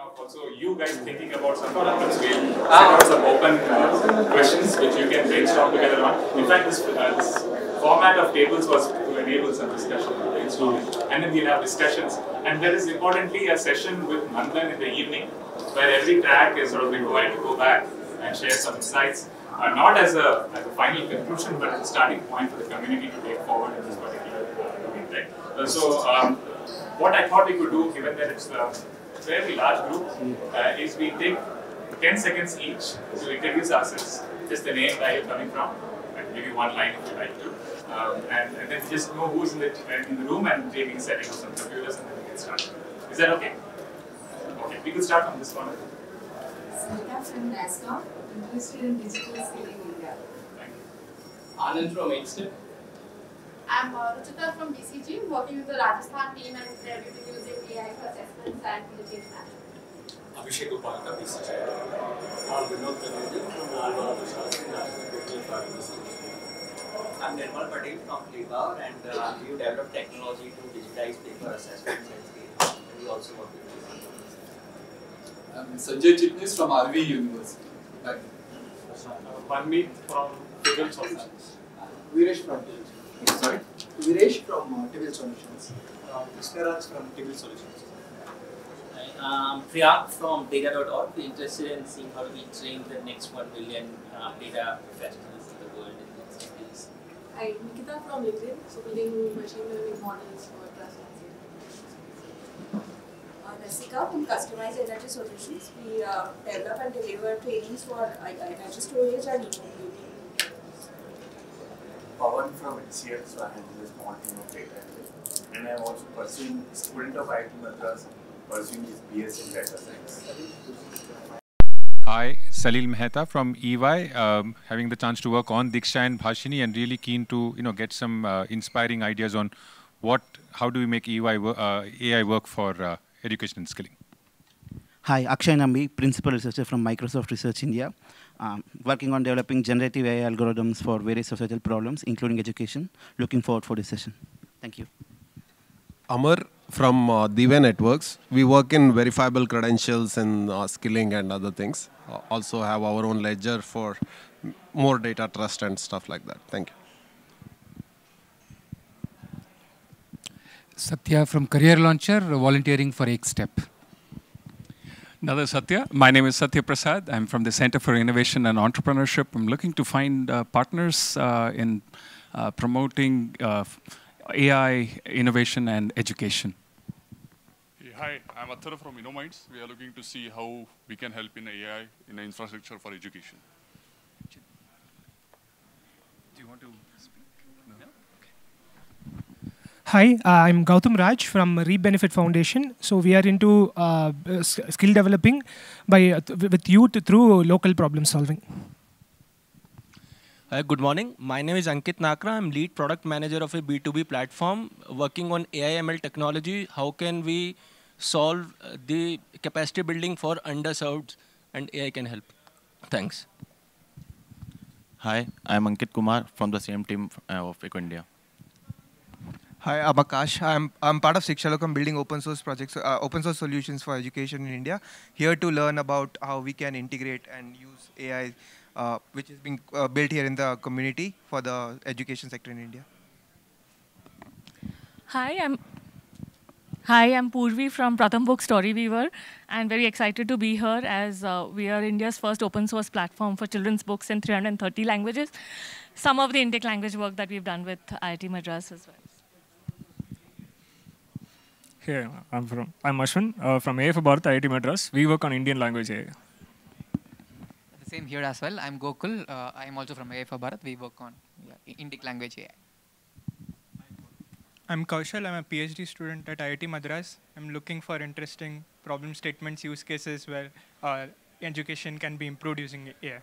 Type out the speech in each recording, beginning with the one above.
also you guys thinking about some problems. We'll set some open uh, questions which you can brainstorm together on. In fact, this, uh, this format of tables was to enable some discussion and brainstorming. And then we'll have discussions. And there is importantly a session with Nandan in the evening where every track is sort of going to go back and share some insights. Uh, not as a, as a final conclusion, but as a starting point for the community to take forward in this particular uh, domain, right? Uh, so, um, what I thought we could do, given that it's a fairly large group, uh, is we take 10 seconds each to introduce ourselves, just the name, where you're coming from, and maybe one line if you like to. Um, and, and then just know who's in the, in the room and maybe setting up some computers and then we can start. Is that okay? Okay, we can start from this one. Sarita from NASSCOM, interested in digital skill in India. Thank you. Anand from EkStep. I'm uh, Ruchita from BCG, working with the Rajasthan team and they're using AI for assessments and change management. Abhishek Upalka, BCG. I'm Vinod Kaneja from Lal Bahadur Shastri National Nuclear Power Institute. I'm Nirmal Patel from Playpower and uh, we develop technology to digitize paper assessments and scale. We also work with I'm Sanjay Chitnis from RV University. Right. Manmeet from Figure Solutions. Viresh from Sorry? Viresh from uh, Tibble Solutions. Viskaraj from Tibble Solutions. Um, Priyank from data.org. We're interested in seeing how do we train the next 1 million uh, data professionals in the world in the next 10 years. Hi, Nikita from LinkedIn, so building machine learning models for translation. Uh, Rasika from Customized Energy Solutions. We uh, develop and deliver trainings for uh, energy storage and e-mobility. Pawan from HCL, so I handle a small team of data analysts. And I'm also pursuing, student of IIT Madras, pursuing his BS in data science. Hi, Salil Mehta from EY, um, having the chance to work on Diksha and Bhashini and really keen to you know get some uh, inspiring ideas on what, how do we make EY wo- uh, AI work for uh, education and skilling. Hi, Akshay Nambi, Principal Researcher from Microsoft Research India, um, working on developing generative AI algorithms for various societal problems, including education. Looking forward for this session. Thank you. Amar from uh, Dhiway Networks. We work in verifiable credentials and uh, skilling and other things. Uh, also have our own ledger for more data trust and stuff like that. Thank you. Satya from Career Launcher, volunteering for EkStep. Another Satya. My name is Satya Prasad. I'm from the Center for Innovation and Entrepreneurship. I'm looking to find uh, partners uh, in uh, promoting uh, AI innovation and education. Hey, Hi, I'm Athara from InnoMinds. We are looking to see how we can help in AI in the infrastructure for education. Do you want to speak? No? Hi, uh, I'm Gautam Raj from Reap Benefit Foundation. So we are into uh, skill developing by uh, with youth through local problem solving. Hi, good morning. My name is Ankit Nakra. I'm lead product manager of a B2B platform working on AI/ML technology. How can we solve uh, the capacity building for underserved, and AI can help. Thanks. Hi, I'm Ankit Kumar from the same team uh, of Equindia. Hi, I'm Akash. I'm, I'm part of Shikshalokam building open source projects, uh, open source solutions for education in India. Here to learn about how we can integrate and use AI, uh, which is being uh, built here in the community for the education sector in India. Hi, I'm Hi, I'm Purvi from Pratham Book Story Weaver, and very excited to be here as uh, we are India's first open source platform for children's books in 330 languages. Some of the Indic language work that we've done with IIT Madras as well. Hey, I'm from I'm Ashwin uh, from AI4Bharat IIT Madras. We work on Indian language AI. The same here as well. I'm Gokul. Uh, I'm also from AI4Bharat. We work on yeah, Indic language AI. I'm Kaushal. I'm a PhD student at IIT Madras. I'm looking for interesting problem statements, use cases where uh, education can be improved using AI.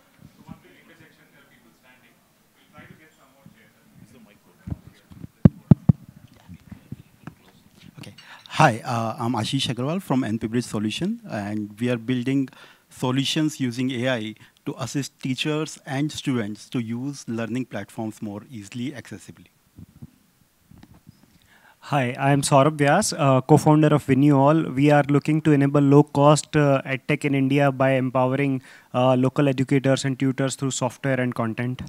Okay. Hi, uh, I'm Ashish Agarwal from NP Bridge Solution, and we are building solutions using AI to assist teachers and students to use learning platforms more easily accessibly. Hi, I am Saurabh Vyas, uh, co-founder of Vinyall. We are looking to enable low-cost uh, edtech in India by empowering uh, local educators and tutors through software and content.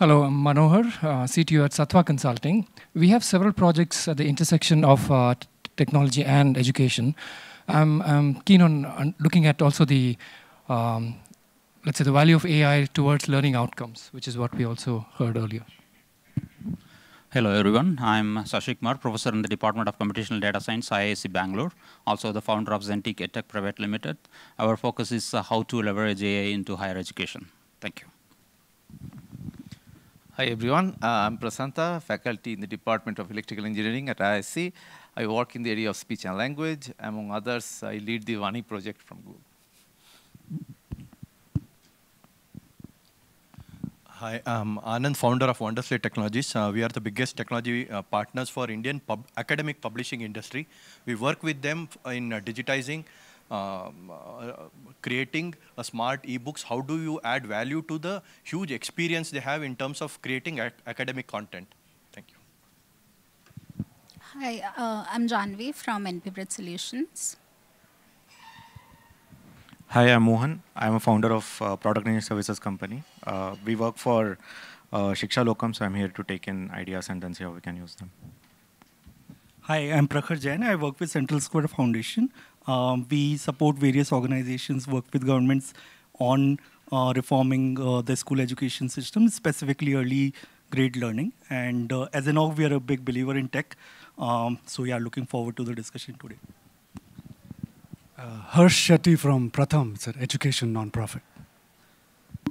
Hello, I'm Manohar, uh, CTO at Sattva Consulting. We have several projects at the intersection of uh, technology and education. I'm, I'm keen on, on, looking at also the, um, let's say, the value of AI towards learning outcomes, which is what we also heard earlier. Hello everyone, I'm Sashik Kumar, professor in the Department of Computational Data Science, IISc Bangalore, also the founder of Zenteiq EdTech Private Limited. Our focus is uh, how to leverage AI into higher education. Thank you. Hi everyone, uh, I'm Prasanta, faculty in the Department of Electrical Engineering at IISc. I work in the area of speech and language. Among others, I lead the Vaani project from Google. Hi, I'm Anand, founder of Wonderslate Technologies. Uh, we are the biggest technology uh, partners for Indian pub academic publishing industry. We work with them in uh, digitizing, um, uh, creating a smart ebooks. How do you add value to the huge experience they have in terms of creating academic content? Thank you. Hi, uh, I'm Janvi from NP Bridge Solutions. Hi, I'm Mohan. I'm a founder of uh, Product Engineering Services company. Uh, we work for uh, Shiksha Lokam, so I'm here to take in ideas and then see how we can use them. Hi, I'm Prakhar Jain. I work with Central Square Foundation. Um, we support various organizations, work with governments on uh, reforming uh, the school education system, specifically early grade learning. And uh, as an org, we are a big believer in tech. Um, so we are looking forward to the discussion today. Uh, Harsh Shetty from Pratham, it's an education nonprofit.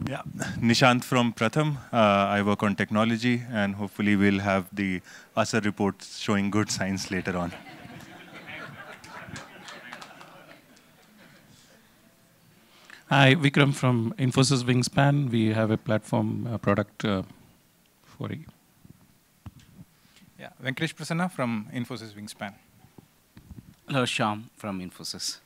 Yeah, Nishant from Pratham. Uh, I work on technology, and hopefully we'll have the ASER reports showing good signs later on. Hi, Vikram from Infosys Wingspan. We have a platform uh, product uh, for you. Yeah, Venkatesh Prasanna from Infosys Wingspan. Hello, Sham from Infosys.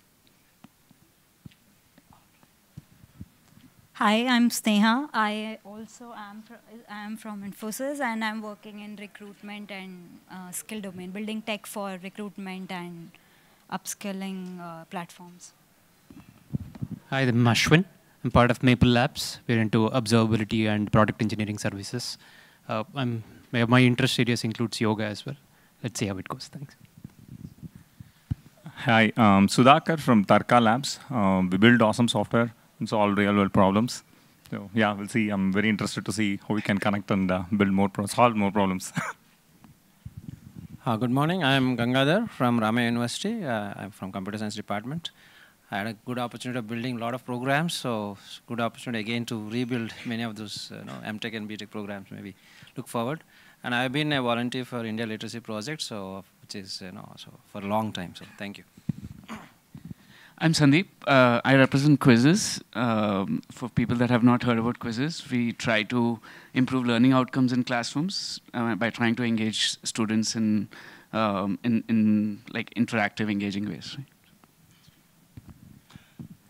Hi, I'm Sneha. I also am, am from Infosys and I'm working in recruitment and uh, skill domain, building tech for recruitment and upskilling uh, platforms. Hi, I'm Ashwin. I'm part of Maple Labs. We're into observability and product engineering services. Uh, I'm, my interest areas includes yoga as well. Let's see how it goes. Thanks. Hi, I'm Sudhakar from Tarka Labs. Uh, we build awesome software and solve real world problems. So yeah, we'll see. I'm very interested to see how we can connect and uh, build more, solve more problems. uh, good morning. I'm Gangadhar from Ramaiah University. Uh, I'm from Computer Science Department. I had a good opportunity of building a lot of programs, so good opportunity again to rebuild many of those you know, MTech and BTech programs. Maybe look forward. And I've been a volunteer for India Literacy Project, so which is you know so for a long time. So thank you. I'm Sandeep. Uh, I represent Quizizz. Um, for people that have not heard about Quizizz, we try to improve learning outcomes in classrooms uh, by trying to engage students in, um, in, in like interactive, engaging ways.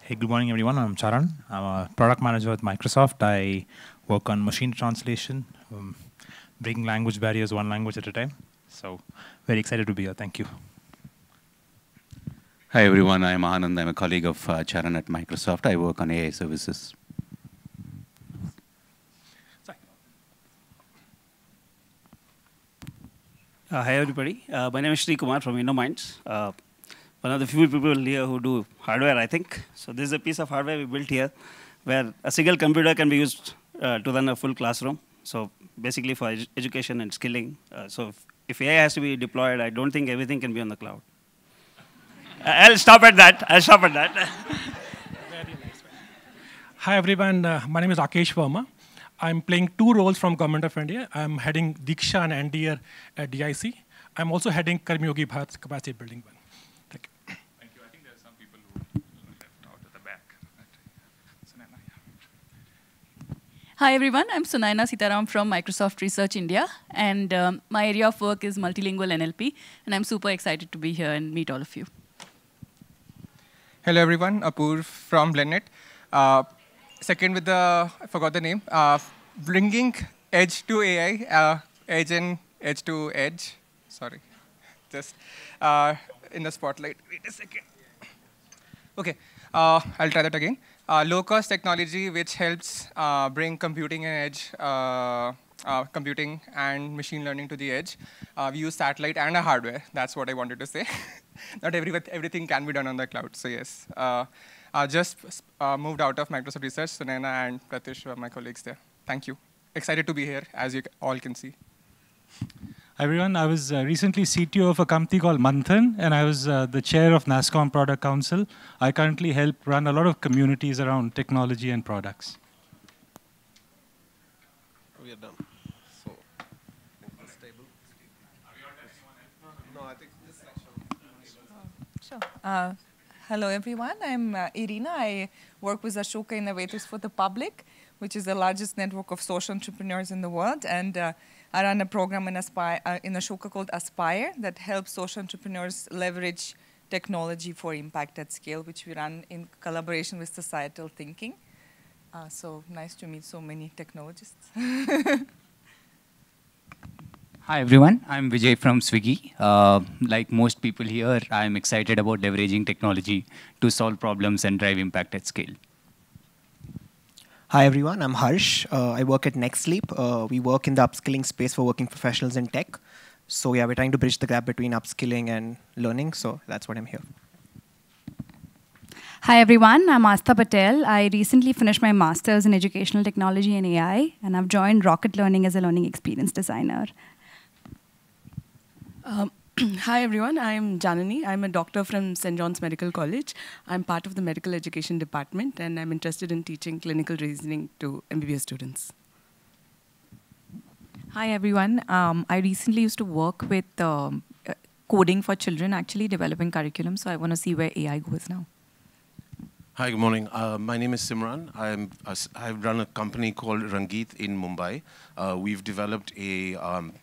Hey, good morning, everyone. I'm Charan. I'm a product manager at Microsoft. I work on machine translation, um, breaking language barriers one language at a time. So, very excited to be here. Thank you. Hi everyone, I'm Anand. I'm a colleague of uh, Charan at Microsoft. I work on AI services. Uh, hi everybody, uh, my name is Sri Kumar from InnoMinds. Uh, one of the few people here who do hardware, I think. So this is a piece of hardware we built here where a single computer can be used uh, to run a full classroom. So basically for ed education and skilling. Uh, so if, if AI has to be deployed, I don't think everything can be on the cloud. I'll stop at that. I'll stop at that. Hi, everyone. Uh, my name is Akesh Verma. I'm playing two roles from Government of India. I'm heading Diksha and NDR at DIC. I'm also heading Karmayogi Bharat Capacity Building One. Thank you. Thank you. I think there are some people who left out at the back. Hi, everyone. I'm Sunaina Sitaram from Microsoft Research India. And um, my area of work is multilingual NLP. And I'm super excited to be here and meet all of you. Hello everyone, Apur from Blendnet. Uh, second with the, I forgot the name, uh, bringing edge to AI, uh, edge in edge to edge. Sorry, just uh, in the spotlight. Wait a second. Okay, uh, I'll try that again. Uh, low-cost technology which helps bring computing and edge, uh, uh, computing and machine learning to the edge. Uh, we use satellite and a hardware. That's what I wanted to say. Not every, everything can be done on the cloud. So yes, I just moved out of Microsoft Research. Sunaina and Pratish were my colleagues there. Thank you. Excited to be here, as you all can see. Hi everyone, I was uh, recently CTO of a company called Manthan, and I was uh, the chair of NASSCOM Product Council. I currently help run a lot of communities around technology and products. We are done. So, this table. No, I think this section. Sure. Uh, hello everyone, I'm uh, Irina. I work with Ashoka Innovators for the Public, which is the largest network of social entrepreneurs in the world. and uh, I run a program in, Aspire, uh, in Ashoka called Aspire that helps social entrepreneurs leverage technology for impact at scale, which we run in collaboration with societal thinking. Uh, so nice to meet so many technologists. Hi everyone, I'm Vijay from Swiggy. Uh, like most people here, I'm excited about leveraging technology to solve problems and drive impact at scale. Hi everyone, I'm Harsh. Uh, I work at NextLeap. Uh, we work in the upskilling space for working professionals in tech. So yeah, we're trying to bridge the gap between upskilling and learning. So that's what I'm here. Hi everyone, I'm Astha Patel. I recently finished my master's in educational technology and AI, and I've joined Rocket Learning as a learning experience designer. Um, Hi everyone, I'm Janani. I'm a doctor from St. John's Medical College. I'm part of the medical education department and I'm interested in teaching clinical reasoning to MBBS students. Hi everyone. Um, I recently used to work with um, uh, coding for children, actually developing curriculum. So I want to see where AI goes now. Hi, good morning. Uh, my name is Simran. I'm, uh, I run a company called Rangeet in Mumbai. Uh, we've developed a, um,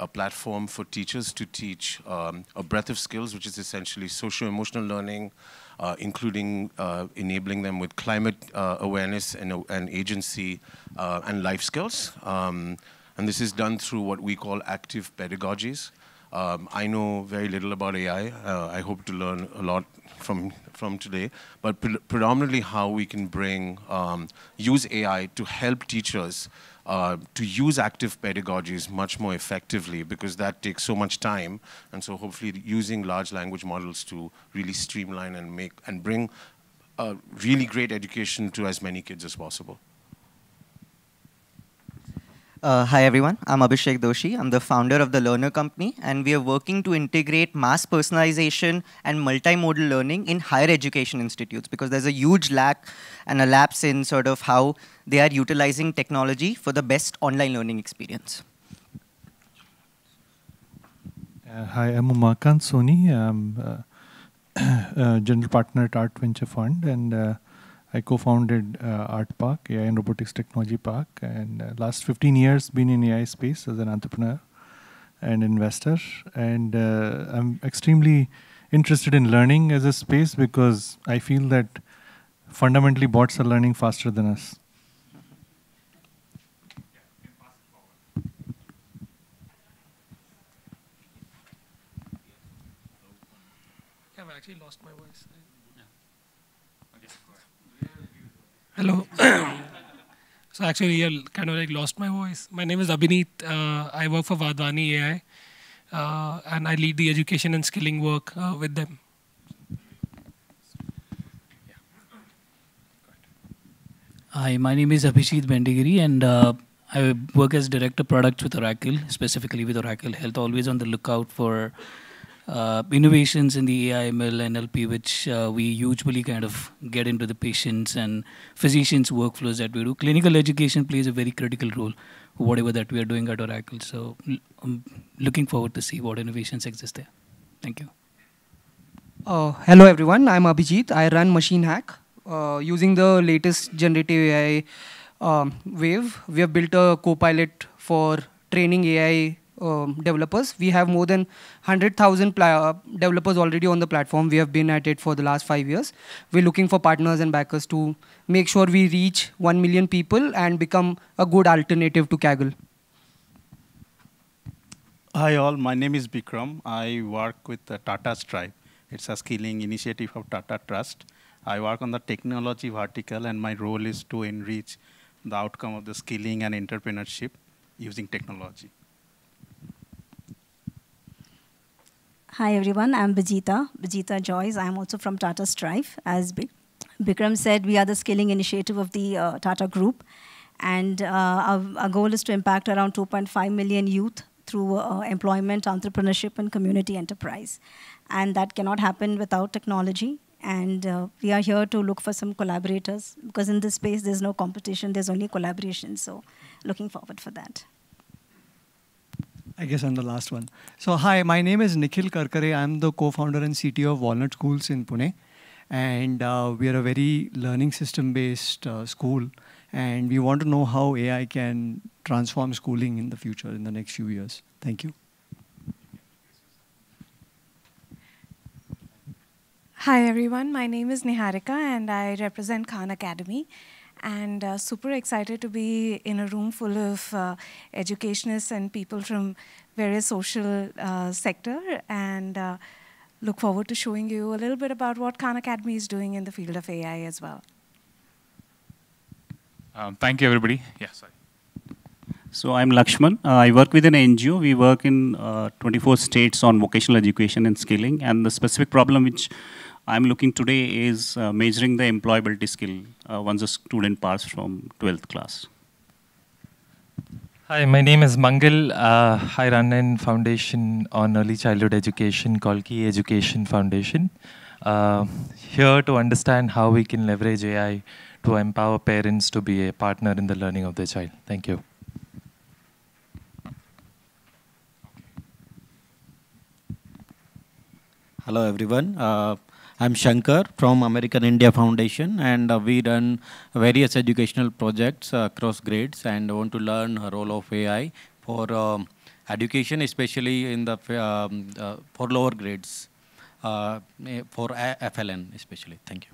a platform for teachers to teach um, a breadth of skills, which is essentially social-emotional learning, uh, including uh, enabling them with climate uh, awareness and, and agency uh, and life skills. Um, and this is done through what we call active pedagogies. Um, I know very little about AI. Uh, I hope to learn a lot from from today, but pre predominantly how we can bring um, use AI to help teachers uh, to use active pedagogies much more effectively because that takes so much time. And so hopefully using large language models to really streamline and make and bring a really great education to as many kids as possible. Uh, hi everyone, I'm Abhishek Doshi. I'm the founder of the Learner Company and we are working to integrate mass personalization and multimodal learning in higher education institutes because there's a huge lack and a lapse in sort of how they are utilizing technology for the best online learning experience. Uh, hi, I'm Umakant Soni. I'm uh, general partner at Art Venture Fund and uh, I co-founded uh, Art Park, AI and Robotics Technology Park, and uh, last 15 years been in AI space as an entrepreneur and investor. And uh, I'm extremely interested in learning as a space because I feel that fundamentally bots are learning faster than us. I've actually lost my voice. Hello. so actually, I kind of like lost my voice. My name is Abhineet. Uh, I work for Wadhwani AI, uh, and I lead the education and skilling work uh, with them. Hi, my name is Abhishek Bendigiri, and uh, I work as director products with Oracle, specifically with Oracle Health. Always on the lookout for uh, innovations in the AI, ML, NLP, which uh, we usually kind of get into the patients and physicians' workflows that we do. Clinical education plays a very critical role, whatever that we are doing at Oracle. So I'm looking forward to see what innovations exist there. Thank you. Uh, hello, everyone. I'm Abhijit. I run Machine Hack. Uh, using the latest generative AI um, wave, we have built a co-pilot for training AI um, developers. We have more than 100,000 uh, developers already on the platform. We have been at it for the last five years. We're looking for partners and backers to make sure we reach 1 million people and become a good alternative to Kaggle. Hi all, my name is Bikram. I work with the Tata STRIVE. It's a skilling initiative of Tata Trust. I work on the technology vertical and my role is to enrich the outcome of the skilling and entrepreneurship using technology. Hi everyone, I'm Bijita, Bijita Joyce. I'm also from Tata STRIVE. As Bikram said, we are the scaling initiative of the uh, Tata Group. And uh, our, our, goal is to impact around 2.5 million youth through uh, employment, entrepreneurship, and community enterprise. And that cannot happen without technology. And uh, we are here to look for some collaborators because in this space there's no competition, there's only collaboration. So looking forward for that. I guess I'm the last one. So hi, my name is Nikhil Karkare. I'm the co-founder and CTO of Walnut Schools in Pune. And uh, we are a very learning system-based uh, school. And we want to know how AI can transform schooling in the future, in the next few years. Thank you. Hi everyone, my name is Niharika and I represent Khan Academy and uh, super excited to be in a room full of uh, educationists and people from various social uh, sector and uh, look forward to showing you a little bit about what Khan Academy is doing in the field of AI as well. Um, thank you everybody. Yeah, sorry. So I'm Lakshman. Uh, I work with an NGO. We work in uh, 24 states on vocational education and skilling. And the specific problem which I'm looking today is uh, measuring the employability skill uh, once a student passes from 12th class. Hi, my name is Mangal. Uh, I run a foundation on early childhood education called Key Education Foundation. Uh, here to understand how we can leverage AI to empower parents to be a partner in the learning of their child. Thank you. Hello, everyone. Uh, I'm Shankar from American India Foundation, and uh, we run various educational projects uh, across grades and want to learn the role of AI for um, education, especially in the um, uh, for lower grades, uh, eh, for FLN especially. Thank you.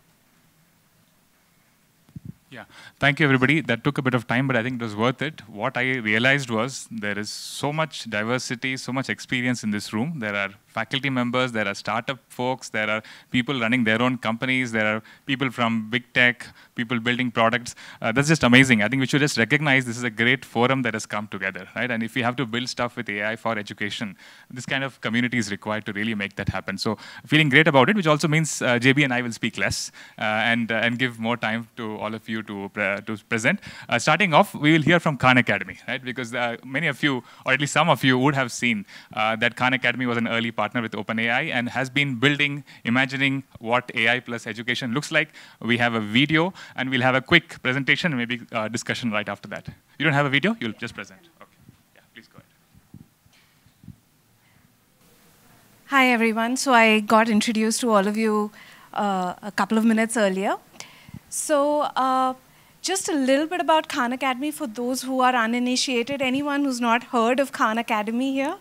Yeah, thank you everybody. That took a bit of time, but I think it was worth it. What I realized was there is so much diversity, so much experience in this room. There are faculty members, there are startup folks, there are people running their own companies, there are people from big tech, people building products. Uh, that's just amazing. I think we should just recognize this is a great forum that has come together, right? And if we have to build stuff with AI for education, this kind of community is required to really make that happen. So feeling great about it, which also means uh, JB and I will speak less uh, and, uh, and give more time to all of you to, to present. Uh, starting off, we will hear from Khan Academy, right? Because uh, many of you, or at least some of you, would have seen that Khan Academy was an early partner with OpenAI and has been building, imagining what AI plus education looks like. We have a video and we'll have a quick presentation maybe uh, discussion right after that. You don't have a video? You'll just present. Okay. Yeah, please go ahead. Hi, everyone. So I got introduced to all of you uh, a couple of minutes earlier. So uh, just a little bit about Khan Academy for those who are uninitiated. Anyone who's not heard of Khan Academy here?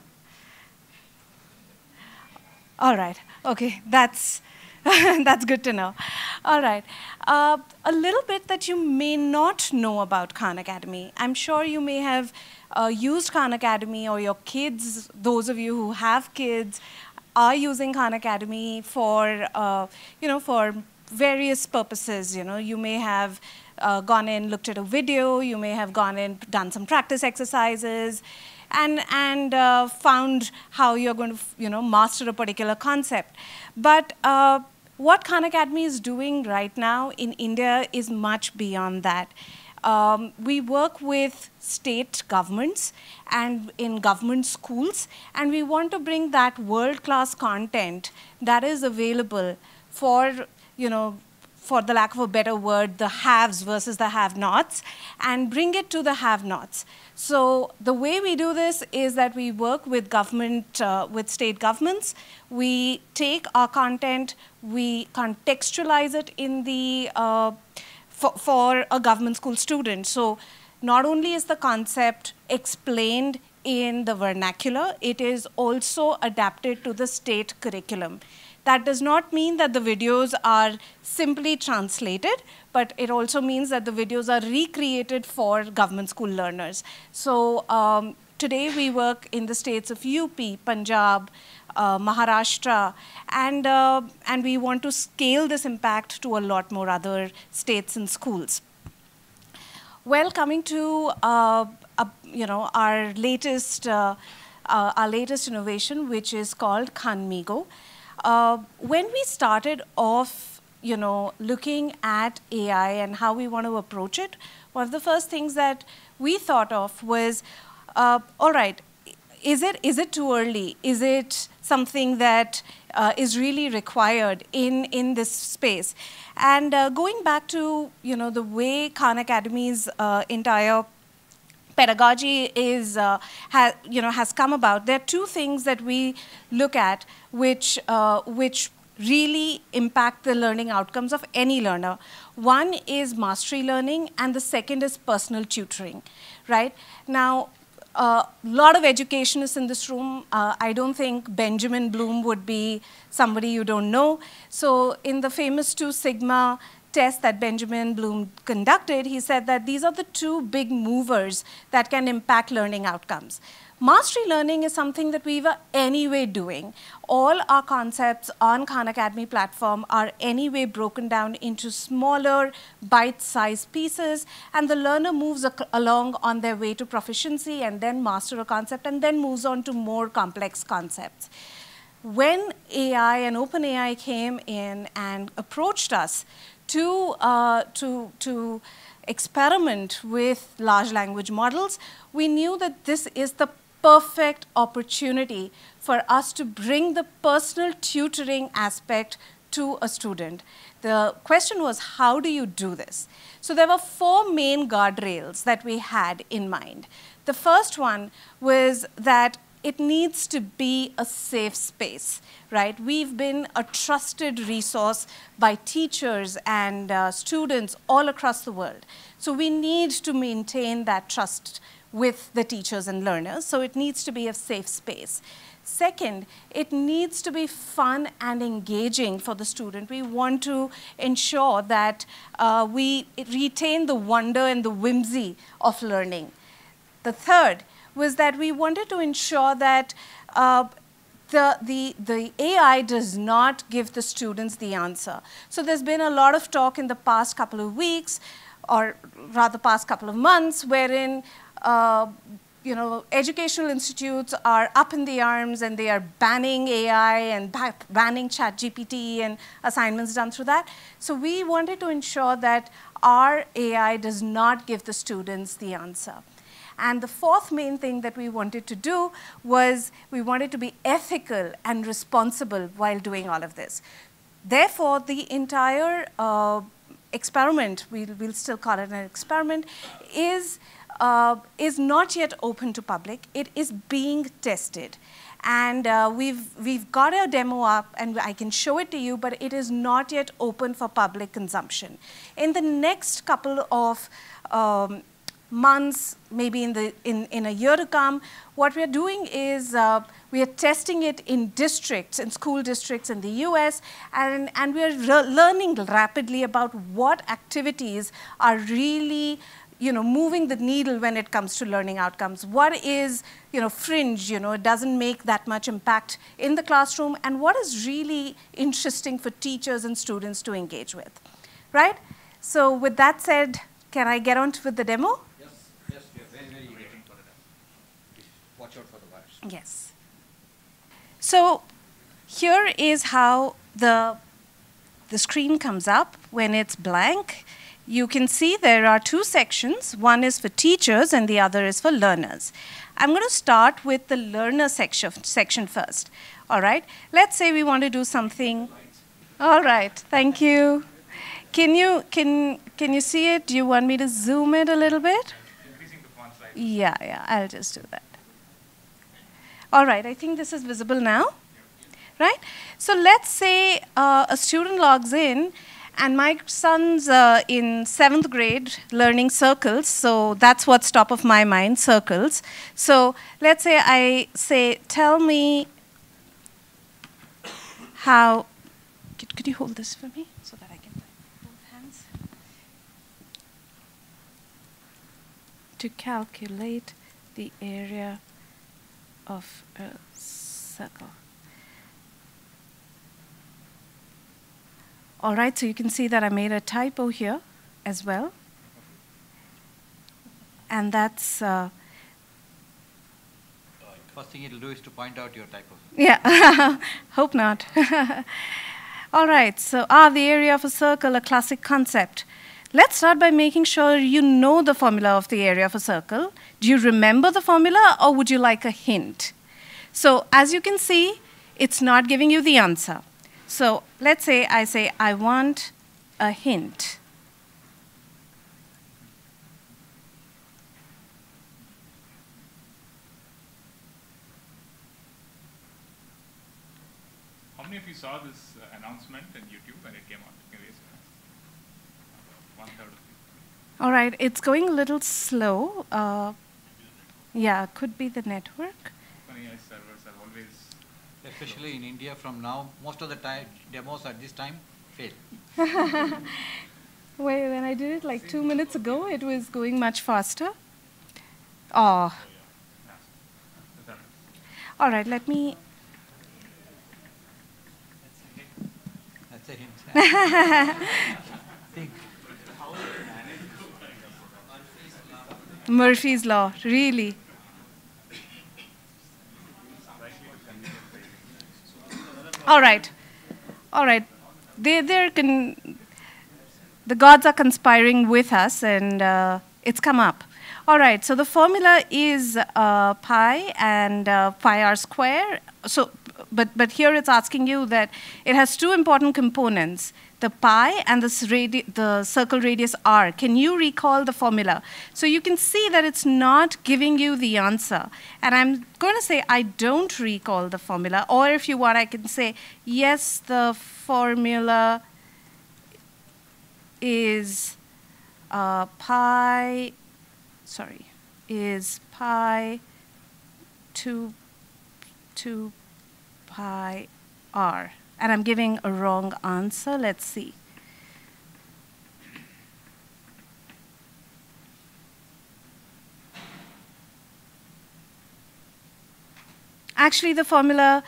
All right. Okay, that's That's good to know. All right. Uh, a little bit that you may not know about Khan Academy. I'm sure you may have uh, used Khan Academy or your kids, those of you who have kids, are using Khan Academy for, uh, you know, for various purposes. You know, you may have uh, gone in, looked at a video, you may have gone in, done some practice exercises, and, and uh, found how you're going to you know, master a particular concept. But uh, what Khan Academy is doing right now in India is much beyond that. Um, we work with state governments and in government schools, and we want to bring that world-class content that is available for, you know, for the lack of a better word, the haves versus the have-nots, and bring it to the have-nots. So the way we do this is that we work with government, uh, with state governments. We take our content, we contextualize it in the, uh, for, for a government school student. So not only is the concept explained in the vernacular, it is also adapted to the state curriculum. That does not mean that the videos are simply translated, but it also means that the videos are recreated for government school learners. So um, today we work in the states of UP, Punjab, uh, Maharashtra, and, uh, and we want to scale this impact to a lot more other states and schools. Well, coming to uh, you know our latest uh, uh, our latest innovation, which is called Khanmigo. Uh, when we started off, you know, looking at AI and how we want to approach it, one of the first things that we thought of was, uh, all right, is it is it too early? Is it something that uh, is really required in in this space? And uh, going back to you know the way Khan Academy's uh, entire pedagogy is uh, you know has come about, there are two things that we look at which uh, which really impact the learning outcomes of any learner. One is mastery learning, and the second is personal tutoring. Right now, a uh, lot of educationists in this room. Uh, I don't think Benjamin Bloom would be somebody you don't know. So in the famous Two Sigma test that Benjamin Bloom conducted, he said that these are the two big movers that can impact learning outcomes. Mastery learning is something that we were anyway doing. All our concepts on Khan Academy platform are anyway broken down into smaller bite-sized pieces and the learner moves along on their way to proficiency and then master a concept and then moves on to more complex concepts. When AI and OpenAI came in and approached us to, uh, to, to experiment with large language models, we knew that this is the perfect opportunity for us to bring the personal tutoring aspect to a student. The question was, how do you do this? So there were four main guardrails that we had in mind. The first one was that it needs to be a safe space, right? We've been a trusted resource by teachers and uh, students all across the world. So we need to maintain that trust with the teachers and learners, so it needs to be a safe space. Second, it needs to be fun and engaging for the student. We want to ensure that uh, we retain the wonder and the whimsy of learning. The third was that we wanted to ensure that uh, the, the, the AI does not give the students the answer. So there's been a lot of talk in the past couple of weeks, or rather past couple of months, wherein uh, you know, educational institutes are up in the arms and they are banning AI and banning ChatGPT and assignments done through that. So we wanted to ensure that our AI does not give the students the answer. And the fourth main thing that we wanted to do was we wanted to be ethical and responsible while doing all of this. Therefore, the entire uh, experiment, we'll, we'll still call it an experiment, is uh, is not yet open to public. It is being tested. And uh, we've, we've got a demo up, and I can show it to you, but it is not yet open for public consumption. In the next couple of um, months, maybe in, the, in, in a year to come, what we're doing is uh, we are testing it in districts, in school districts in the US, and, and we're learning rapidly about what activities are really you know, moving the needle when it comes to learning outcomes. What is, you know, fringe, you know, it doesn't make that much impact in the classroom, and what is really interesting for teachers and students to engage with, right? So with that said, can I get on with the demo? Yes, yes, we are very, very waiting for the demo. Watch out for the virus. Yes. So here is how the, the screen comes up when it's blank you can see there are two sections. One is for teachers and the other is for learners. I'm going to start with the learner section, section first. All right, let's say we want to do something. All right, thank you. Can you, can, can you see it? Do you want me to zoom it a little bit? Yeah, yeah, I'll just do that. All right, I think this is visible now, right? So let's say uh, a student logs in and my son's uh, in seventh grade learning circles, so that's what's top of my mind, circles. So let's say I say, tell me how, could, could you hold this for me so that I can hold hands? To calculate the area of a circle. All right, so you can see that I made a typo here as well. And that's, uh, First thing it'll do is to point out your typo. yeah, hope not. All right, so are the area of a circle a classic concept? Let's start by making sure you know the formula of the area of a circle. Do you remember the formula or would you like a hint? So as you can see, it's not giving you the answer. So let's say I say, I want a hint. How many of you saw this uh, announcement in YouTube when it came out? Can you raise your hands? One third of you. All right, it's going a little slow. Uh, yeah, could be the network. OpenAI servers have always Especially in India from now, most of the time, demos at this time fail. Wait, when I did it like two minutes ago, it was going much faster. Oh. All right, let me. That's a hint. Think. Murphy's Law, really. All right, all right. They, they're con- the gods are conspiring with us, and uh, it's come up. All right, so the formula is uh, pi and uh, pi r square. So, but, but here it's asking you that it has two important components the pi and radi- the circle radius r. Can you recall the formula? So you can see that it's not giving you the answer. And I'm going to say I don't recall the formula, or if you want, I can say yes, the formula is uh, pi, sorry, is pi 2, 2 pi r. And I'm giving a wrong answer. Let's see. Actually, the formula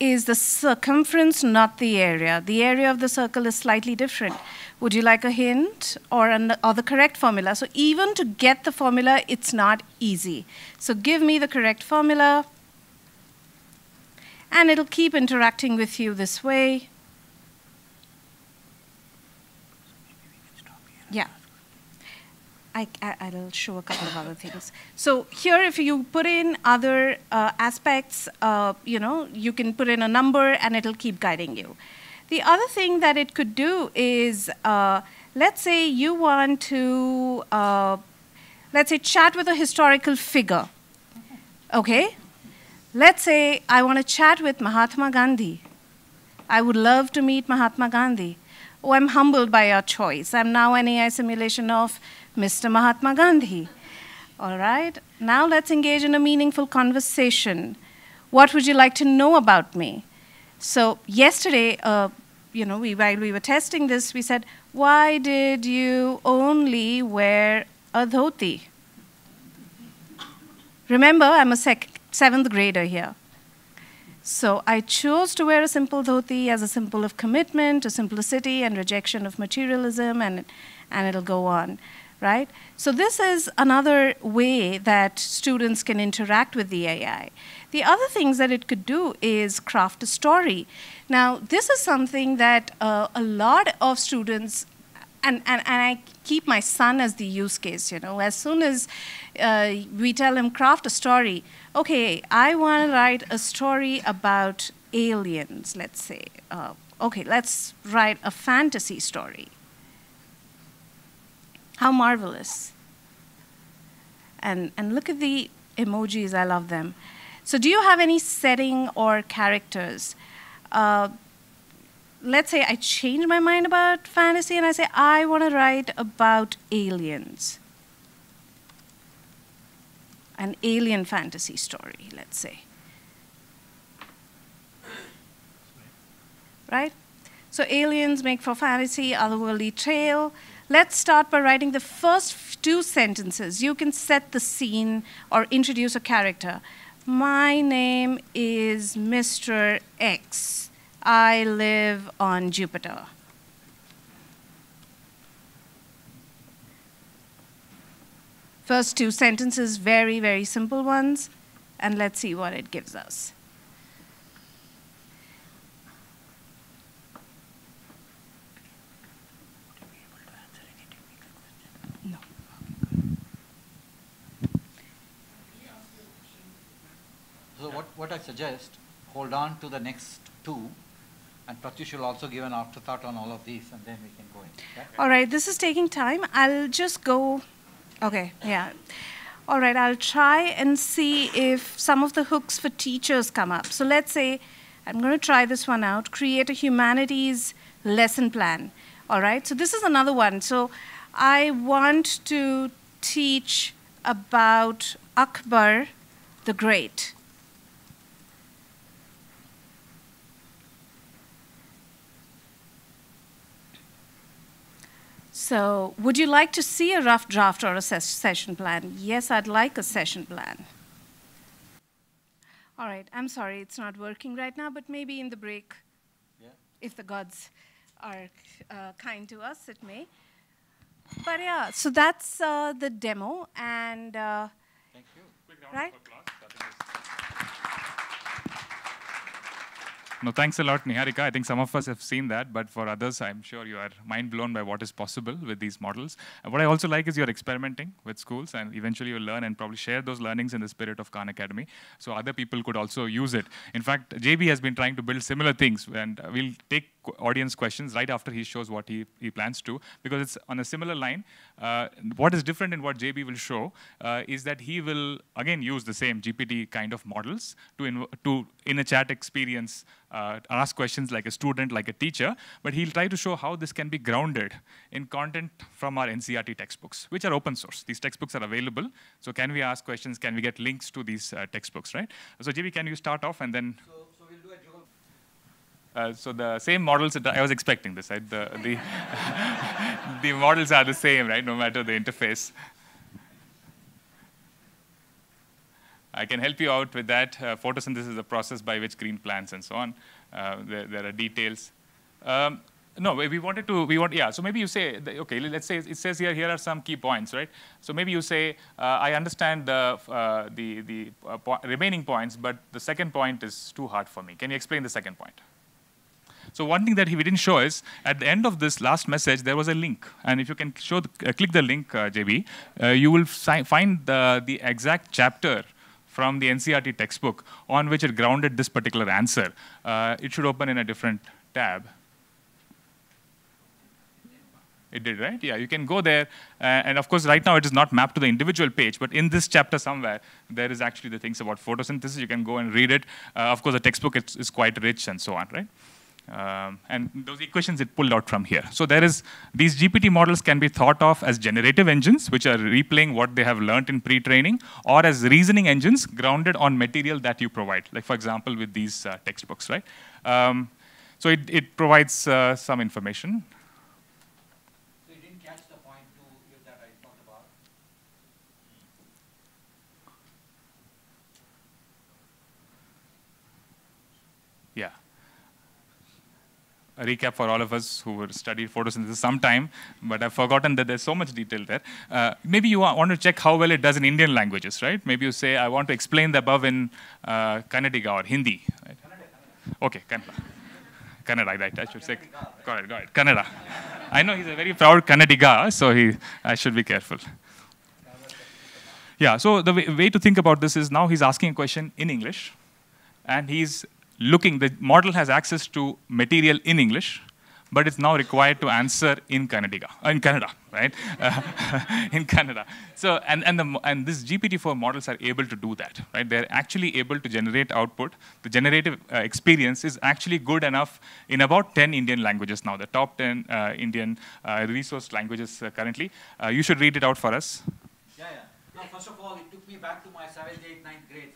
is the circumference, not the area. The area of the circle is slightly different. Would you like a hint or, an, or the correct formula? So even to get the formula, it's not easy. So give me the correct formula, and it'll keep interacting with you this way. Yeah. I, I, will show a couple of other things. So here, if you put in other uh, aspects, uh, you know, you can put in a number and it'll keep guiding you. The other thing that it could do is, uh, let's say you want to, uh, let's say, chat with a historical figure. Okay? Let's say I want to chat with Mahatma Gandhi. I would love to meet Mahatma Gandhi. Oh, I'm humbled by your choice. I'm now an AI simulation of Mr. Mahatma Gandhi. All right, now let's engage in a meaningful conversation. What would you like to know about me? So, yesterday, uh, you know, we, while we were testing this, we said, Why did you only wear a dhoti? Remember, I'm a sec- seventh grader here. So I chose to wear a simple dhoti as a symbol of commitment to simplicity and rejection of materialism, and, and it'll go on, right? So this is another way that students can interact with the AI. The other things that it could do is craft a story. Now, this is something that uh, a lot of students, and, and, and I keep my son as the use case, you know, as soon as uh, we tell him craft a story, okay, I want to write a story about aliens, let's say. Uh, okay, let's write a fantasy story. How marvelous. And, and look at the emojis, I love them. So, do you have any setting or characters? Uh, let's say I change my mind about fantasy and I say, I want to write about aliens an alien fantasy story, let's say. Right? So aliens make for fantasy, otherworldly tale. Let's start by writing the first two sentences. You can set the scene or introduce a character. My name is Mr. X. I live on Jupiter. First two sentences, very, very simple ones, and let's see what it gives us. So what, what I suggest, hold on to the next two, and Pratyush will also give an afterthought on all of these, and then we can go in. okay? All right, this is taking time. I'll just go. Okay, yeah. All right, I'll try and see if some of the hooks for teachers come up. So let's say I'm going to try this one out create a humanities lesson plan. All right, so this is another one. So I want to teach about Akbar the Great. So, would you like to see a rough draft or a ses- session plan? Yes, I'd like a session plan. All right, I'm sorry it's not working right now, but maybe in the break, if the gods are uh, kind to us, it may. But yeah, so that's uh, the demo, and uh, Thank you. right? No, thanks a lot, Niharika. I think some of us have seen that, but for others, I'm sure you are mind blown by what is possible with these models. And what I also like is you're experimenting with schools, and eventually you'll learn and probably share those learnings in the spirit of Khan Academy, so other people could also use it. In fact, JB has been trying to build similar things, and uh, we'll take audience questions right after he shows what he, he plans to, because it's on a similar line. Uh, what is different in what JB will show uh, is that he will again use the same GPT kind of models to inv- to in a chat experience uh, ask questions like a student, like a teacher, but he'll try to show how this can be grounded in content from our NCERT textbooks, which are open source. These textbooks are available. So can we ask questions? Can we get links to these uh, textbooks, right? So JB, can you start off and then? Uh, so the same models that I was expecting this, right? The, the, the models are the same, right? No matter the interface. I can help you out with that. Uh, photosynthesis is a process by which green plants and so on. Uh, there, there are details. Um, no, we wanted to, we want, yeah, so maybe you say, okay, let's say it says here, here are some key points, right? So maybe you say, uh, I understand the, uh, the, the uh, po- remaining points, but the second point is too hard for me. Can you explain the second point? So one thing that he, we didn't show is at the end of this last message there was a link, and if you can show the, uh, click the link, uh, JB, uh, you will find the the exact chapter from the NCERT textbook on which it grounded this particular answer. Uh, it should open in a different tab. It did, right? Yeah, you can go there. Uh, and of course, right now it is not mapped to the individual page, but in this chapter somewhere, there is actually the things about photosynthesis. You can go and read it. Uh, of course, the textbook is, is quite rich and so on, right? Um, and those equations it pulled out from here. So there is these GPT models can be thought of as generative engines, which are replaying what they have learned in pre-training, or as reasoning engines grounded on material that you provide. Like for example, with these uh, textbooks, right? Um, so it, it provides uh, some information. So you didn't catch the point to that I talked about. Yeah. A recap for all of us who were studied photosynthesis sometime, but I've forgotten that there's so much detail there. Uh, maybe you want to check how well it does in Indian languages, right? Maybe you say, I want to explain the above in uh, Kannadiga or Hindi. Right? Okay, Kannada. Kannada, right? I should say. Got it. Kannada. I know he's a very proud Kannadiga, so he, I should be careful. Yeah, so the way, way to think about this is now he's asking a question in English, and he's looking, the model has access to material in English, but it's now required to answer in Kannadiga, uh, in Canada, right? In Canada. So, and, and, the, and this GPT-4 models are able to do that, right? They're actually able to generate output. The generative uh, experience is actually good enough in about 10 Indian languages now, the top 10 uh, Indian uh, resource languages uh, currently. Uh, you should read it out for us. Yeah, yeah. No, first of all, it took me back to my seventh, eighth, ninth grades, right?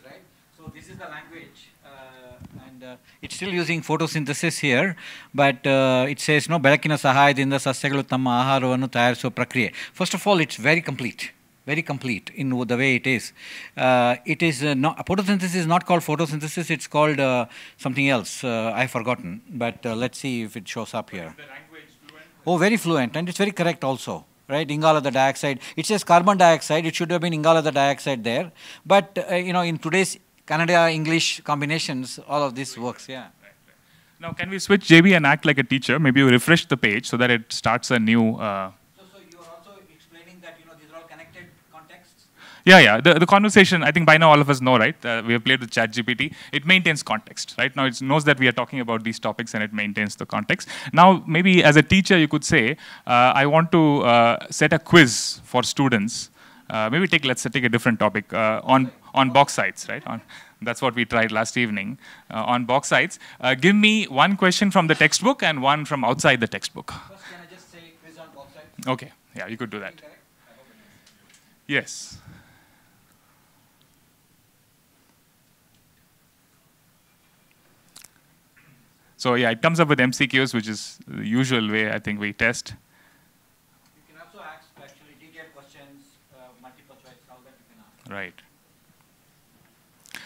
So this is the language, uh, and uh, it's still using photosynthesis here, but uh, it says no ಬೆಳಕಿನ ಸಹಾಯದಿಂದ ಸಸ್ಯಗಳು ತಮ್ಮ ಆಹಾರವನ್ನು ತಯಾರಿಸುವ ಪ್ರಕ್ರಿಯೆ. First of all, it's very complete, very complete in the way it is. Uh, it is uh, not, photosynthesis is not called photosynthesis, it's called uh, something else. Uh, I've forgotten, but uh, let's see if it shows up here. Oh, very fluent, and it's very correct also, right? Ingala the dioxide. It says carbon dioxide. It should have been Ingala the dioxide there, but uh, you know, in today's Kannada English combinations, all of this works. Yeah. Now, can we switch JB and act like a teacher? Maybe you refresh the page so that it starts a new. Uh, So, so you are also explaining that you know these are all connected contexts. Yeah, yeah. The, the conversation, I think by now all of us know, right? Uh, we have played with ChatGPT. It maintains context, right? Now it knows that we are talking about these topics and it maintains the context. Now, maybe as a teacher, you could say, uh, I want to uh, set a quiz for students. Uh, maybe take, let's take a different topic uh, on, on bauxites, right? On, that's what we tried last evening uh, on bauxites. give me one question from the textbook and one from outside the textbook. Okay, yeah, you could do that. Yes. So yeah, it comes up with MCQs, which is the usual way I think we test. You can also ask actually detailed questions, uh, multiple choice, all that you can ask. Right.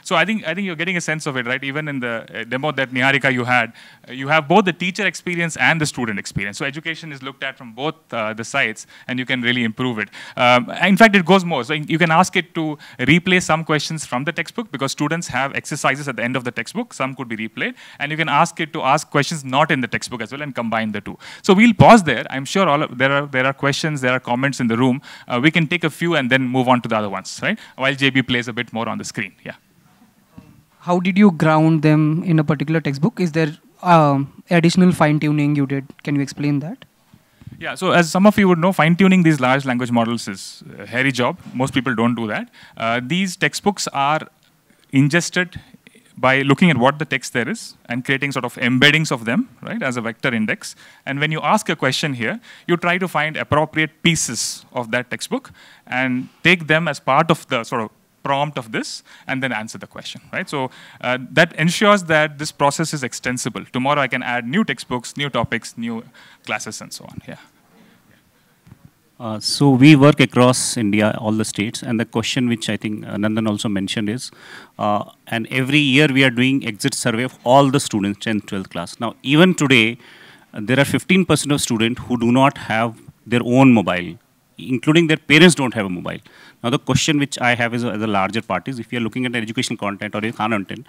So I think I think you're getting a sense of it, right? Even in the uh, demo that Niharika you had, uh, you have both the teacher experience and the student experience. So education is looked at from both uh, the sides, and you can really improve it. Um, in fact, it goes more. So you can ask it to replay some questions from the textbook because students have exercises at the end of the textbook. Some could be replayed, and you can ask it to ask questions not in the textbook as well and combine the two. So we'll pause there. I'm sure all of, there are there are questions, there are comments in the room. Uh, we can take a few and then move on to the other ones, right? While JB plays a bit more on the screen. Yeah how did you ground them in a particular textbook? Is there um, additional fine tuning you did? Can you explain that? Yeah, so as some of you would know, fine tuning these large language models is a hairy job. Most people don't do that. Uh, these textbooks are ingested by looking at what the text there is and creating sort of embeddings of them, right, as a vector index. And when you ask a question here, you try to find appropriate pieces of that textbook and take them as part of the sort of prompt of this and then answer the question, right? So uh, that ensures that this process is extensible. Tomorrow I can add new textbooks, new topics, new classes and so on, yeah. Uh, so we work across India, all the states, and the question which I think uh, Nandan also mentioned is, uh, and every year we are doing exit survey of all the students, 10th, 12th class. Now, even today, there are 15% of students who do not have their own mobile, including their parents don't have a mobile. Now the question which I have is uh, as a larger part is if you are looking at educational content or content,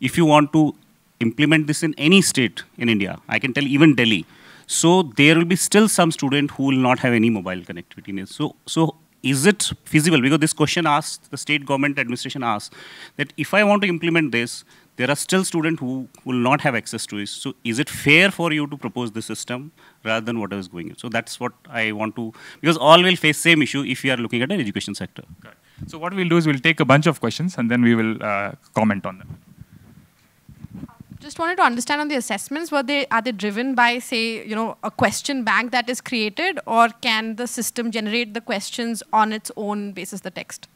if you want to implement this in any state in India, I can tell even Delhi, so there will be still some student who will not have any mobile connectivity. So, so is it feasible? Because this question asks, the state government administration asks, that if I want to implement this, there are still students who will not have access to it. So is it fair for you to propose the system rather than whatever is going on? So that's what I want to, because all will face same issue if you are looking at an education sector. So what we'll do is we'll take a bunch of questions and then we will uh, comment on them. Just wanted to understand on the assessments, were they are they driven by say you know a question bank that is created, or can the system generate the questions on its own basis the text?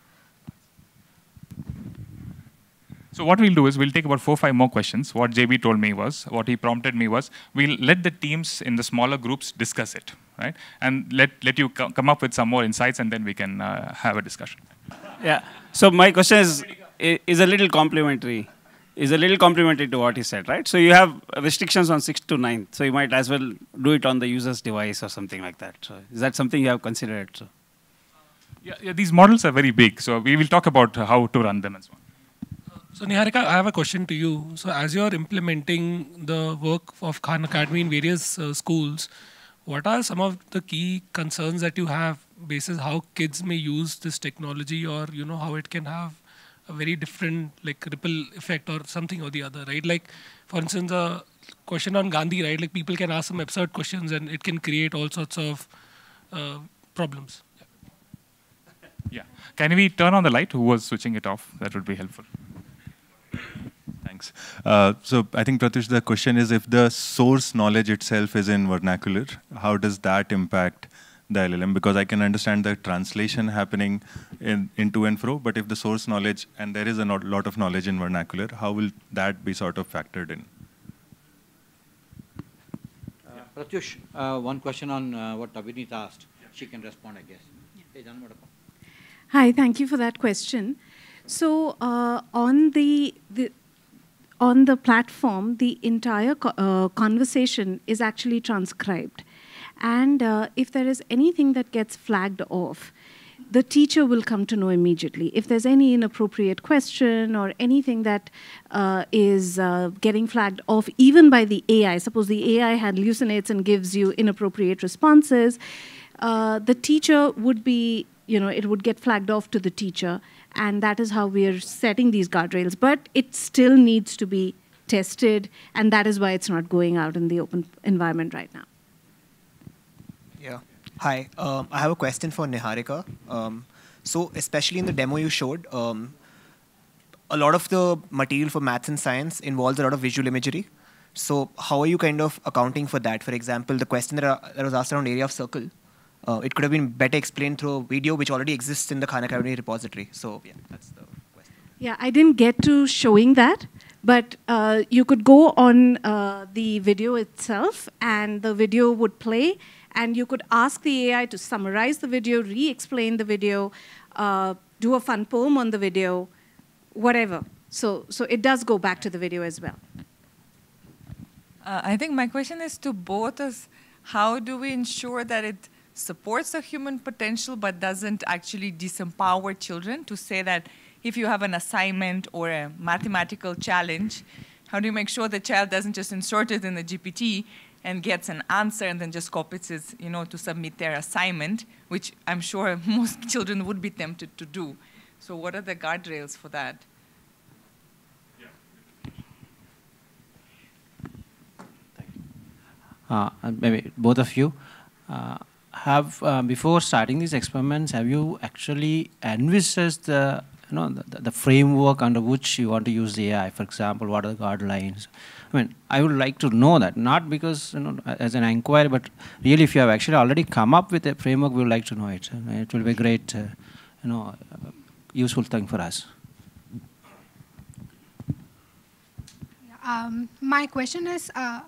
So what we'll do is we'll take about four, or five more questions. What JB told me was, what he prompted me was, we'll let the teams in the smaller groups discuss it, right? And let, let you co come up with some more insights and then we can uh, have a discussion. Yeah, so my question is, is a little complementary. Is a little complementary to what he said, right? So you have restrictions on 6 to 9, so you might as well do it on the user's device or something like that. So is that something you have considered? So? Yeah, yeah, these models are very big, so we will talk about how to run them and so on. So Niharika, I have a question to you. So as you're implementing the work of Khan Academy in various uh, schools, what are some of the key concerns that you have basis how kids may use this technology or you know how it can have a very different like ripple effect or something or the other, right? Like for instance, a question on Gandhi, right? Like people can ask some absurd questions and it can create all sorts of uh, problems. Yeah. Can we turn on the light? Who was switching it off? That would be helpful. Thanks. Uh, so I think, Pratyush, the question is if the source knowledge itself is in vernacular, how does that impact the LLM? Because I can understand the translation happening in, in to and fro, but if the source knowledge, and there is a lot of knowledge in vernacular, how will that be sort of factored in? Uh, Pratyush, uh, one question on uh, what Abhinit asked. She can respond, I guess. Yeah. Hey, Hi, thank you for that question. So uh, on the, the on the platform, the entire co uh, conversation is actually transcribed, and uh, if there is anything that gets flagged off, the teacher will come to know immediately. If there's any inappropriate question or anything that uh, is uh, getting flagged off, even by the AI, suppose the AI hallucinates and gives you inappropriate responses, uh, the teacher would be, you know, it would get flagged off to the teacher. And that is how we are setting these guardrails. But it still needs to be tested, and that is why it's not going out in the open environment right now. Yeah. Hi. Um, I have a question for Niharika. Um, so, especially in the demo you showed, um, a lot of the material for maths and science involves a lot of visual imagery. So, how are you kind of accounting for that? For example, the question that, uh, that was asked around area of circle, uh, it could have been better explained through a video which already exists in the Khan Academy repository. So, yeah, that's the question. Yeah, I didn't get to showing that, but uh, you could go on uh, the video itself, and the video would play, and you could ask the AI to summarize the video, re-explain the video, uh, do a fun poem on the video, whatever. So, so it does go back to the video as well. Uh, I think my question is to both us. How do we ensure that it supports the human potential but doesn't actually disempower children to say that if you have an assignment or a mathematical challenge, how do you make sure the child doesn't just insert it in the GPT and gets an answer and then just copies it, you know, to submit their assignment, which I'm sure most children would be tempted to do. So what are the guardrails for that? Uh, maybe both of you. Uh, have uh, before starting these experiments, have you actually envisaged the you know the, the, framework under which you want to use the AI? For example, what are the guidelines? I mean, I would like to know that not because you know as an inquiry, but really, if you have actually already come up with a framework, we would like to know it. It will be a great, uh, you know, uh, useful thing for us. Um, my question is, uh,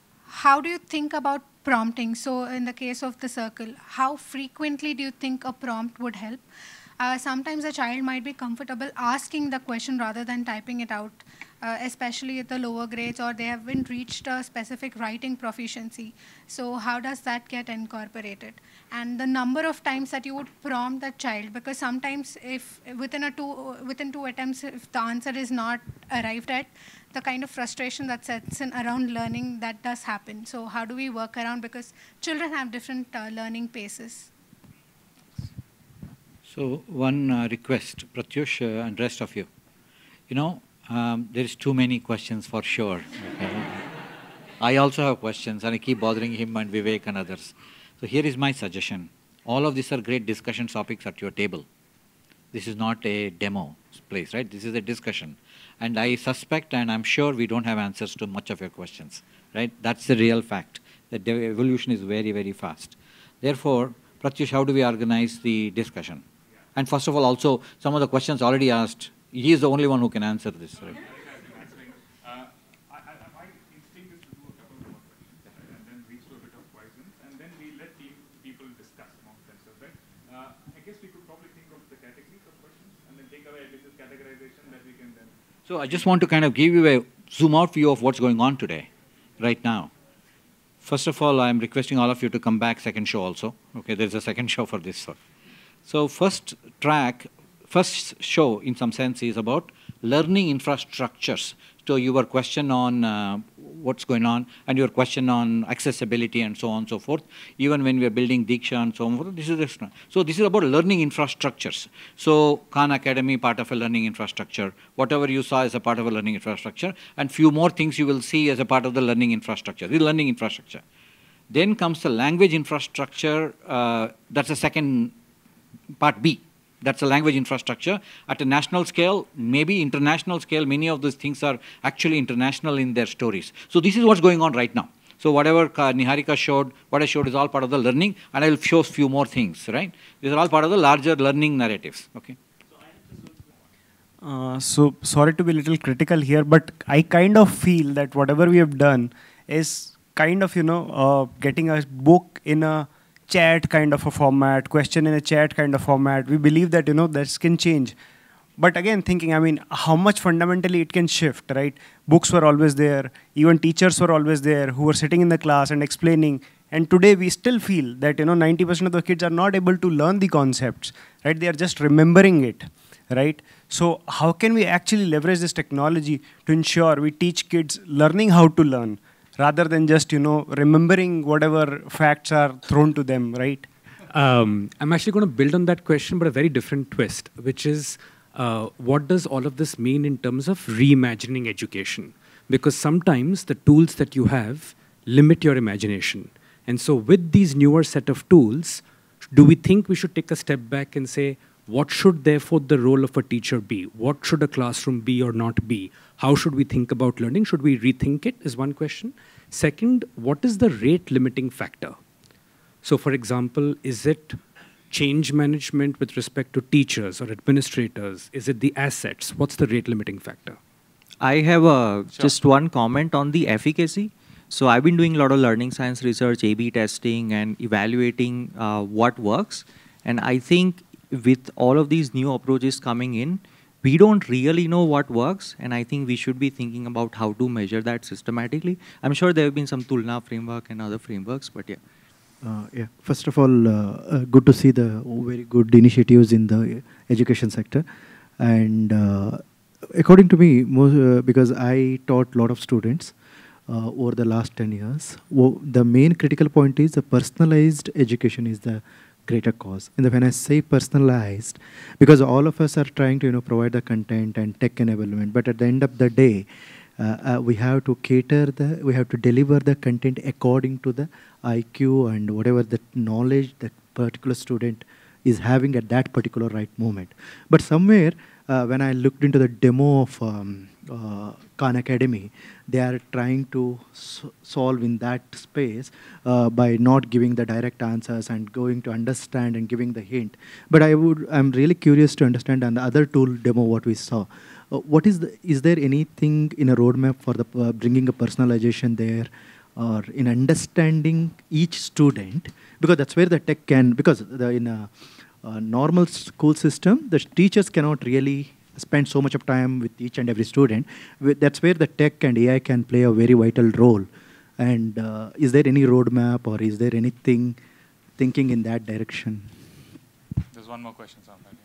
how do you think about prompting. So in the case of the circle, how frequently do you think a prompt would help? Uh, sometimes a child might be comfortable asking the question rather than typing it out, uh, especially at the lower grades, or they haven't reached a specific writing proficiency. So how does that get incorporated? And the number of times that you would prompt that child, because sometimes if within a two within two attempts, if the answer is not arrived at, the kind of frustration that sets in around learning that does happen. So how do we work around because children have different uh, learning paces. So one uh, request, Pratyush uh, and rest of you. You know, um, there is too many questions for sure. Okay? I also have questions and I keep bothering him and Vivek and others. So here is my suggestion. All of these are great discussion topics at your table. This is not a demo place, right? This is a discussion. And I suspect and I'm sure we don't have answers to much of your questions, right? That's the real fact. That the evolution is very, very fast. Therefore, Pratyush, how do we organize the discussion? And first of all, also, some of the questions already asked, he is the only one who can answer this. Right? So I just want to kind of give you a zoom out view of what's going on today, right now. First of all, I'm requesting all of you to come back second show also. Okay, there's a second show for this. So first track, first show in some sense is about learning infrastructures. So your question on uh, what's going on and your question on accessibility and so on and so forth, even when we are building Diksha and so on, this is. So this is about learning infrastructures. So Khan Academy, part of a learning infrastructure, whatever you saw as a part of a learning infrastructure, and few more things you will see as a part of the learning infrastructure, the learning infrastructure. Then comes the language infrastructure, uh, that's the second part B. That's a language infrastructure. At a national scale, maybe international scale, many of those things are actually international in their stories. So this is what's going on right now. So whatever Niharika showed, what I showed is all part of the learning, and I will show a few more things, right? These are all part of the larger learning narratives, okay? Uh, so sorry to be a little critical here, but I kind of feel that whatever we have done is kind of, you know, uh, getting a book in a chat kind of a format, question in a chat kind of format. We believe that you know this can change. But again, thinking, I mean, how much fundamentally it can shift, right? Books were always there, even teachers were always there who were sitting in the class and explaining. And today we still feel that you know 90% of the kids are not able to learn the concepts, right? They are just remembering it, right? So how can we actually leverage this technology to ensure we teach kids learning how to learn rather than just you know remembering whatever facts are thrown to them, right? Um, I'm actually going to build on that question, but a very different twist, which is uh, what does all of this mean in terms of reimagining education? Because sometimes the tools that you have limit your imagination. And so, with these newer set of tools, do we think we should take a step back and say, what should therefore the role of a teacher be? What should a classroom be or not be? How should we think about learning? Should we rethink it? Is one question. Second, what is the rate limiting factor? So, for example, is it change management with respect to teachers or administrators? Is it the assets? What's the rate limiting factor? I have uh, just one comment on the efficacy. So I've been doing a lot of learning science research, A-B testing, and evaluating uh, what works. And I think with all of these new approaches coming in, we don't really know what works. And I think we should be thinking about how to measure that systematically. I'm sure there have been some Tulna framework and other frameworks, but yeah. Uh, yeah, first of all, uh, uh, good to see the very good initiatives in the education sector. And uh, according to me, most, uh, because I taught a lot of students uh, over the last 10 years, the main critical point is the personalized education is the greater cause. And when I say personalized, because all of us are trying to you know provide the content and tech enablement, but at the end of the day, uh, uh, we have to cater the, we have to deliver the content according to the IQ and whatever the knowledge that particular student is having at that particular right moment. But somewhere, uh, when I looked into the demo of um, uh, Khan Academy, they are trying to so solve in that space uh, by not giving the direct answers and going to understand and giving the hint. But I would, I'm really curious to understand on the other tool demo what we saw. Uh, what is the, is there anything in a roadmap for the uh, bringing a personalization there or in understanding each student because that's where the tech can because the, in a, a normal school system the teachers cannot really spend so much of time with each and every student that's where the tech and ai can play a very vital role and uh, is there any roadmap or is there anything thinking in that direction there's one more question Sampan.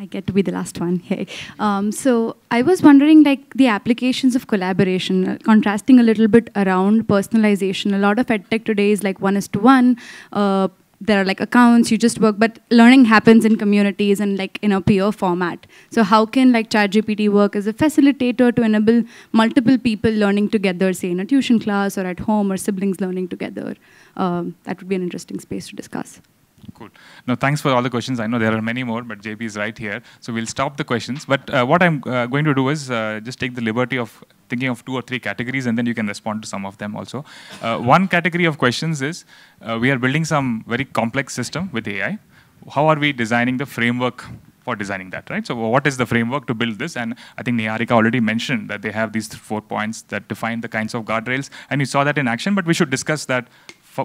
I get to be the last one. Hey, um, so I was wondering, like the applications of collaboration, uh, contrasting a little bit around personalization. A lot of edtech today is like one is to one. Uh, there are like accounts you just work, but learning happens in communities and like in a peer format. So how can like ChatGPT work as a facilitator to enable multiple people learning together, say in a tuition class or at home, or siblings learning together? Um, that would be an interesting space to discuss. Cool. No, thanks for all the questions. I know there are many more, but JB is right here. So we'll stop the questions. But uh, what I'm uh, going to do is uh, just take the liberty of thinking of two or three categories, and then you can respond to some of them also. Uh, one category of questions is, uh, we are building some very complex system with AI. How are we designing the framework for designing that, right? So what is the framework to build this? And I think Niharika already mentioned that they have these four points that define the kinds of guardrails, and you saw that in action, but we should discuss that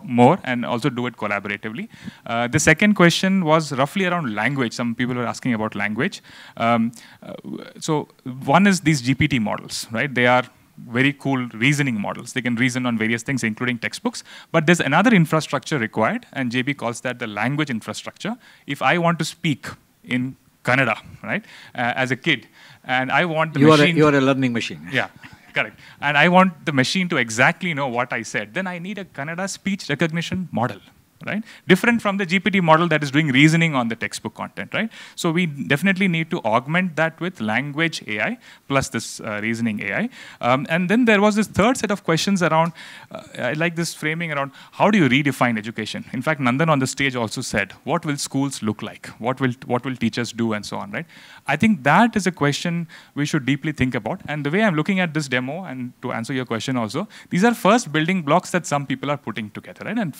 more and also do it collaboratively. Uh, the second question was roughly around language. Some people were asking about language. Um, uh, so one is these GPT models, right? They are very cool reasoning models. They can reason on various things, including textbooks. But there's another infrastructure required, and JB calls that the language infrastructure. If I want to speak in Kannada, right, uh, as a kid, and I want the you machine... Are a, you are a learning machine. Yeah. Correct. And I want the machine to exactly know what I said. Then I need a Kannada speech recognition model right? Different from the GPT model that is doing reasoning on the textbook content, right? So we definitely need to augment that with language AI plus this uh, reasoning AI. Um, and then there was this third set of questions around, uh, I like this framing around how do you redefine education? In fact, Nandan on the stage also said, what will schools look like? What will, what will teachers do and so on, right? I think that is a question we should deeply think about. And the way I'm looking at this demo, and to answer your question also, these are first building blocks that some people are putting together, right? And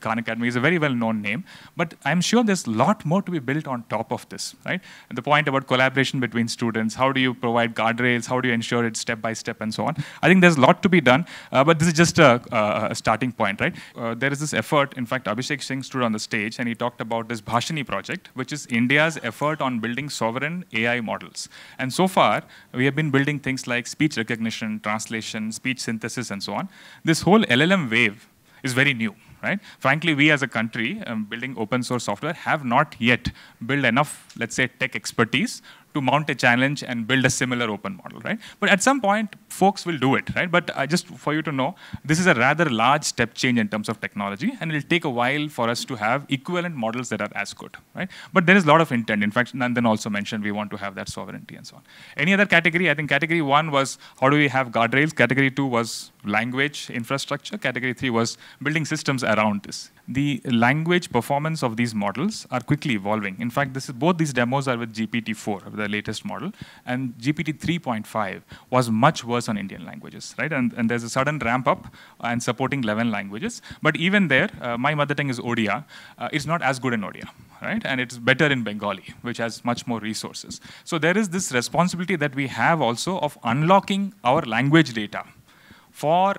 Khan Academy Academy is a very well-known name, but I'm sure there's a lot more to be built on top of this, right? And the point about collaboration between students, how do you provide guardrails, how do you ensure it step by step and so on. I think there's a lot to be done, uh, but this is just a, a, a starting point, right? Uh, there is this effort, in fact, Abhishek Singh stood on the stage and he talked about this Bhashini project, which is India's effort on building sovereign AI models. And so far, we have been building things like speech recognition, translation, speech synthesis, and so on. This whole LLM wave is very new, right? Frankly, we as a country um, building open source software have not yet built enough, let's say, tech expertise to mount a challenge and build a similar open model, right? But at some point, folks will do it, right? But uh, just for you to know, this is a rather large step change in terms of technology, and it'll take a while for us to have equivalent models that are as good, right? But there is a lot of intent. In fact, Nandan also mentioned we want to have that sovereignty and so on. Any other category? I think category one was how do we have guardrails? Category two was language infrastructure. Category three was building systems around this the language performance of these models are quickly evolving. In fact, this is, both these demos are with GPT-4, the latest model, and GPT 3.5 was much worse on Indian languages, right? And, and there's a sudden ramp up and supporting 11 languages. But even there, uh, my mother tongue is Odia. Uh, it's not as good in Odia, right? And it's better in Bengali, which has much more resources. So there is this responsibility that we have also of unlocking our language data for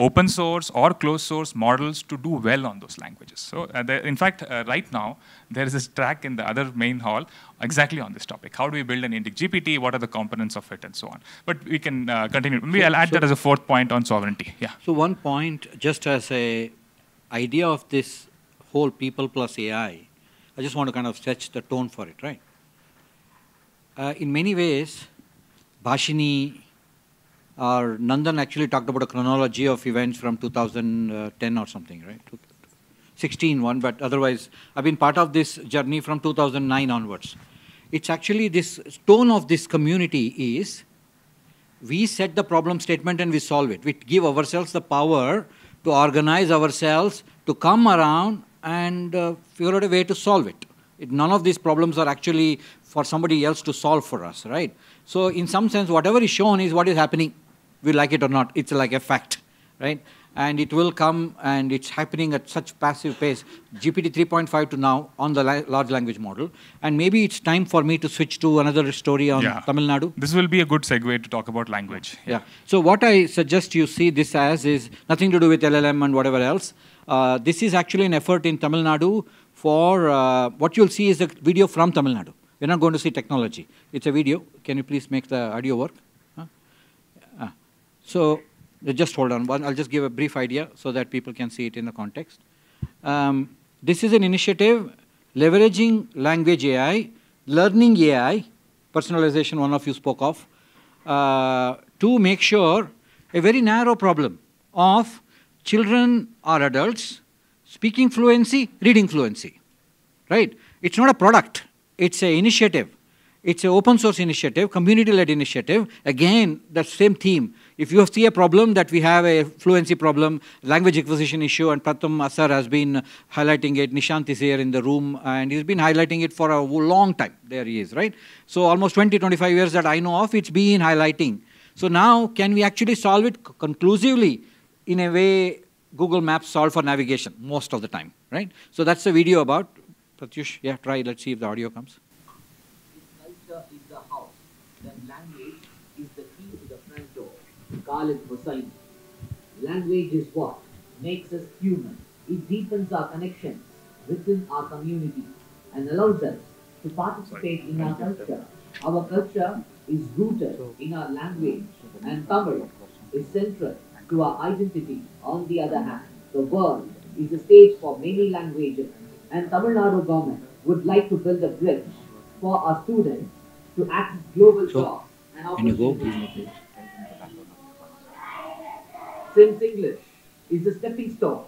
open source or closed source models to do well on those languages. So uh, there, in fact, uh, right now, there is this track in the other main hall exactly on this topic. How do we build an Indic GPT? What are the components of it and so on? But we can uh, continue. Maybe I'll add so, that as a fourth point on sovereignty. Yeah. So one point, just as a idea of this whole people plus AI, I just want to kind of set the tone for it, right? Uh, in many ways, Bhashini or Nandan actually talked about a chronology of events from 2010 or something, right? 16 one, but otherwise, I've been part of this journey from 2009 onwards. It's actually this tone of this community is we set the problem statement and we solve it. We give ourselves the power to organize ourselves, to come around and uh, figure out a way to solve it. it. None of these problems are actually for somebody else to solve for us, right? So in some sense, whatever is shown is what is happening we like it or not. It's like a fact, right? And it will come, and it's happening at such passive pace. GPT 3.5 to now on the large language model, and maybe it's time for me to switch to another story on yeah. Tamil Nadu. This will be a good segue to talk about language. Yeah. yeah. So what I suggest you see this as is nothing to do with LLM and whatever else. Uh, this is actually an effort in Tamil Nadu for uh, what you'll see is a video from Tamil Nadu. We're not going to see technology. It's a video. Can you please make the audio work? So just hold on. I'll just give a brief idea so that people can see it in the context. Um, this is an initiative leveraging language AI, learning AI, personalization one of you spoke of, uh, to make sure a very narrow problem of children or adults speaking fluency, reading fluency, right? It's not a product, it's an initiative. It's an open source initiative, community-led initiative. Again, the same theme. If you see a problem that we have a fluency problem, language acquisition issue, and Pratham ASER has been highlighting it, Nishant is here in the room, and he's been highlighting it for a long time. There he is, right? So almost 20, 25 years that I know of, it's been highlighting. So now, can we actually solve it conclusively in a way Google Maps solve for navigation most of the time, right? So that's the video about. Pratyush, yeah, try. Let's see if the audio comes. Khalid Hosseini. Language is what makes us human. It deepens our connections within our community and allows us to participate in our culture. Our culture is rooted in our language and Tamil is central to our identity. On the other hand, the world is a stage for many languages and Tamil Nadu government would like to build a bridge for our students to access global jobs and opportunities. Since English is a stepping stone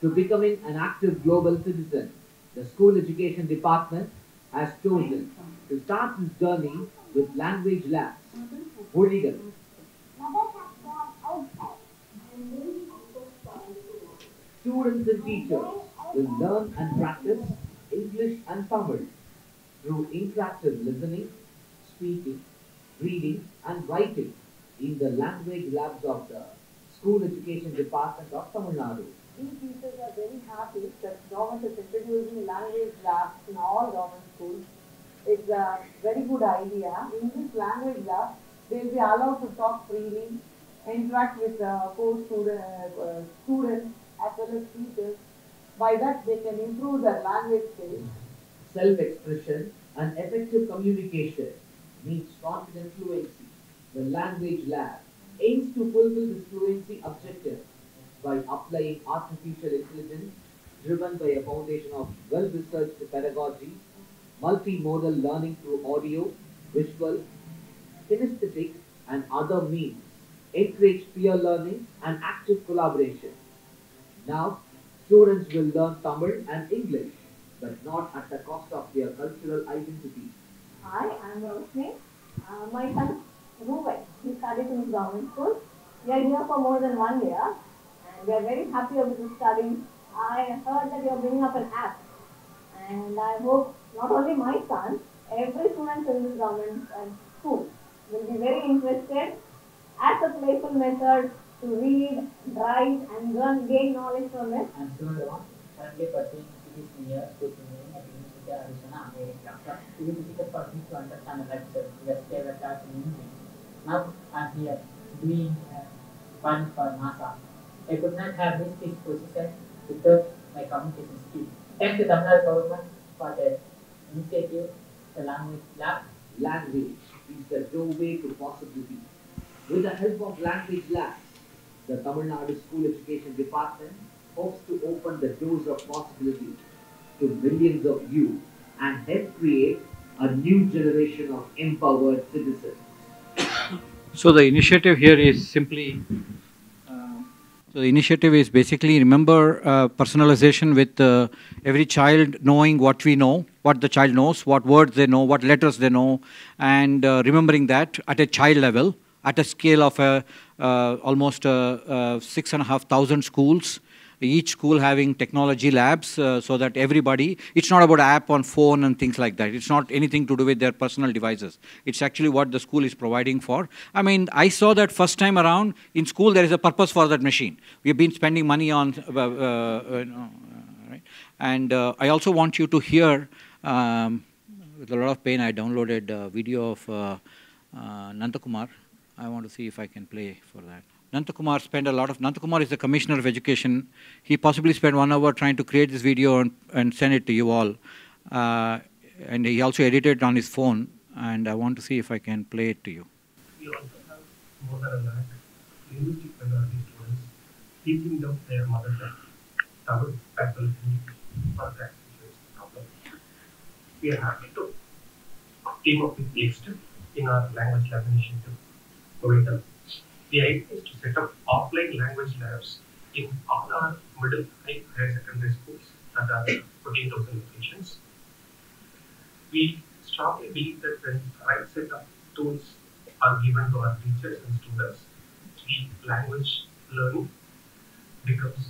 to becoming an active global citizen, the school education department has chosen to start this journey with language labs. Moligal. Students and teachers will learn and practice English and Tamil through interactive listening, speaking, reading and writing in the language labs of the School Education Department of Tamil Nadu. we teachers are very happy that government is introducing language labs in all government schools. It's a very good idea. In this language lab, they'll be allowed to talk freely, interact with uh, co-student, uh, students as well as teachers. By that, they can improve their language skills. Self-expression and effective communication needs confident fluency. The language lab aims to fulfill this fluency objective by applying artificial intelligence driven by a foundation of well-researched pedagogy, multimodal learning through audio, visual, kinesthetic, and other means, encourage peer learning and active collaboration. Now, students will learn Tamil and English, but not at the cost of their cultural identity. Hi, I'm Roshni. Uh, my son Ruben, he studies in government school. We are here for more than one year and we are very happy with his studies. I heard that you are bringing up an app and I hope not only my son, every student in this government school will be very interested as a playful method to read, write and learn, gain knowledge from it. I'm Sundaram, currently pursuing PhD senior school engineering at University of Arizona, America. It is difficult for me to understand the lecture, just gave a class in English. Now I'm here doing fun for NASA. I could not have this position without my communication skills. Thank you, Tamil Nadu government, for the initiative, the language lab. Language is the doorway to possibility. With the help of language labs, the Tamil Nadu School Education Department hopes to open the doors of possibility to millions of youth and help create a new generation of empowered citizens. So the initiative here is simply, uh, so the initiative is basically remember uh, personalization with uh, every child knowing what we know, what the child knows, what words they know, what letters they know, and uh, remembering that at a child level, at a scale of uh, almost six and a half thousand schools, each school having technology labs uh, so that everybody, it's not about app on phone and things like that. It's not anything to do with their personal devices. It's actually what the school is providing for. I mean, I saw that first time around in school there is a purpose for that machine. We have been spending money on, uh, uh, right? And I also want you to hear, um, with a lot of pain, I downloaded a video of uh, Nandakumar. I want to see if I can play for that. Nandakumar spent a lot of, Nandakumar is the Commissioner of Education. He possibly spent one hour trying to create this video and, and send it to you all. Uh, and he also edited it on his phone, and I want to see if I can play it to you. We also have more than a lakh linguistic minority them their mother tongue, Tamil, that problem. We are happy to team up with EkStep in our language lab initiative, Momentum. The idea is to set up offline language labs in all our middle high higher secondary schools that are 14,000 locations. We strongly believe that when the right set of tools are given to our teachers and students, the language learning becomes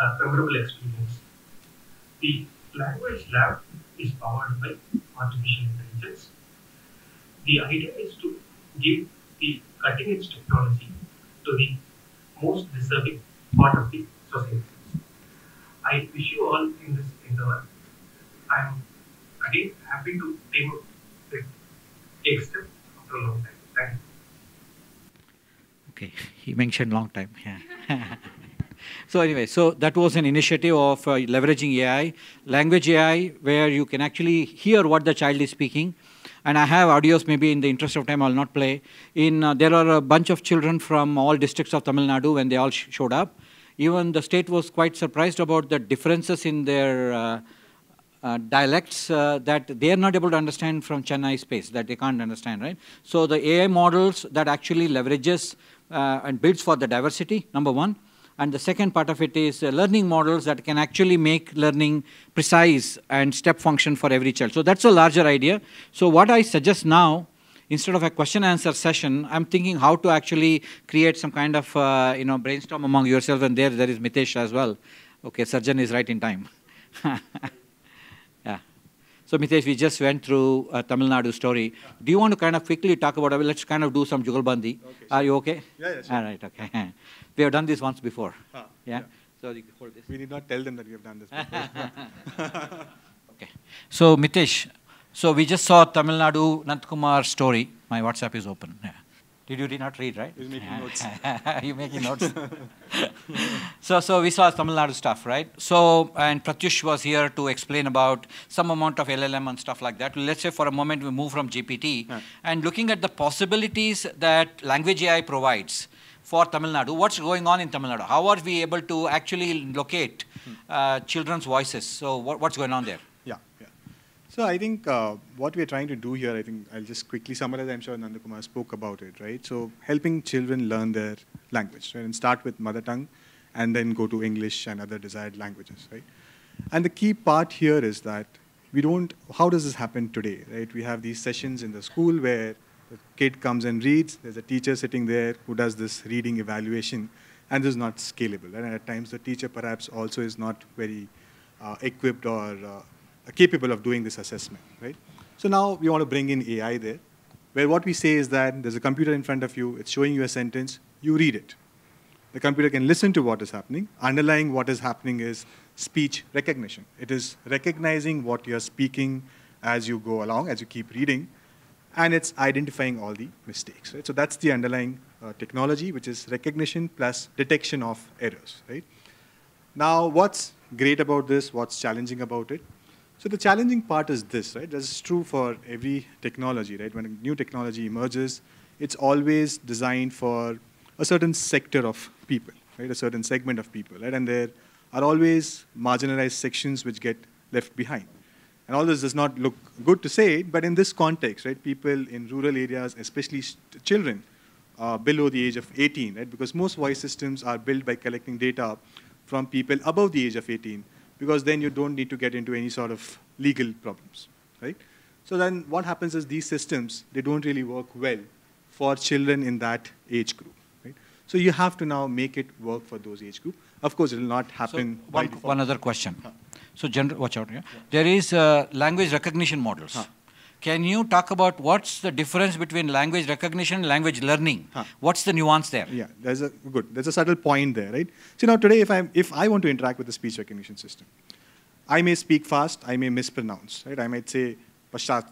a memorable experience. The language lab is powered by artificial intelligence. The idea is to give the cutting edge technology to the most deserving part of the society. I wish you all in this endeavor. I'm again happy to take, with EkStep after a long time. Thank you. Okay, he mentioned long time. Yeah. so anyway, so that was an initiative of uh, leveraging AI, language AI, where you can actually hear what the child is speaking and I have audios, maybe in the interest of time, I'll not play. In uh, There are a bunch of children from all districts of Tamil Nadu when they all sh showed up. Even the state was quite surprised about the differences in their uh, uh, dialects uh, that they are not able to understand from Chennai space, that they can't understand, right? So the AI models that actually leverages uh, and builds for the diversity, number one. And the second part of it is uh, learning models that can actually make learning precise and step function for every child. So that's a larger idea. So what I suggest now, instead of a question answer session, I'm thinking how to actually create some kind of uh, you know brainstorm among yourselves. And there, there is Mitesh as well. Okay, Surgeon is right in time. yeah. So Mitesh, we just went through a Tamil Nadu story. Do you want to kind of quickly talk about it? Let's kind of do some jugalbandi. Okay, Are you okay? Yeah, yeah, sure. All right, okay. we have done this once before. Huh, yeah? yeah. So you hold this. We did not tell them that we have done this before. okay. So Mitesh, so we just saw Tamil Nadu Nandakumar story. My WhatsApp is open. Yeah. Did you re- not read, right? He's making notes. you making notes. so, so we saw Tamil Nadu stuff, right? So, and Pratyush was here to explain about some amount of LLM and stuff like that. Let's say for a moment we move from GPT and looking at the possibilities that language AI provides for Tamil Nadu. What's going on in Tamil Nadu? How are we able to actually locate uh, children's voices? So, what, what's going on there? Yeah, yeah. So I think uh, what we're trying to do here, I think I'll just quickly summarize. I'm sure Nandakumar spoke about it, right? So helping children learn their language, right? And start with mother tongue and then go to English and other desired languages, right? And the key part here is that we don't, how does this happen today, right? We have these sessions in the school where the kid comes and reads, there's a teacher sitting there who does this reading evaluation, and this is not scalable. And at times the teacher perhaps also is not very uh, equipped or uh, capable of doing this assessment, right? So now we want to bring in AI there, where what we say is that there's a computer in front of you, it's showing you a sentence, you read it. The computer can listen to what is happening. Underlying what is happening is speech recognition. It is recognizing what you're speaking as you go along, as you keep reading, and it's identifying all the mistakes, right? So that's the underlying uh, technology, which is recognition plus detection of errors, right? Now, what's great about this? What's challenging about it? So the challenging part is this, right? This is true for every technology, right? When a new technology emerges, it's always designed for a certain sector of people, right? A certain segment of people, right? And there are always marginalized sections which get left behind. And all this does not look good to say it, but in this context, right, people in rural areas, especially children uh, below the age of 18, right, because most voice systems are built by collecting data from people above the age of 18, because then you don't need to get into any sort of legal problems, right? So then what happens is these systems, they don't really work well for children in that age group, right? So you have to now make it work for those age group. Of course, it will not happen So one, one other question. So, general, watch out. Yeah? There is uh, language recognition models. Can you talk about what's the difference between language recognition and language learning? What's the nuance there? Yeah, there's a good. There's a subtle point there, right? So now today, if I if I want to interact with the speech recognition system, I may speak fast, I may mispronounce, right? I might say pashat,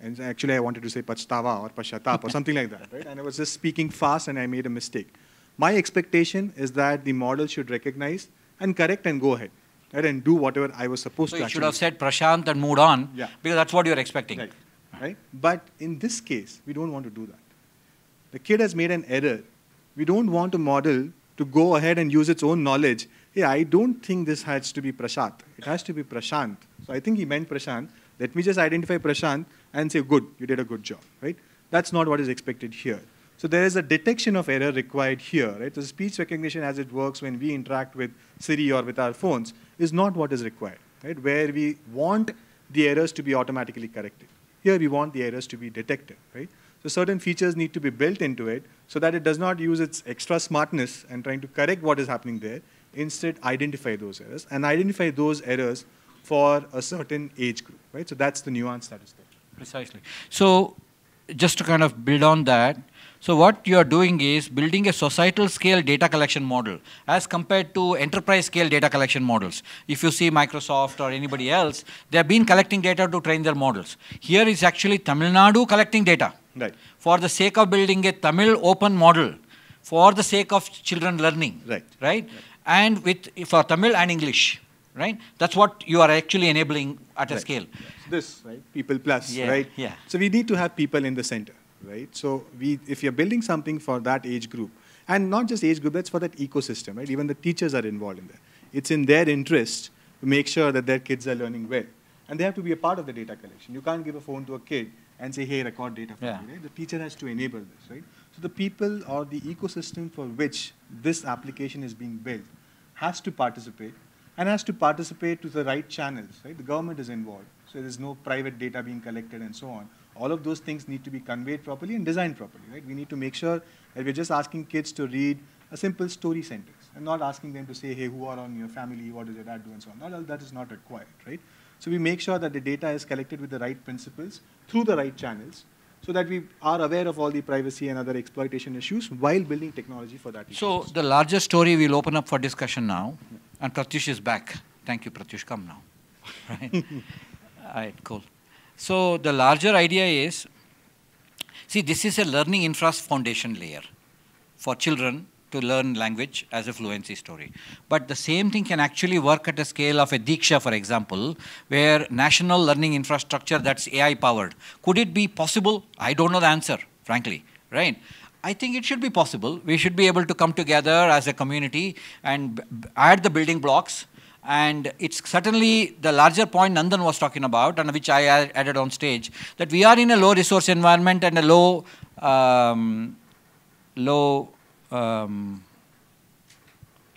and actually I wanted to say pachtava or pashatap or something like that, right? And I was just speaking fast and I made a mistake. My expectation is that the model should recognize and correct and go ahead, right? And do whatever I was supposed So to. you should have said Prashant and moved on Yeah. because that's what you're expecting. Right. right? But in this case, we don't want to do that. The kid has made an error. We don't want a model to go ahead and use its own knowledge. Hey, I don't think this has to be Prashant. It has to be Prashant. So I think he meant Prashant. Let me just identify Prashant and say, good, you did a good job, right? That's not what is expected here. So there is a detection of error required here, right? The speech recognition as it works when we interact with Siri or with our phones is not what is required, right? Where we want the errors to be automatically corrected. Here we want the errors to be detected, right? So certain features need to be built into it so that it does not use its extra smartness and trying to correct what is happening there. Instead, identify those errors and identify those errors for a certain age group, right? So that's the nuance that is there. Precisely. So, just to kind of build on that, so what you are doing is building a societal scale data collection model as compared to enterprise scale data collection models. If you see Microsoft or anybody else, they have been collecting data to train their models. Here is actually Tamil Nadu collecting data Right. for the sake of building a Tamil open model for the sake of children learning. Right. Right? And with for Tamil and English. Right? That's what you are actually enabling at a Right. scale. This, right? People plus, Yeah, right? yeah. So we need to have people in the center, right? So we, if you're building something for that age group, and not just age group, that's for that ecosystem, right? Even the teachers are involved in that. It's in their interest to make sure that their kids are learning well. And they have to be a part of the data collection. You can't give a phone to a kid and say, hey, record data for Yeah. me, right? The teacher has to enable this, right? So the people or the ecosystem for which this application is being built has to participate and has to participate to the right channels, right? The government is involved, so there's no private data being collected and so on. All of those things need to be conveyed properly and designed properly, right? We need to make sure that we're just asking kids to read a simple story sentence and not asking them to say, hey, who are on your family, what does your dad do, and so on. Not all that is not required, right? So we make sure that the data is collected with the right principles through the right channels so that we are aware of all the privacy and other exploitation issues while building technology for that. So the larger story we'll open up for discussion now. And Pratyush is back. Thank you, Pratyush. Come now. right? All right, cool. So the larger idea is, see, this is a learning infra foundation layer for children to learn language as a fluency story. But the same thing can actually work at a scale of a Diksha, for example, where national learning infrastructure that's AI powered. Could it be possible? I don't know the answer, frankly, right? I think it should be possible. We should be able to come together as a community and add the building blocks. And it's certainly the larger point Nandan was talking about, and which I added on stage, that we are in a low resource environment and a low, um, low um,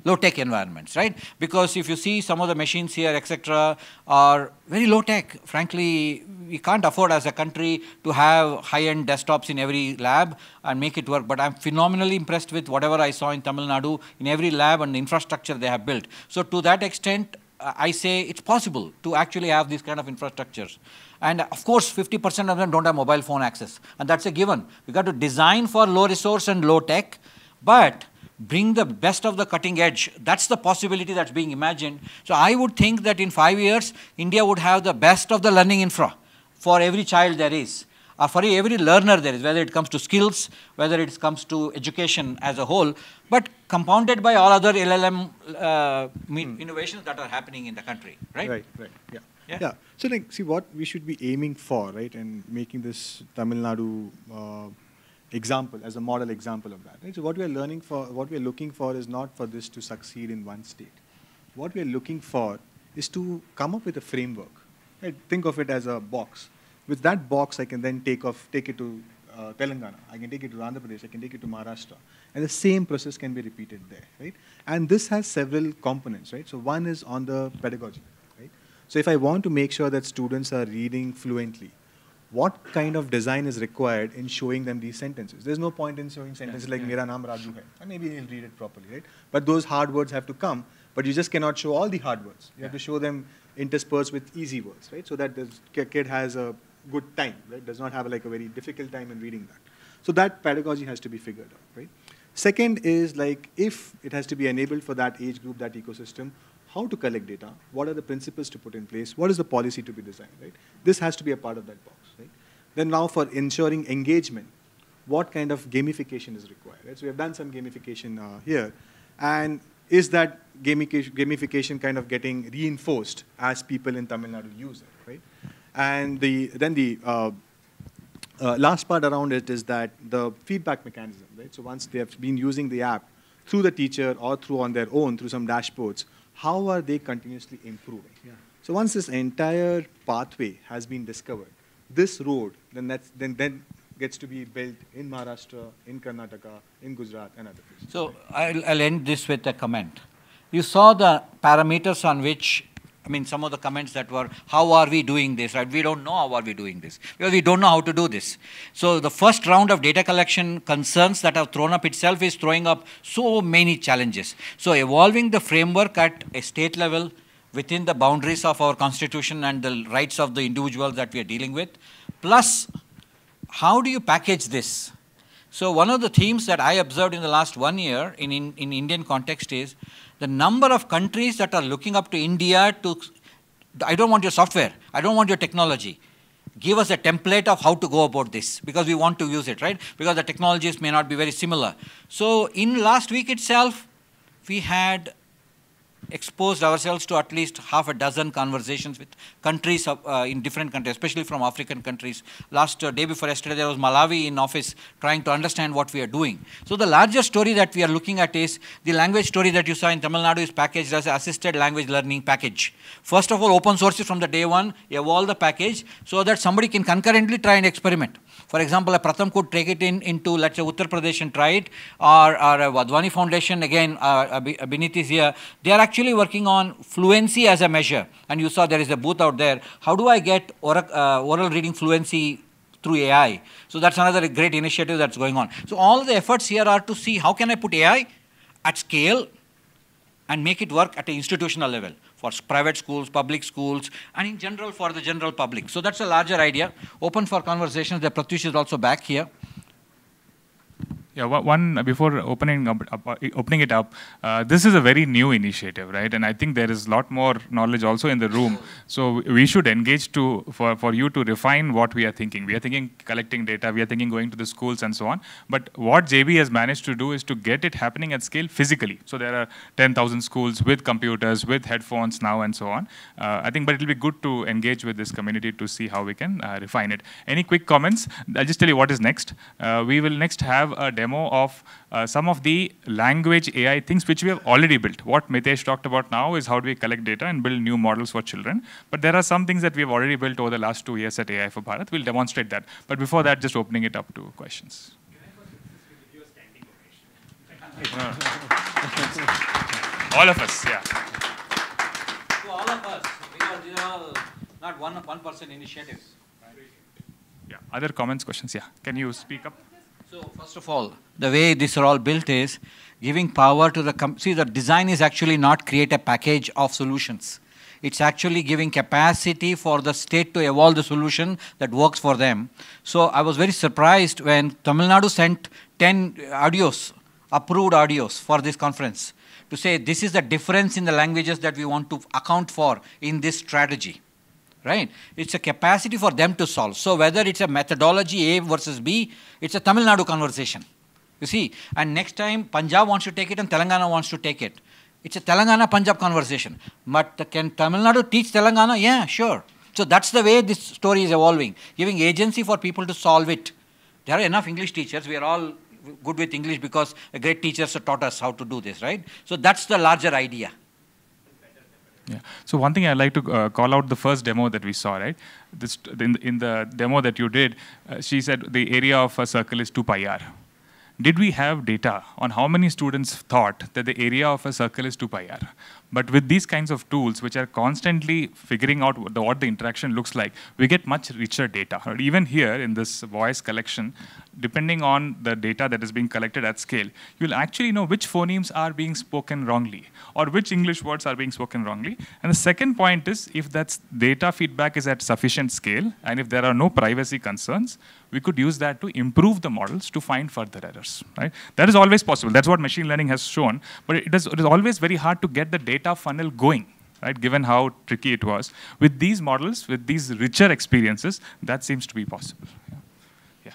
low tech environments, right? Because if you see some of the machines here, etc., are very low tech. Frankly, we can't afford as a country to have high end desktops in every lab and make it work. But I'm phenomenally impressed with whatever I saw in Tamil Nadu in every lab and the infrastructure they have built. So, to that extent, I say it's possible to actually have these kind of infrastructures. And of course, 50% of them don't have mobile phone access. And that's a given. We've got to design for low resource and low tech but bring the best of the cutting edge. That's the possibility that's being imagined. So I would think that in five years, India would have the best of the learning infra for every child there is, or for every learner there is, whether it comes to skills, whether it comes to education as a whole, but compounded by all other LLM uh, hmm. innovations that are happening in the country, right? Right, right, yeah. Yeah. yeah. So, like, see what we should be aiming for, right, and making this Tamil Nadu uh, example, as a model example of that. Right? So what we are learning for, what we are looking for is not for this to succeed in one state. What we are looking for is to come up with a framework. Right? Think of it as a box. With that box, I can then take off, take it to uh, Telangana. I can take it to Andhra Pradesh. I can take it to Maharashtra, and the same process can be repeated there, right? And this has several components, right? So one is on the pedagogy, right? So if I want to make sure that students are reading fluently, what kind of design is required in showing them these sentences. There's no point in showing sentences like Mera naam Raju hai. And maybe he'll read it properly, right? But those hard words have to come. But you just cannot show all the hard words. You have to show them interspersed with easy words, right? So that the kid has a good time, right? Does not have like a very difficult time in reading that. So that pedagogy has to be figured out, right? Second is like if it has to be enabled for that age group, that ecosystem, how to collect data, what are the principles to put in place, what is the policy to be designed, right? This has to be a part of that box? Then now for ensuring engagement, what kind of gamification is required, right? So we have done some gamification uh, here, and is that gamification, gamification kind of getting reinforced as people in Tamil Nadu use it, right? And the, then the uh, uh, last part around it is that the feedback mechanism, right? So once they have been using the app through the teacher or through on their own, through some dashboards, how are they continuously improving? Yeah. So once this entire pathway has been discovered, this road then that's then then gets to be built in Maharashtra, in Karnataka, in Gujarat, and other places. So I'll, I'll end this with a comment. You saw the parameters on which I mean, some of the comments that were, how are we doing this, right? We don't know how are we doing this, because we don't know how to do this. So the first round of data collection concerns that have thrown up itself is throwing up so many challenges. So evolving the framework at a state level within the boundaries of our constitution and the rights of the individuals that we are dealing with, plus how do you package this? So one of the themes that I observed in the last one year in, in, in Indian context is the number of countries that are looking up to India to, I don't want your software, I don't want your technology. Give us a template of how to go about this because we want to use it, right? Because the technologies may not be very similar. So in last week itself, we had exposed ourselves to at least half a dozen conversations with countries of, uh, in different countries, especially from African countries. Last uh, day before yesterday, there was Malawi in office trying to understand what we are doing. So the larger story that we are looking at is the language story that you saw in Tamil Nadu is packaged as assisted language learning package. First of all, open source from the day one, evolve the package so that somebody can concurrently try and experiment. For example, a Pratham could take it in into, let's say, Uttar Pradesh and try it, or, or a Wadhwani Foundation, again, uh, Abhinit is here. They are actually working on fluency as a measure. And you saw there is a booth out there. How do I get oral, uh, oral reading fluency through AI? So that's another great initiative that's going on. So all the efforts here are to see how can I put AI at scale and make it work at an institutional level for private schools, public schools, and in general for the general public. So that's a larger idea. Open for conversations. The Pratyush is also back here. Yeah, one, before opening up, opening it up, uh, this is a very new initiative, right? And I think there is a lot more knowledge also in the room. So we should engage to for, for you to refine what we are thinking. We are thinking collecting data, we are thinking going to the schools and so on. But what JB has managed to do is to get it happening at scale physically. So there are 10,000 schools with computers, with headphones now and so on. Uh, I think, but it'll be good to engage with this community to see how we can uh, refine it. Any quick comments? I'll just tell you what is next. Uh, we will next have a demo of uh, some of the language AI things which we have already built. What Mitesh talked about now is how do we collect data and build new models for children. But there are some things that we have already built over the last two years at AI4Bharat. We'll demonstrate that. But before that, just opening it up to questions. all of us, yeah. To all of us, because these are all not one, one person initiatives. Yeah. Other comments, questions? Yeah. Can you speak up? So first of all, the way these are all built is giving power to the com- see the design is actually not create a package of solutions. It's actually giving capacity for the state to evolve the solution that works for them. So I was very surprised when Tamil Nadu sent 10 audios, approved audios for this conference to say this is the difference in the languages that we want to account for in this strategy right? It's a capacity for them to solve. So whether it's a methodology A versus B, it's a Tamil Nadu conversation. You see, and next time Punjab wants to take it and Telangana wants to take it. It's a Telangana Punjab conversation. But can Tamil Nadu teach Telangana? Yeah, sure. So that's the way this story is evolving, giving agency for people to solve it. There are enough English teachers. We are all good with English because great teachers taught us how to do this, right? So that's the larger idea. Yeah. So one thing I'd like to uh, call out the first demo that we saw, right? This, in, in the demo that you did, uh, she said the area of a circle is 2 pi r. Did we have data on how many students thought that the area of a circle is 2 pi r? But with these kinds of tools, which are constantly figuring out what the, what the interaction looks like, we get much richer data. Even here in this voice collection, depending on the data that is being collected at scale, you'll actually know which phonemes are being spoken wrongly or which English words are being spoken wrongly. And the second point is if that data feedback is at sufficient scale and if there are no privacy concerns, we could use that to improve the models to find further errors. Right? That is always possible. That's what machine learning has shown. But it is, it is always very hard to get the data funnel going. Right, given how tricky it was. With these models, with these richer experiences, that seems to be possible. Yeah.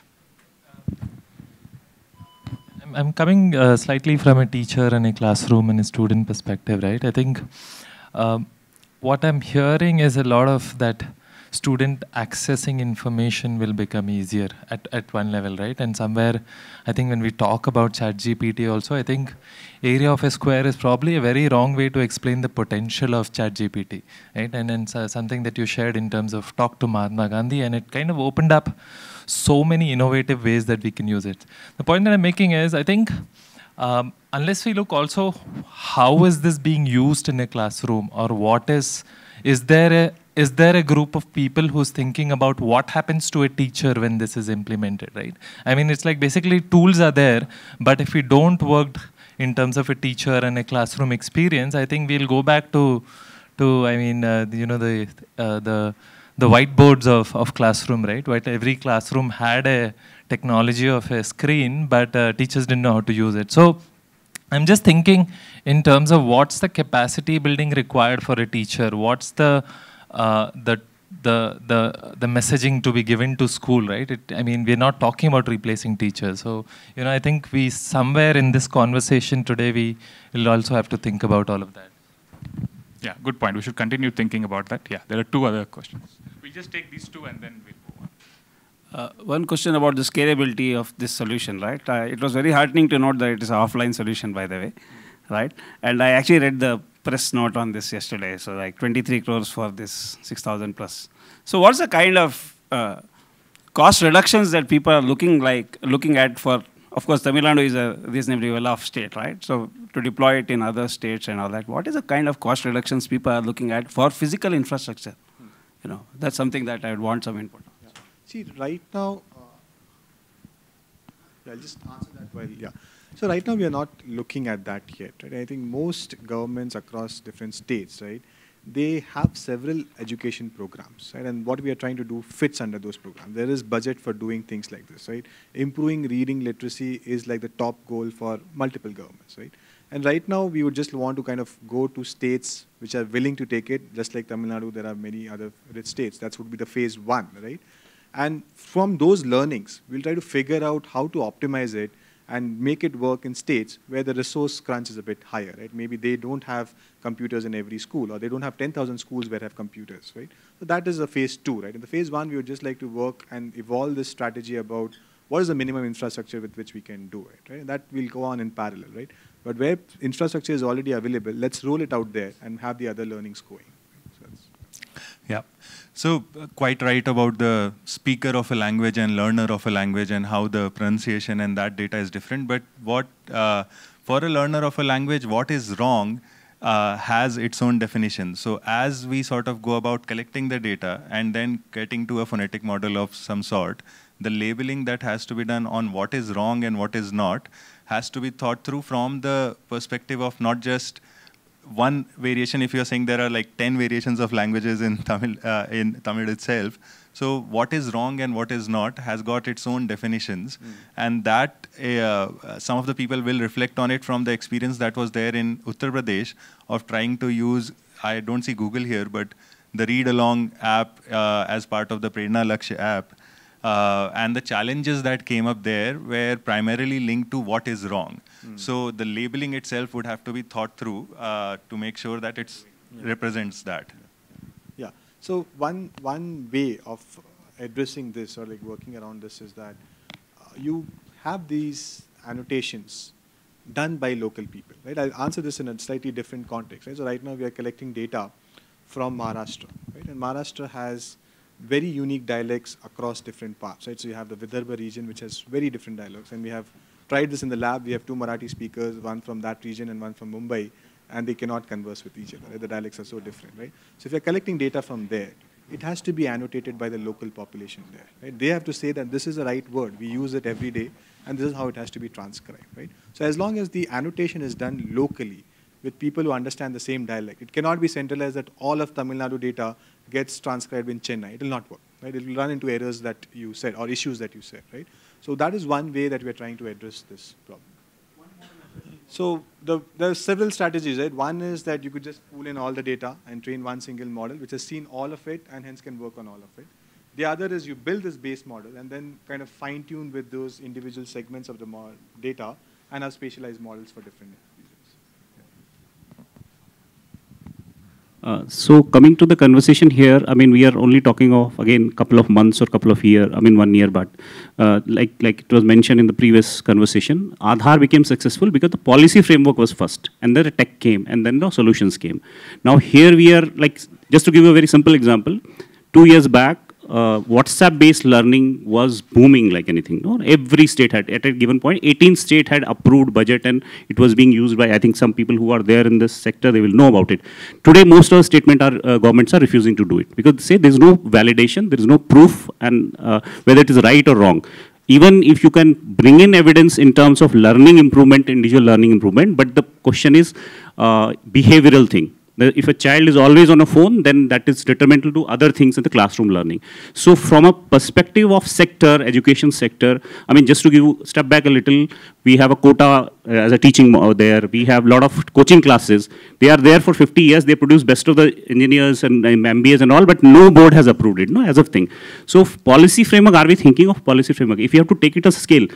I'm, I'm coming uh, slightly from a teacher and a classroom and a student perspective, right? I think um, what I'm hearing is a lot of that student accessing information will become easier at, at one level, right? And somewhere, I think when we talk about ChatGPT also, I think area of a square is probably a very wrong way to explain the potential of ChatGPT, right? And then something that you shared in terms of talk to Mahatma Gandhi, and it kind of opened up so many innovative ways that we can use it. The point that I'm making is, I think, um, unless we look also, how is this being used in a classroom, or what is, is there a is there a group of people who's thinking about what happens to a teacher when this is implemented, right? I mean, it's like basically tools are there, but if we don't work in terms of a teacher and a classroom experience, I think we'll go back to, to I mean, uh, you know, the uh, the the whiteboards of, of classroom, right? Every classroom had a technology of a screen, but uh, teachers didn't know how to use it. So I'm just thinking in terms of what's the capacity building required for a teacher? What's the uh, the the the the messaging to be given to school right? It, i mean we're not talking about replacing teachers. So you know i think we somewhere in this conversation today we will also have to think about all of that. Yeah good point. We should continue thinking about that. Yeah there are two other questions. We'll just take these two and then we'll move on. Uh, one question about the scalability of this solution, right? Uh, it was very heartening to note that it is an offline solution, by the way, right? And I actually read the press note on this yesterday. So like 23 crores for this 6,000 plus. So what's the kind of uh, cost reductions that people are looking like looking at for? Of course, Tamil Nadu is a reasonably well-off state, right? So to deploy it in other states and all that, what is the kind of cost reductions people are looking at for physical infrastructure? You know, that's something that I would want some input. on. See, right now, uh, I'll just answer that while, yeah. So right now we are not looking at that yet, right? I think most governments across different states, right, they have several education programs, right? And what we are trying to do fits under those programs. There is budget for doing things like this, right? Improving reading literacy is like the top goal for multiple governments, right? And right now, we would just want to kind of go to states which are willing to take it. Just like Tamil Nadu, there are many other states. That would be the phase one, right? And from those learnings, we'll try to figure out how to optimize it and make it work in states where the resource crunch is a bit higher, right? Maybe they don't have computers in every school, or they don't have 10,000 schools where have computers, right? So that is a phase two, right? In the phase one, we would just like to work and evolve this strategy about what is the minimum infrastructure with which we can do it, right? That will go on in parallel, right? But where infrastructure is already available, let's roll it out there and have the other learnings going. Yeah. So uh, quite right about the speaker of a language and learner of a language and how the pronunciation and that data is different. But what uh, for a learner of a language, what is wrong uh, has its own definition. So as we sort of go about collecting the data and then getting to a phonetic model of some sort, the labeling that has to be done on what is wrong and what is not has to be thought through from the perspective of not just one variation if you're saying there are like 10 variations of languages in Tamil, uh, in Tamil itself. So what is wrong and what is not has got its own definitions. Mm. And that uh, some of the people will reflect on it from the experience that was there in Uttar Pradesh of trying to use, I don't see Google here, but the read along app uh, as part of the Prerna Lakshya app. Uh, and the challenges that came up there were primarily linked to what is wrong. Mm. So the labeling itself would have to be thought through uh, to make sure that it yeah. represents that. Yeah. So one one way of addressing this or like working around this is that uh, you have these annotations done by local people, right? I'll answer this in a slightly different context, right? So right now we are collecting data from Maharashtra, right? And Maharashtra has very unique dialects across different parts, right? So you have the Vidarbha region, which has very different dialects, and we have tried this in the lab. We have two Marathi speakers, one from that region and one from Mumbai, and they cannot converse with each other. Right? The dialects are so different, right? So if you're collecting data from there, it has to be annotated by the local population there. Right? They have to say that this is the right word. We use it every day, and this is how it has to be transcribed, right? So as long as the annotation is done locally with people who understand the same dialect, it cannot be centralized that all of Tamil Nadu data gets transcribed in Chennai. It will not work, right? It will run into errors that you said or issues that you said, right? So that is one way that we're trying to address this problem. So the, there are several strategies, right? One is that you could just pull in all the data and train one single model, which has seen all of it and hence can work on all of it. The other is you build this base model and then kind of fine tune with those individual segments of the data and have specialized models for different Uh, so coming to the conversation here, I mean, we are only talking of, again, couple of months or couple of year, I mean, one year, but uh, like, like it was mentioned in the previous conversation, Aadhaar became successful because the policy framework was first, and then the tech came, and then the solutions came. Now here we are, like, just to give you a very simple example, two years back, uh, WhatsApp-based learning was booming like anything. No? Every state had, at a given point, 18 state had approved budget and it was being used by, I think some people who are there in this sector, they will know about it. Today, most of the statement are, uh, governments are refusing to do it because they say there's no validation, there is no proof and uh, whether it is right or wrong even if you can bring in evidence in terms of learning improvement, individual learning improvement, but the question is uh, behavioral thing if a child is always on a phone, then that is detrimental to other things in the classroom learning. So from a perspective of sector, education sector, I mean, just to give you, step back a little, we have a Kota uh, as a teaching there. We have a lot of coaching classes. They are there for 50 years. They produce best of the engineers and, and MBAs and all, but no board has approved it, no, as of thing. So policy framework, are we thinking of policy framework? If you have to take it as a scale,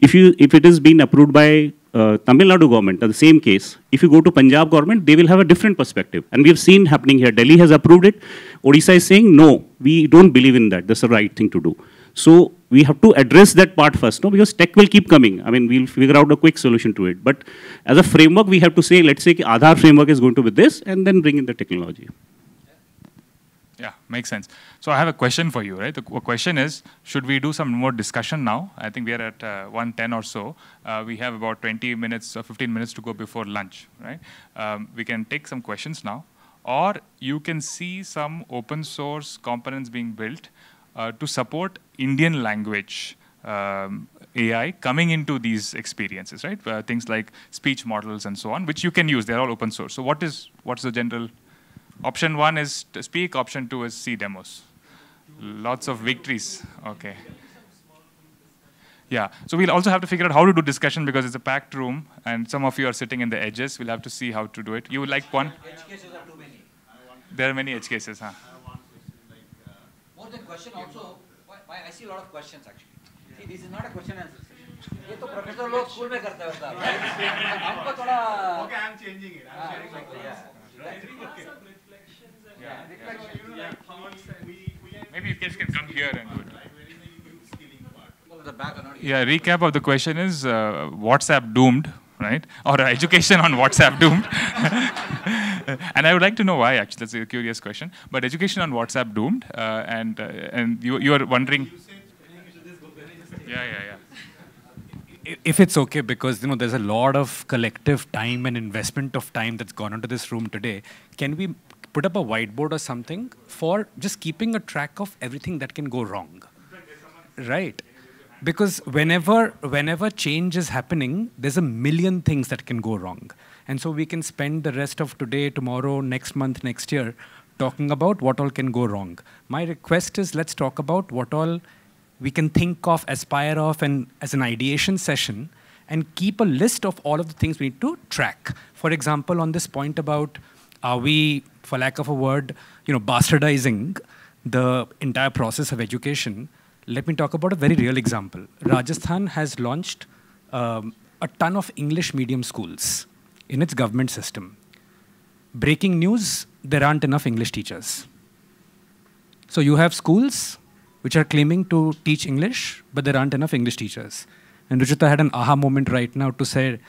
if, you, if it is being approved by uh, Tamil Nadu government, the same case, if you go to Punjab government, they will have a different perspective. And we have seen happening here. Delhi has approved it. Odisha is saying, no, we don't believe in that. That's the right thing to do. So we have to address that part first, no? because tech will keep coming. I mean, we'll figure out a quick solution to it. But as a framework, we have to say, let's say Aadhaar framework is going to be this, and then bring in the technology. Makes sense. So I have a question for you, right? The question is, should we do some more discussion now? I think we are at uh, 110 or so. Uh, we have about 20 minutes or 15 minutes to go before lunch, right? Um, we can take some questions now. Or you can see some open source components being built uh, to support Indian language um, AI coming into these experiences, right? Uh, things like speech models and so on, which you can use. They're all open source. So what is what's the general Option one is to speak, option two is see demos. Lots of victories. Okay. Yeah, so we'll also have to figure out how to do discussion because it's a packed room and some of you are sitting in the edges. We'll have to see how to do it. You would like one? Edge cases are too many. There are many edge cases, huh? More than question also, why, why I see a lot of questions actually. See, this is not a question answer session. ये तो professor लोग school में करते होता है हमको थोड़ा Okay, I'm changing it. I'm हाँ, sharing my yeah. Maybe you guys can come here and do it. The back or not. Yeah, recap of the question is uh, WhatsApp doomed, right? Or uh, education on WhatsApp doomed. and I would like to know why, actually. That's a curious question. But education on WhatsApp doomed, uh, and, uh, and you, you are wondering. Yeah, yeah, yeah. if it's okay because you know there's a lot of collective time and investment of time that's gone into this room today can we put up a whiteboard or something for just keeping a track of everything that can go wrong. Right? Because whenever whenever change is happening there's a million things that can go wrong. And so we can spend the rest of today tomorrow next month next year talking about what all can go wrong. My request is let's talk about what all we can think of, aspire of, and as an ideation session, and keep a list of all of the things we need to track. For example, on this point about are we, for lack of a word, you know, bastardizing the entire process of education? Let me talk about a very real example. Rajasthan has launched um, a ton of English medium schools in its government system. Breaking news: there aren't enough English teachers. So you have schools which are claiming to teach English, but there aren't enough English teachers. And Ruchita had an aha moment right now to say,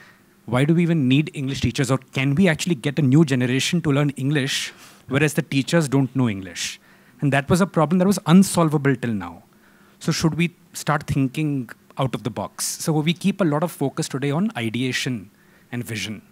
why do we even need English teachers? Or can we actually get a new generation to learn English, whereas the teachers don't know English? And that was a problem that was unsolvable till now. So, should we start thinking out of the box? So, we keep a lot of focus today on ideation and vision.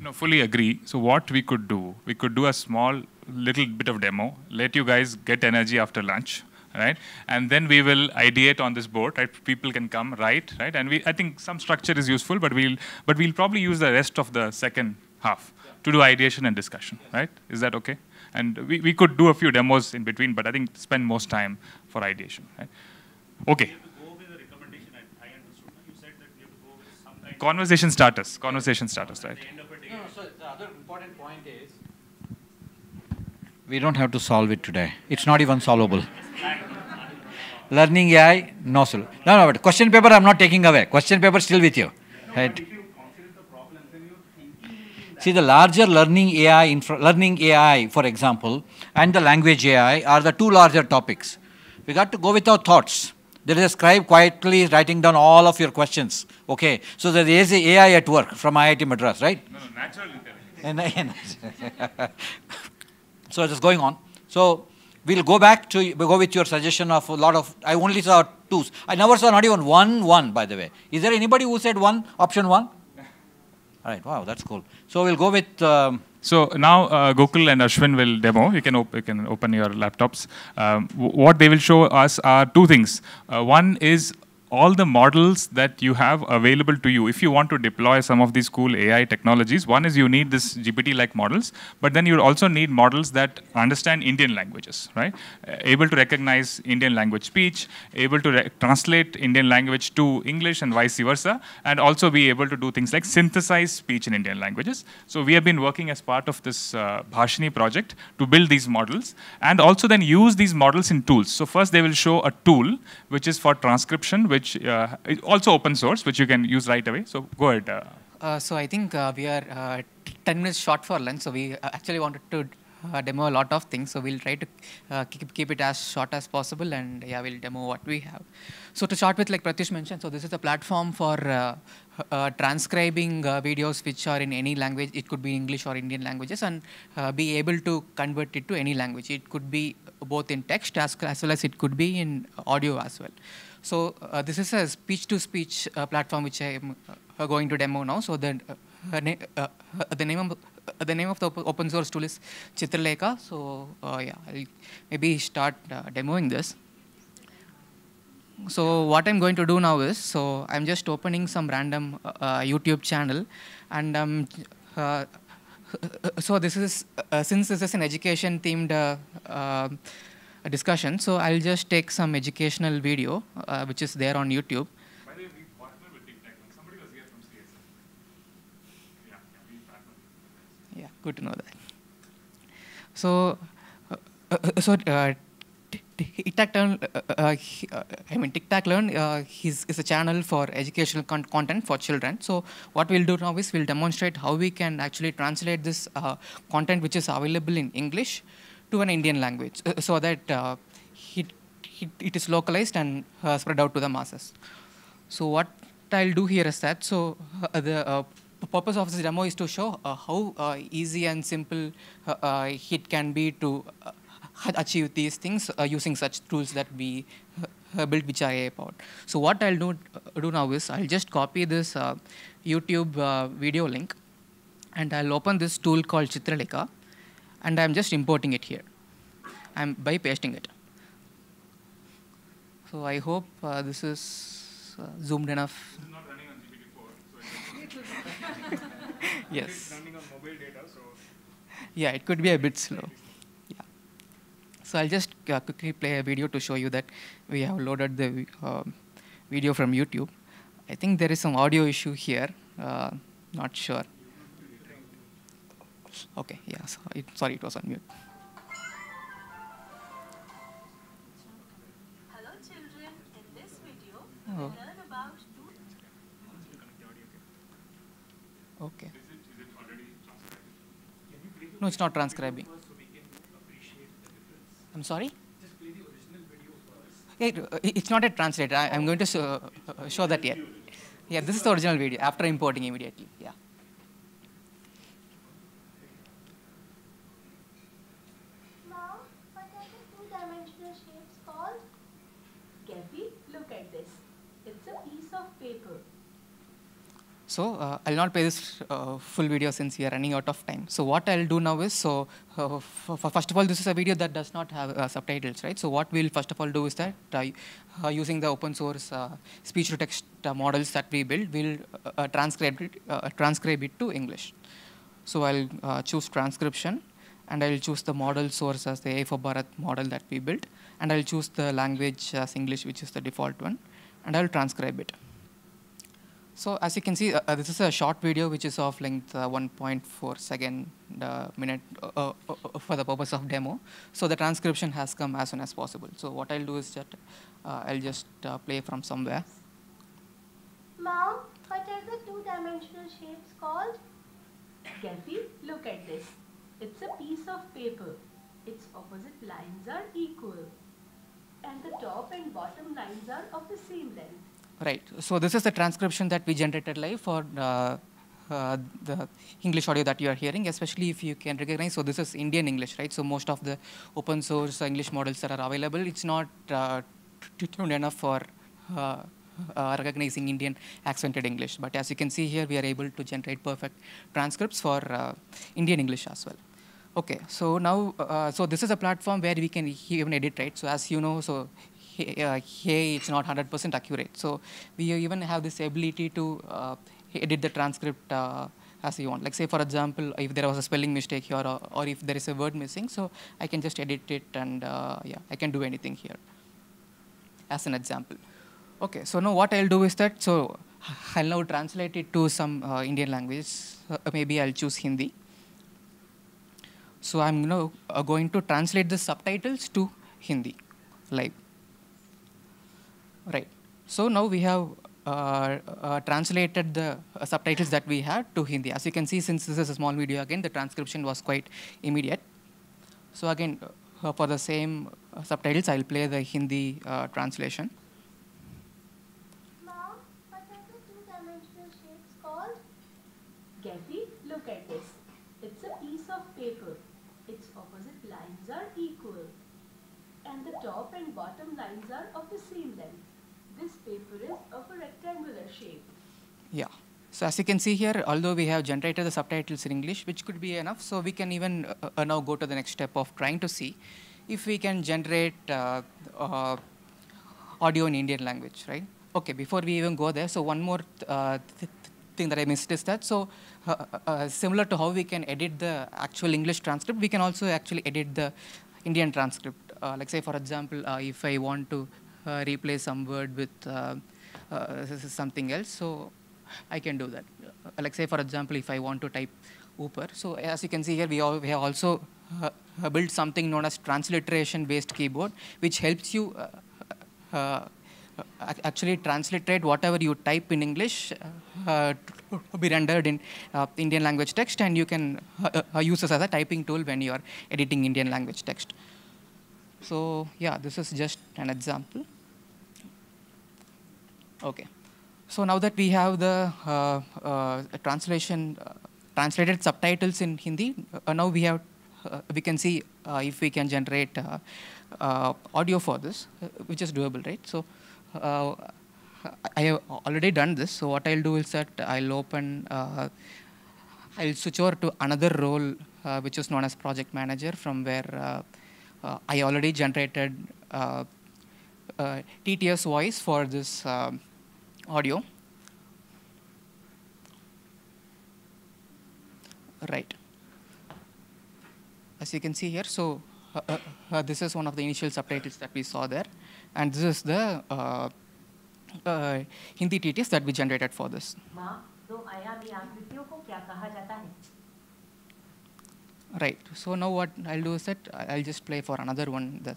No, fully agree. So what we could do, we could do a small little bit of demo, let you guys get energy after lunch, right? And then we will ideate on this board, right? People can come, write, right? And we, I think some structure is useful, but we'll, but we'll probably use the rest of the second half to do ideation and discussion, right? Is that okay? And we, we could do a few demos in between, but I think spend most time for ideation, right? Okay. Conversation starters, conversation starters, right? No, no, so the other important point is we don't have to solve it today. It's not even solvable. Learning AI, no solution. No, no, but question paper I'm not taking away. Question paper still with you. Right? See, the larger learning AI, infra, learning AI, for example, and the language AI are the two larger topics. We got to go with our thoughts. There is a scribe quietly writing down all of your questions. Okay, so there is a AI at work from IIT Madras, right? No, no, natural and so it is going on. So we'll go back to we'll go with your suggestion of a lot of. I only saw twos. I never saw not even one one. By the way, is there anybody who said one option one? All right. Wow, that's cool. So we'll go with. Um, So now uh, Gokul and Ashwin will demo. You can, op- you can open your laptops. Um, what they will show us are two things. Uh, one is all the models that you have available to you. If you want to deploy some of these cool AI technologies, one is you need this GPT-like models, but then you also need models that understand Indian languages, right? Uh, able to recognize Indian language speech, able to translate Indian language to English and vice versa, and also be able to do things like synthesize speech in Indian languages. So we have been working as part of this uh, Bhashini project to build these models and also then use these models in tools. So first they will show a tool which is for transcription, which uh, is also open source, which you can use right away. So go ahead. Uh, Uh, so I think we are uh, 10 minutes short for lunch, so we actually wanted to uh, demo a lot of things. So we'll try to uh, keep, keep it as short as possible, and yeah, we'll demo what we have. So to start with, like Pratyush mentioned, so this is a platform for uh, transcribing videos which are in any language. It could be English or Indian languages, and be able to convert it to any language. It could be both in text as, as well as it could be in audio as well. So uh, this is a speech-to-speech uh, platform which I am uh, going to demo now. So the na- uh, the name of the name of the open source tool is Chitralekha. So yeah, I'll maybe start demoing this. So what I'm going to do now is, so I'm just opening some random YouTube channel, and uh, so this is since this is an education themed uh, uh, discussion so i'll just take some educational video uh, which is there on youtube By the way, we partnered with TikTok. Somebody was here from CSL. Yeah, yeah, we partnered. yeah good to know that so uh, uh, so uh, TicTacLearn, uh, uh, uh, I mean, TicTacLearn uh, is, is a channel for educational con- content for children. So what we'll do now is we'll demonstrate how we can actually translate this uh, content which is available in English to an Indian language uh, so that uh, it, it, it is localized and uh, spread out to the masses. So what I'll do here is that, so uh, the uh, purpose of this demo is to show how easy and simple it can be to achieve these things using such tools that we built which are AI powered. So what I'll do, do now is I'll just copy this YouTube video link and I'll open this tool called Chitralekha and I'm just importing it here. I'm by pasting it. So I hope uh, this is uh, zoomed enough. This is not running on GPT-4, so it's Yes. It's running on mobile data, so Yeah, it could be a bit slow. Yeah. So I'll just uh, quickly play a video to show you that we have loaded the vi- um video from YouTube. I think there is some audio issue here. Uh, not sure. Okay, yeah, so it, sorry, it was on mute. Hello children, in this video, Oh. learn about two Okay. No, it's not transcribing. I'm sorry? Yeah, it- uh, it's not a translator. I, I'm going to show, uh, show that yet. Yeah, this is the original video after importing immediately. Yeah. Now, what are the two-dimensional shapes called? Gabby, look at this. It's a piece of paper. So uh, I'll not play this uh, full video since we are running out of time. So what I'll do now is, so uh, first of all, this is a video that does not have uh, subtitles, right? So what we'll first of all do is that uh, uh, using the open source speech to text uh, models that we build, we'll transcribe it, transcribe it to English. So I'll choose transcription, and I'll choose the model source as the AI4Bharat model that we built, and I'll choose the language as English, which is the default one, and I'll transcribe it. So as you can see, uh, uh, this is a short video which is of length uh, 1.4 second uh, minute uh, uh, for the purpose of demo. So the transcription has come as soon as possible. So what I'll do is that uh, I'll just uh, play from somewhere. Mom, what are the two-dimensional shapes called? Gabby, look at this. It's a piece of paper. Its opposite lines are equal. And the top and bottom lines are of the same length. Right. So this is the transcription that we generated live for uh, uh, the English audio that you are hearing, especially if you can recognize. So this is Indian English, right? So most of the open source English models that are available, it's not uh, tuned enough for uh, uh, recognizing Indian accented English. But as you can see here, we are able to generate perfect transcripts for uh, Indian English as well. Okay, so now, uh, so this is a platform where we can even edit, right? So as you know, so he- uh, here it's not 100% accurate. So we even have this ability to uh, edit the transcript uh, as you want. Like say, for example, if there was a spelling mistake here or, or if there is a word missing, so I can just edit it and uh, yeah, I can do anything here as an example. Okay, so now what I'll do is that, so I'll now translate it to some uh, Indian language. Maybe I'll choose Hindi. So I'm now uh, going to translate the subtitles to Hindi live. Right. So now we have uh, uh, translated the uh, subtitles that we had to Hindi. As you can see, since this is a small video again, the transcription was quite immediate. So again, uh, for the same uh, subtitles, I'll play the Hindi translation. Mom, what are the two-dimensional shapes called? Gabby, look at this. It's a piece of paper. Its opposite lines are equal. And the top and bottom lines are of the same length. This paper is of a rectangular shape. Yeah. So as you can see here, although we have generated the subtitles in English, which could be enough, so we can even uh, uh, now go to the next step of trying to see if we can generate uh, uh, audio in Indian language, right? Okay, before we even go there, so one more uh, th- thing that I missed is that, so uh, similar to how we can edit the actual English transcript, we can also actually edit the Indian transcript. Uh, like say, for example, uh, if I want to uh, replace some word with uh, uh, something else, so I can do that. Like say, for example, if I want to type Uber, so as you can see here, we, all, we have also built something known as transliteration-based keyboard, which helps you actually transliterate whatever you type in English uh, to be rendered in uh, Indian language text, and you can uh, use this as a typing tool when you are editing Indian language text. So yeah, this is just an example. Okay. So now that we have the uh, uh, translation, uh, translated subtitles in Hindi, uh, now we have, uh, we can see uh, if we can generate audio for this, which is doable, right? So I have already done this. So what I'll do is that I'll open, I'll switch over to another role, which is known as project manager, from where I already generated uh, uh, TTS voice for this audio. Right. As you can see here, so uh, uh, uh, this is one of the initial subtitles that we saw there, and this is the uh, uh, Hindi TTS that we generated for this. Right. So now what I'll do is that I'll just play for another one. That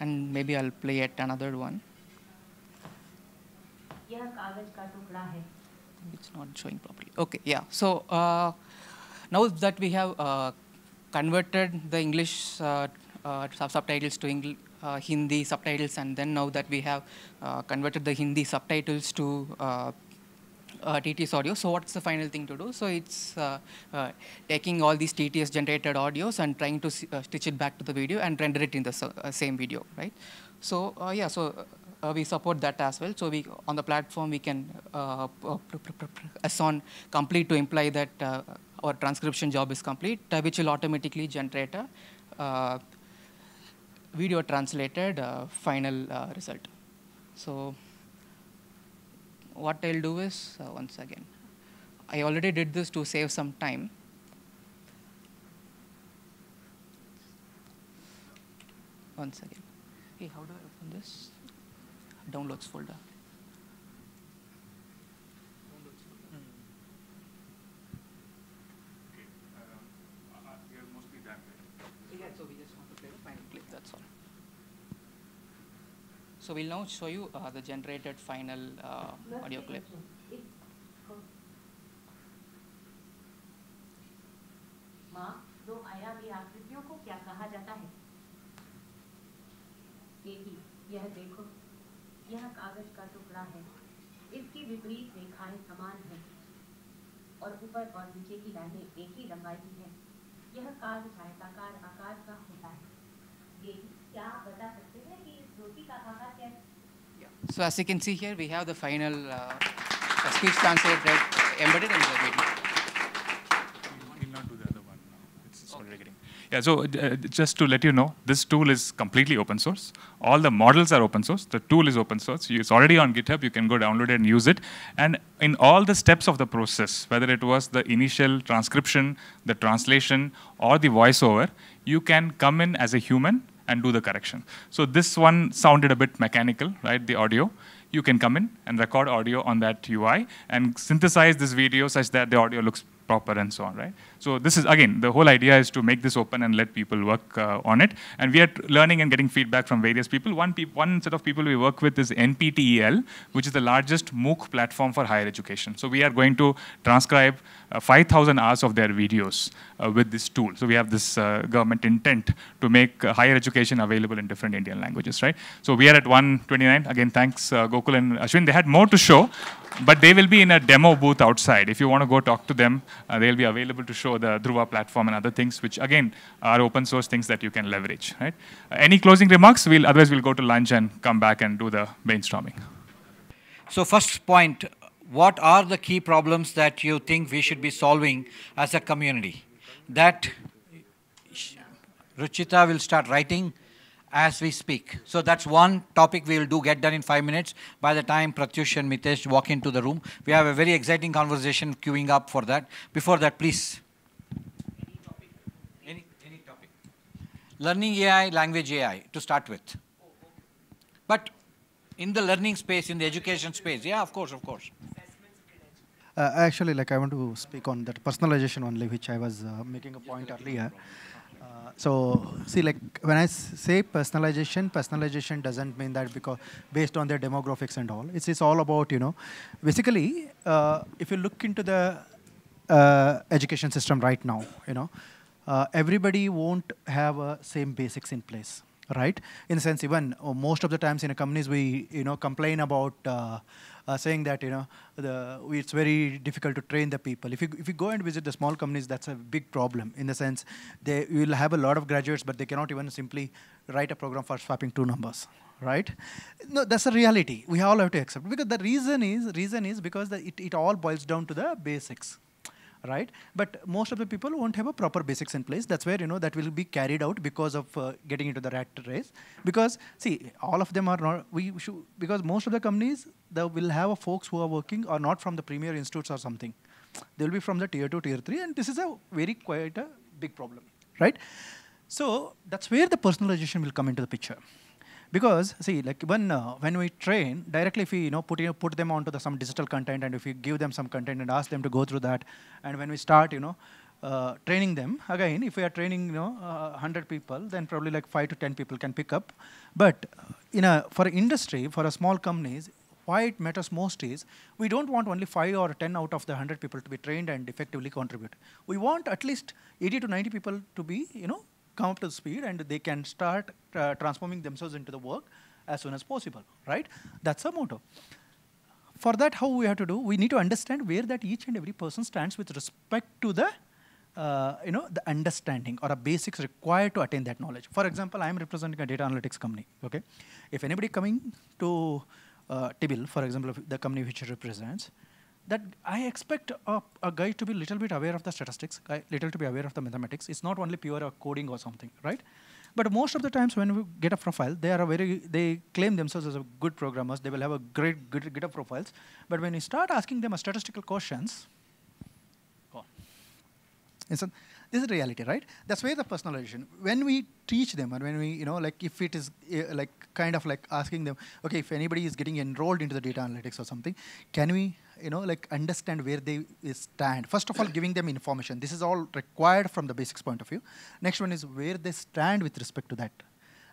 and maybe I'll play at another one. It's not showing properly. Okay, yeah. So uh, now that we have uh, converted the English uh, uh subtitles to uh, Hindi subtitles, and then now that we have uh, converted the Hindi subtitles to uh, uh, TTS audio. So what's the final thing to do? So it's uh, uh, taking all these TTS generated audios and trying to uh, stitch it back to the video and render it in the uh, same video, right? So uh, yeah, so we support that as well. So we on the platform we can assign complete to imply that our transcription job is complete, which will automatically generate a video translated final result. So what I'll do is, uh, once again, I already did this to save some time. Once again. Hey, how do I open this? Downloads folder. So we'll now show you uh, the generated final uh, audio clip. दो आयामी आकृतियों को क्या कहा जाता है? यही यह देखो। यह कागज़ का टुकड़ा है। इसकी विपरीत रेखाएँ समान हैं और ऊपर और नीचे की लाइनें एक ही लंबाई की हैं। यह कागज़ आयताकार आकार का होता है। यही क्या बता सकते So as you can see here, we have the final uh, speech translated embedded in the video. Yeah, so uh, just to let you know, this tool is completely open source. All the models are open source. The tool is open source. It's already on GitHub. You can go download it and use it. And in all the steps of the process, whether it was the initial transcription, the translation, or the voiceover, you can come in as a human and do the correction. So this one sounded a bit mechanical, right? The audio. You can come in and record audio on that UI and synthesize this video such that the audio looks proper and so on, right? So this is, again, the whole idea is to make this open and let people work uh, on it. And we are learning and getting feedback from various people. One, peop one set of people we work with is NPTEL, which is the largest MOOC platform for higher education. So we are going to transcribe uh, 5,000 hours of their videos uh, with this tool. So we have this uh, government intent to make uh, higher education available in different Indian languages, right? So we are at 129. Again, thanks uh, Gokul and Ashwin. They had more to show, but they will be in a demo booth outside. If you want to go talk to them, they'll be available to show the Dhruva platform and other things, which again are open source things that you can leverage, right? Uh, any closing remarks? We'll otherwise we'll go to lunch and come back and do the brainstorming. So first point, what are the key problems that you think we should be solving as a community? That Ruchita will start writing as we speak. So that's one topic we will do, get done in five minutes. By the time Pratyush and Mitesh walk into the room, we have a very exciting conversation queuing up for that. Before that, please. Any, any topic. Learning AI, language AI, to start with. But in the learning space, in the education space, yeah, of course, of course. Uh, actually, like I want to speak on that personalization only, which I was uh, making a point earlier. Uh, so, see, like when I say personalization, personalization doesn't mean that because based on their demographics and all. It's, it's all about, you know, basically, uh, if you look into the uh, education system right now, you know, uh, everybody won't have uh, same basics in place, right? In the sense, even uh, most of the times in a companies, we, you know, complain about uh, uh, saying that you know the it's very difficult to train the people. If you if you go and visit the small companies, that's a big problem in the sense they will have a lot of graduates, but they cannot even simply write a program for swapping two numbers, right? No, that's a reality. We all have to accept because the reason is reason is because the, it it all boils down to the basics right? But most of the people won't have a proper basics in place. That's where you know that will be carried out because of uh, getting into the rat race. Because see, all of them are not. We should because most of the companies they will have a folks who are working are not from the premier institutes or something. They will be from the tier two, tier three, and this is a very quite a big problem, right? So that's where the personalization will come into the picture because see like when uh, when we train directly if we you know put you know, put them onto the some digital content and if we give them some content and ask them to go through that and when we start you know uh, training them again if we are training you know uh, 100 people then probably like 5 to 10 people can pick up. But uh, in a for industry for a small companies why it matters most is we don't want only 5 or 10 out of the 100 people to be trained and effectively contribute. We want at least 80 to 90 people to be you know come up to speed and they can start uh, transforming themselves into the work as soon as possible, right? That's a motto. For that, how we have to do, we need to understand where that each and every person stands with respect to the, uh, you know, the understanding or a basics required to attain that knowledge. For example, I am representing a data analytics company, okay? If anybody coming to uh, Tibil, for example, the company which represents, that I expect a, a guy to be little bit aware of the statistics, guy little to be aware of the mathematics. It's not only pure uh, coding or something, right? But most of the times when we get a profile, they are a very they claim themselves as a good programmers. They will have a great good GitHub profiles. But when you start asking them a statistical questions, go on. It's this is reality, right? That's where the personalization. When we teach them, and when we, you know, like if it is uh, like kind of like asking them, okay, if anybody is getting enrolled into the data analytics or something, can we, you know, like understand where they stand? First of all, giving them information. This is all required from the basics point of view. Next one is where they stand with respect to that.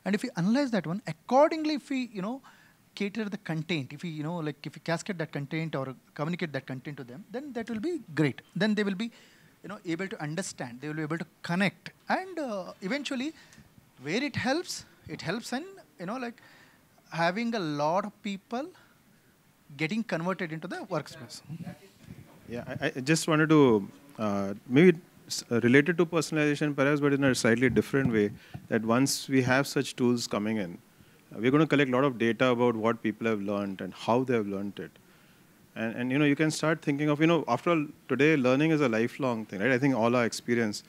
And if we analyze that one, accordingly, if we, you know, cater the content, if we, you know, like if we cascade that content or communicate that content to them, then that will be great. Then they will be you know able to understand they will be able to connect and uh, eventually where it helps it helps in you know like having a lot of people getting converted into the workspace Yeah, I, I just wanted to uh, maybe uh, related to personalization, perhaps, but in a slightly different way. That once we have such tools coming in, uh, we're going to collect a lot of data about what people have learned and how they have learned it. And, and you know, you can start thinking of you know, after all, today learning is a lifelong thing, right? I think all our experience,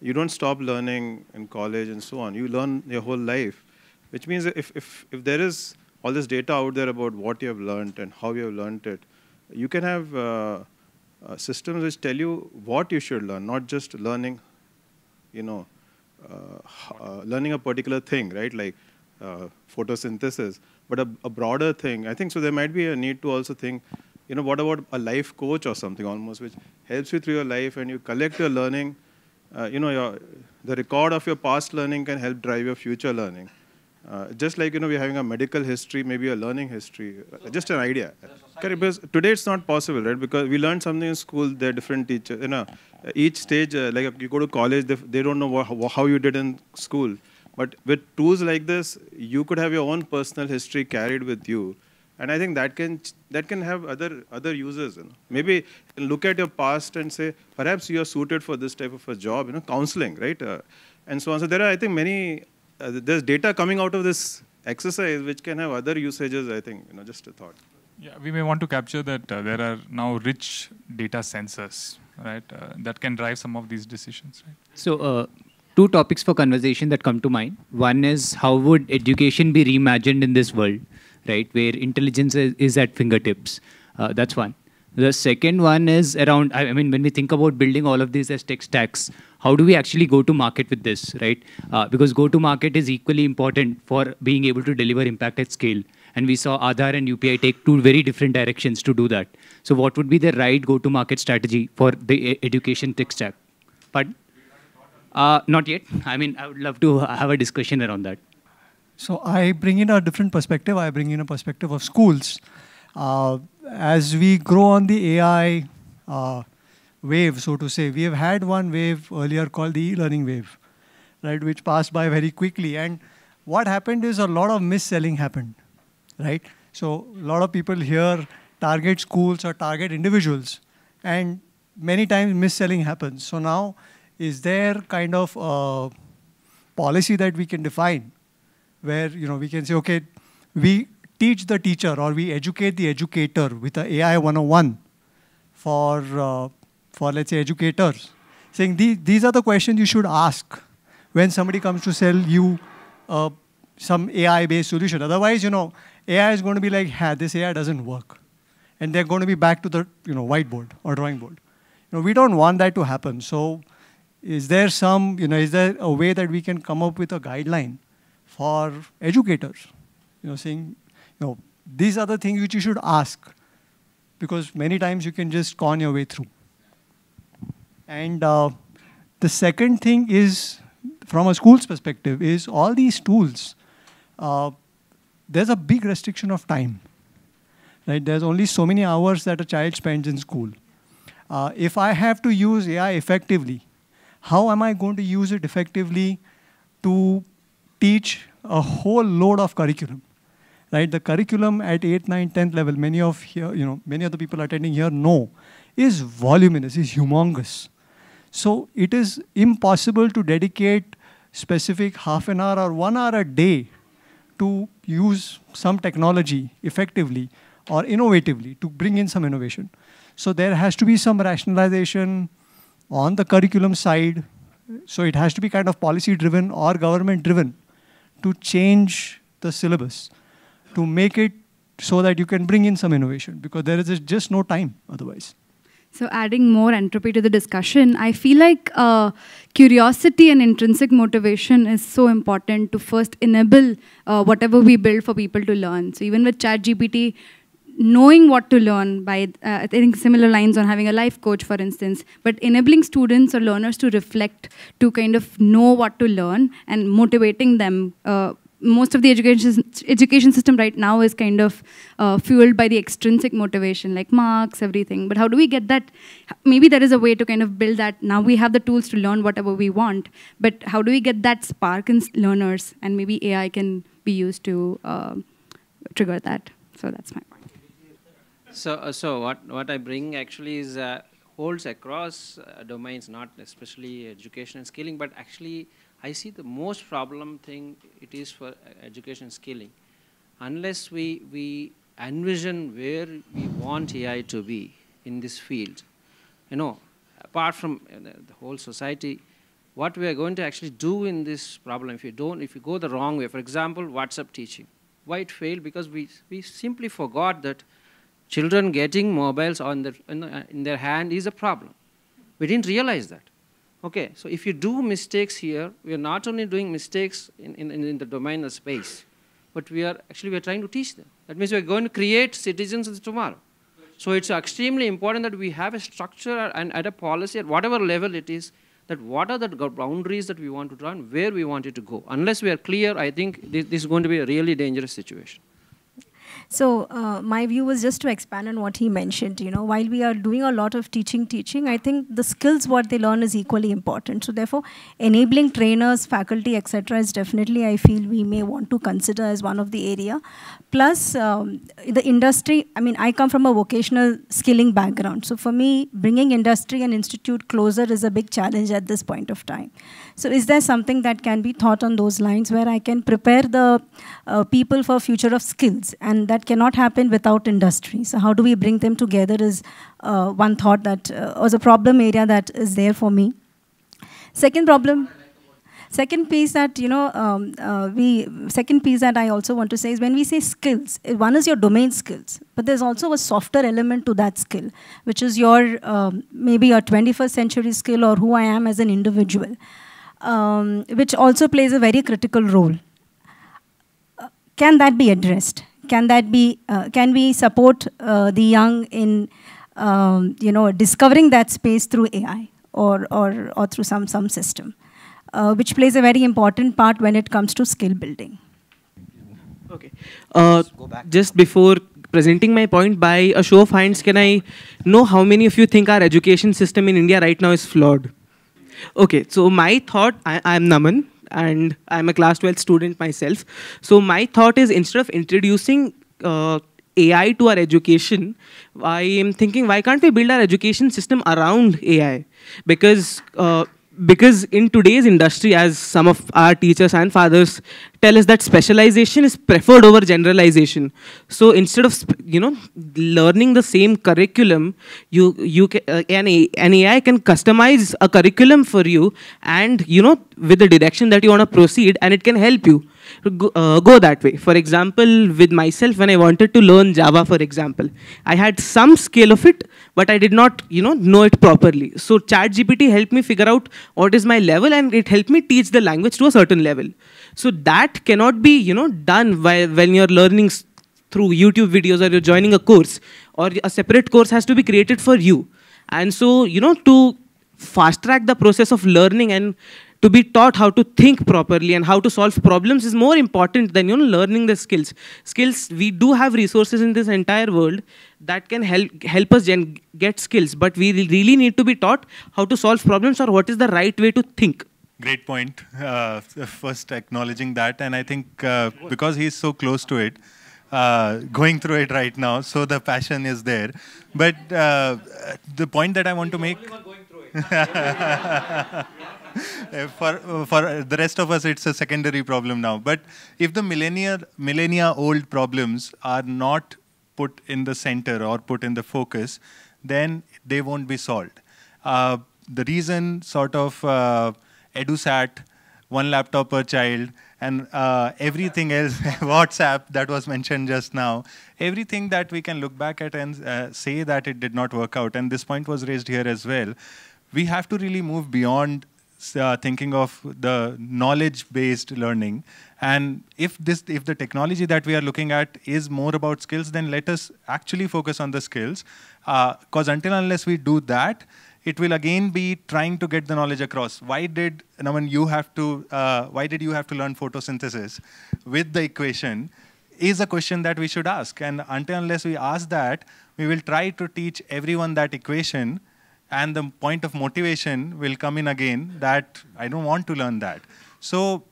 you don't stop learning in college and so on. You learn your whole life, which means if if if there is all this data out there about what you have learned and how you have learned it, you can have uh, uh, systems which tell you what you should learn, not just learning, you know, uh, uh, learning a particular thing, right? Like uh, photosynthesis, but a, a broader thing. I think so. There might be a need to also think, you know, what about a life coach or something almost, which helps you through your life and you collect your learning. Uh, you know, your, the record of your past learning can help drive your future learning. Uh, just like you know, we're having a medical history, maybe a learning history, uh, just an idea. Correct, because today it's not possible, right? Because we learned something in school, there are different teachers. You know, each stage, uh, like you go to college, they, they don't know what, how you did in school. But with tools like this, you could have your own personal history carried with you, and I think that can that can have other other uses. You know? Maybe look at your past and say, perhaps you are suited for this type of a job. You know, counseling, right? Uh, and so on. So there are, I think, many. Uh, there's data coming out of this exercise which can have other usages. I think, you know, just a thought. Yeah, we may want to capture that uh, there are now rich data sensors, right, uh, that can drive some of these decisions, right? So, uh, two topics for conversation that come to mind. One is how would education be reimagined in this world, right, where intelligence is, is at fingertips. Uh, that's one. The second one is around, I mean, when we think about building all of these as tech stacks, how do we actually go to market with this, right? Uh, because go to market is equally important for being able to deliver impact at scale. And we saw Aadhaar and UPI take two very different directions to do that. So what would be the right go to market strategy for the education tech stack? But uh, not yet. I mean, I would love to have a discussion around that. So I bring in a different perspective. I bring in a perspective of schools. Uh, as we grow on the AI uh, wave, so to say, we have had one wave earlier called the e-learning wave, right, which passed by very quickly. And what happened is a lot of mis-selling happened, right? So a lot of people here target schools or target individuals, and many times mis-selling happens. So now, is there kind of a policy that we can define where you know we can say, okay, we teach the teacher or we educate the educator with a AI 101 for, uh, for let's say, educators, saying these, these are the questions you should ask when somebody comes to sell you uh, some AI-based solution. Otherwise, you know, AI is going to be like, hey, this AI doesn't work. And they're going to be back to the you know, whiteboard or drawing board. You know, we don't want that to happen. So is there some, you know, is there a way that we can come up with a guideline for educators? You know, saying you know, these are the things which you should ask because many times you can just con your way through. And uh, the second thing is, from a school's perspective, is all these tools, uh, there's a big restriction of time. Right? There's only so many hours that a child spends in school. Uh, if I have to use AI effectively, how am I going to use it effectively to teach a whole load of curriculum? right? The curriculum at 8th, 9th, 10th level, many of here, you know, many of the people attending here know, is voluminous, is humongous. So it is impossible to dedicate specific half an hour or one hour a day to use some technology effectively or innovatively to bring in some innovation. So there has to be some rationalization on the curriculum side. So it has to be kind of policy driven or government driven to change the syllabus to make it so that you can bring in some innovation because there is just no time otherwise. So adding more entropy to the discussion, I feel like uh, curiosity and intrinsic motivation is so important to first enable uh, whatever we build for people to learn. So even with ChatGPT, knowing what to learn by, uh, I think similar lines on having a life coach, for instance, but enabling students or learners to reflect, to kind of know what to learn and motivating them uh, most of the education education system right now is kind of uh, fueled by the extrinsic motivation, like marks, everything. But how do we get that? Maybe there is a way to kind of build that. Now we have the tools to learn whatever we want, but how do we get that spark in learners? And maybe AI can be used to uh, trigger that. So that's my. So, uh, so what what I bring actually is uh, holds across uh, domains, not especially education and skilling, but actually I see the most problem thing it is for education skilling. Unless we, we envision where we want AI to be in this field, you know, apart from uh, the, the whole society, what we are going to actually do in this problem, if you don't, if you go the wrong way, for example, WhatsApp teaching. Why it failed? Because we, we simply forgot that children getting mobiles on their, in, the, in their hand is a problem. We didn't realize that. Okay, so if you do mistakes here, we are not only doing mistakes in, in, in the domain of space, but we are actually we are trying to teach them. That means we are going to create citizens of tomorrow. So it's extremely important that we have a structure and at a policy at whatever level it is, that what are the boundaries that we want to draw and where we want it to go. Unless we are clear, I think this, this is going to be a really dangerous situation. So uh, my view was just to expand on what he mentioned. You know, while we are doing a lot of teaching, teaching, I think the skills what they learn is equally important. So therefore, enabling trainers, faculty, etc., is definitely I feel we may want to consider as one of the area. Plus, um, the industry. I mean, I come from a vocational skilling background, so for me, bringing industry and institute closer is a big challenge at this point of time. So is there something that can be thought on those lines where I can prepare the uh, people for future of skills and that cannot happen without industry. So how do we bring them together is uh, one thought that uh, was a problem area that is there for me. Second problem, Second piece that you know, um, uh, we second piece that I also want to say is when we say skills, eh, one is your domain skills, but there's also a softer element to that skill, which is your um, maybe your 21st century skill or who I am as an individual, um, which also plays a very critical role. Uh, can that be addressed? Can that be? Uh, can we support uh, the young in um, you know discovering that space through AI or or or through some some system? uh, which plays a very important part when it comes to skill building. Okay. Uh, just before presenting my point, by a show of hands, can I know how many of you think our education system in India right now is flawed? Okay, so my thought, I, I'm Naman, and I'm a class 12 student myself. So my thought is instead of introducing uh, AI to our education, I am thinking why can't we build our education system around AI? Because uh, because in today's industry, as some of our teachers and fathers tell us that specialization is preferred over generalization. So instead of you know learning the same curriculum, you you can, uh, an, an AI can customize a curriculum for you, and you know with the direction that you want to proceed, and it can help you go, uh, go that way. For example, with myself, when I wanted to learn Java, for example, I had some scale of it, but I did not, you know, know it properly. So ChatGPT helped me figure out what is my level, and it helped me teach the language to a certain level. So that cannot be, you know, done while, when you're learning through YouTube videos or you're joining a course, or a separate course has to be created for you. And so, you know, to fast track the process of learning and to be taught how to think properly and how to solve problems is more important than you know learning the skills. Skills we do have resources in this entire world that can help help us get skills but we really need to be taught how to solve problems or what is the right way to think. Great point. Uh, first acknowledging that and i think uh, because he's so close to it uh, going through it right now so the passion is there. But uh, the point that i want to make for, for the rest of us, it's a secondary problem now. But if the millennia, millennia old problems are not put in the center or put in the focus, then they won't be solved. Uh, the reason sort of uh, EduSat, one laptop per child, and uh, everything else, WhatsApp that was mentioned just now, everything that we can look back at and uh, say that it did not work out, and this point was raised here as well, we have to really move beyond uh, thinking of the knowledge-based learning. And if this, if the technology that we are looking at is more about skills, then let us actually focus on the skills. Because uh, until unless we do that, it will again be trying to get the knowledge across. Why did Naman, you have to? Uh, why did you have to learn photosynthesis with the equation? Is a question that we should ask. And until unless we ask that, we will try to teach everyone that equation and the point of motivation will come in again that I don't want to learn that. So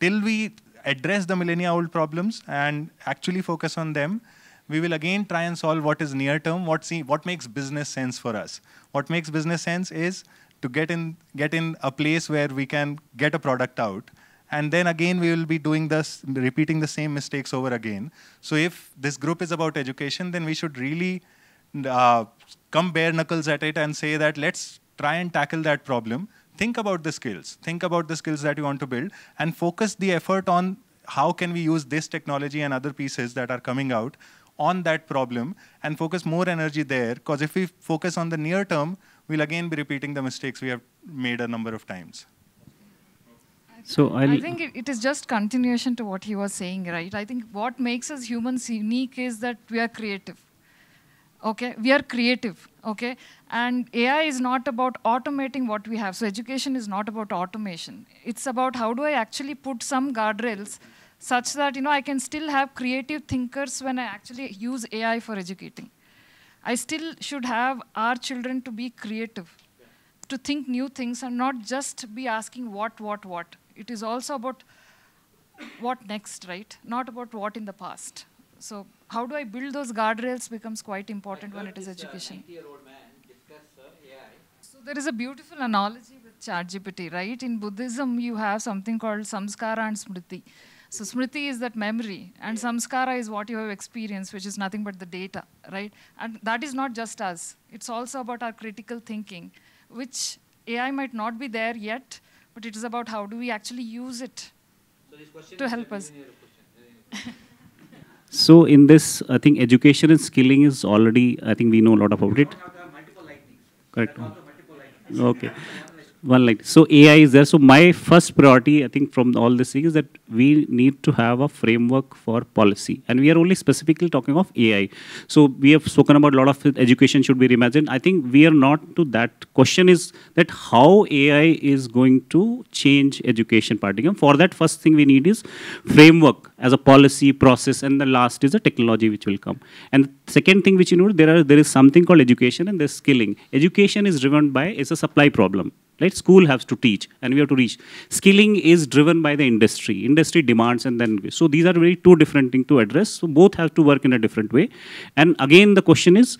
till we address the millennia old problems and actually focus on them, we will again try and solve what is near term, what, see, what makes business sense for us. What makes business sense is to get in, get in a place where we can get a product out. And then again, we will be doing this, repeating the same mistakes over again. So if this group is about education, then we should really uh, come bare knuckles at it and say that let's try and tackle that problem. Think about the skills. Think about the skills that you want to build and focus the effort on how can we use this technology and other pieces that are coming out on that problem and focus more energy there. Because if we focus on the near term, we'll again be repeating the mistakes we have made a number of times. So I'll i think it, it is just continuation to what he was saying, right? I think what makes us humans unique is that we are creative okay? We are creative okay? And ai is not about automating what we have. So education is not about automation. It's about how do i actually put some guardrails such that you know i can still have creative thinkers when i actually use ai for educating. I still should have our children to be creative to think new things and not just be asking what what what. It is also about what next right? Not about what in the past so how do I build those guardrails becomes quite important when it is education. So there is a beautiful analogy with ChatGPT, right? In Buddhism, you have something called samskara and smriti. So smriti is that memory, and samskara is what you have experienced, which is nothing but the data, right? And that is not just us. It's also about our critical thinking, which AI might not be there yet, but it is about how do we actually use it to help us. So in this, I think education and skilling is already, I think we know a lot about it. Correct. Okay. One line. so AI is there. So my first priority, I think, from all this thing is that we need to have a framework for policy, and we are only specifically talking of AI. So we have spoken about a lot of education should be reimagined. I think we are not to that. Question is that how AI is going to change education paradigm. For that, first thing we need is framework as a policy process, and the last is the technology which will come. And second thing which you know there are there is something called education and there's skilling. Education is driven by it's a supply problem right? School has to teach and we have to reach. Skilling is driven by the industry. Industry demands and then so these are very two different things to address. So both have to work in a different way. And again the question is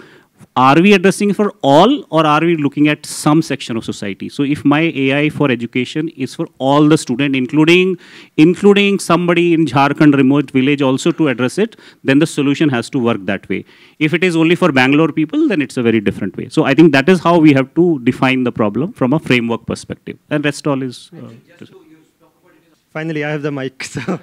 are we addressing for all or are we looking at some section of society? So if my ai for education is for all the student including including somebody in jharkhand remote village also to address it then the solution has to work that way. If it is only for bangalore people then it's a very different way. So i think that is how we have to define the problem from a framework perspective. And rest all is uh, finally i have the mic so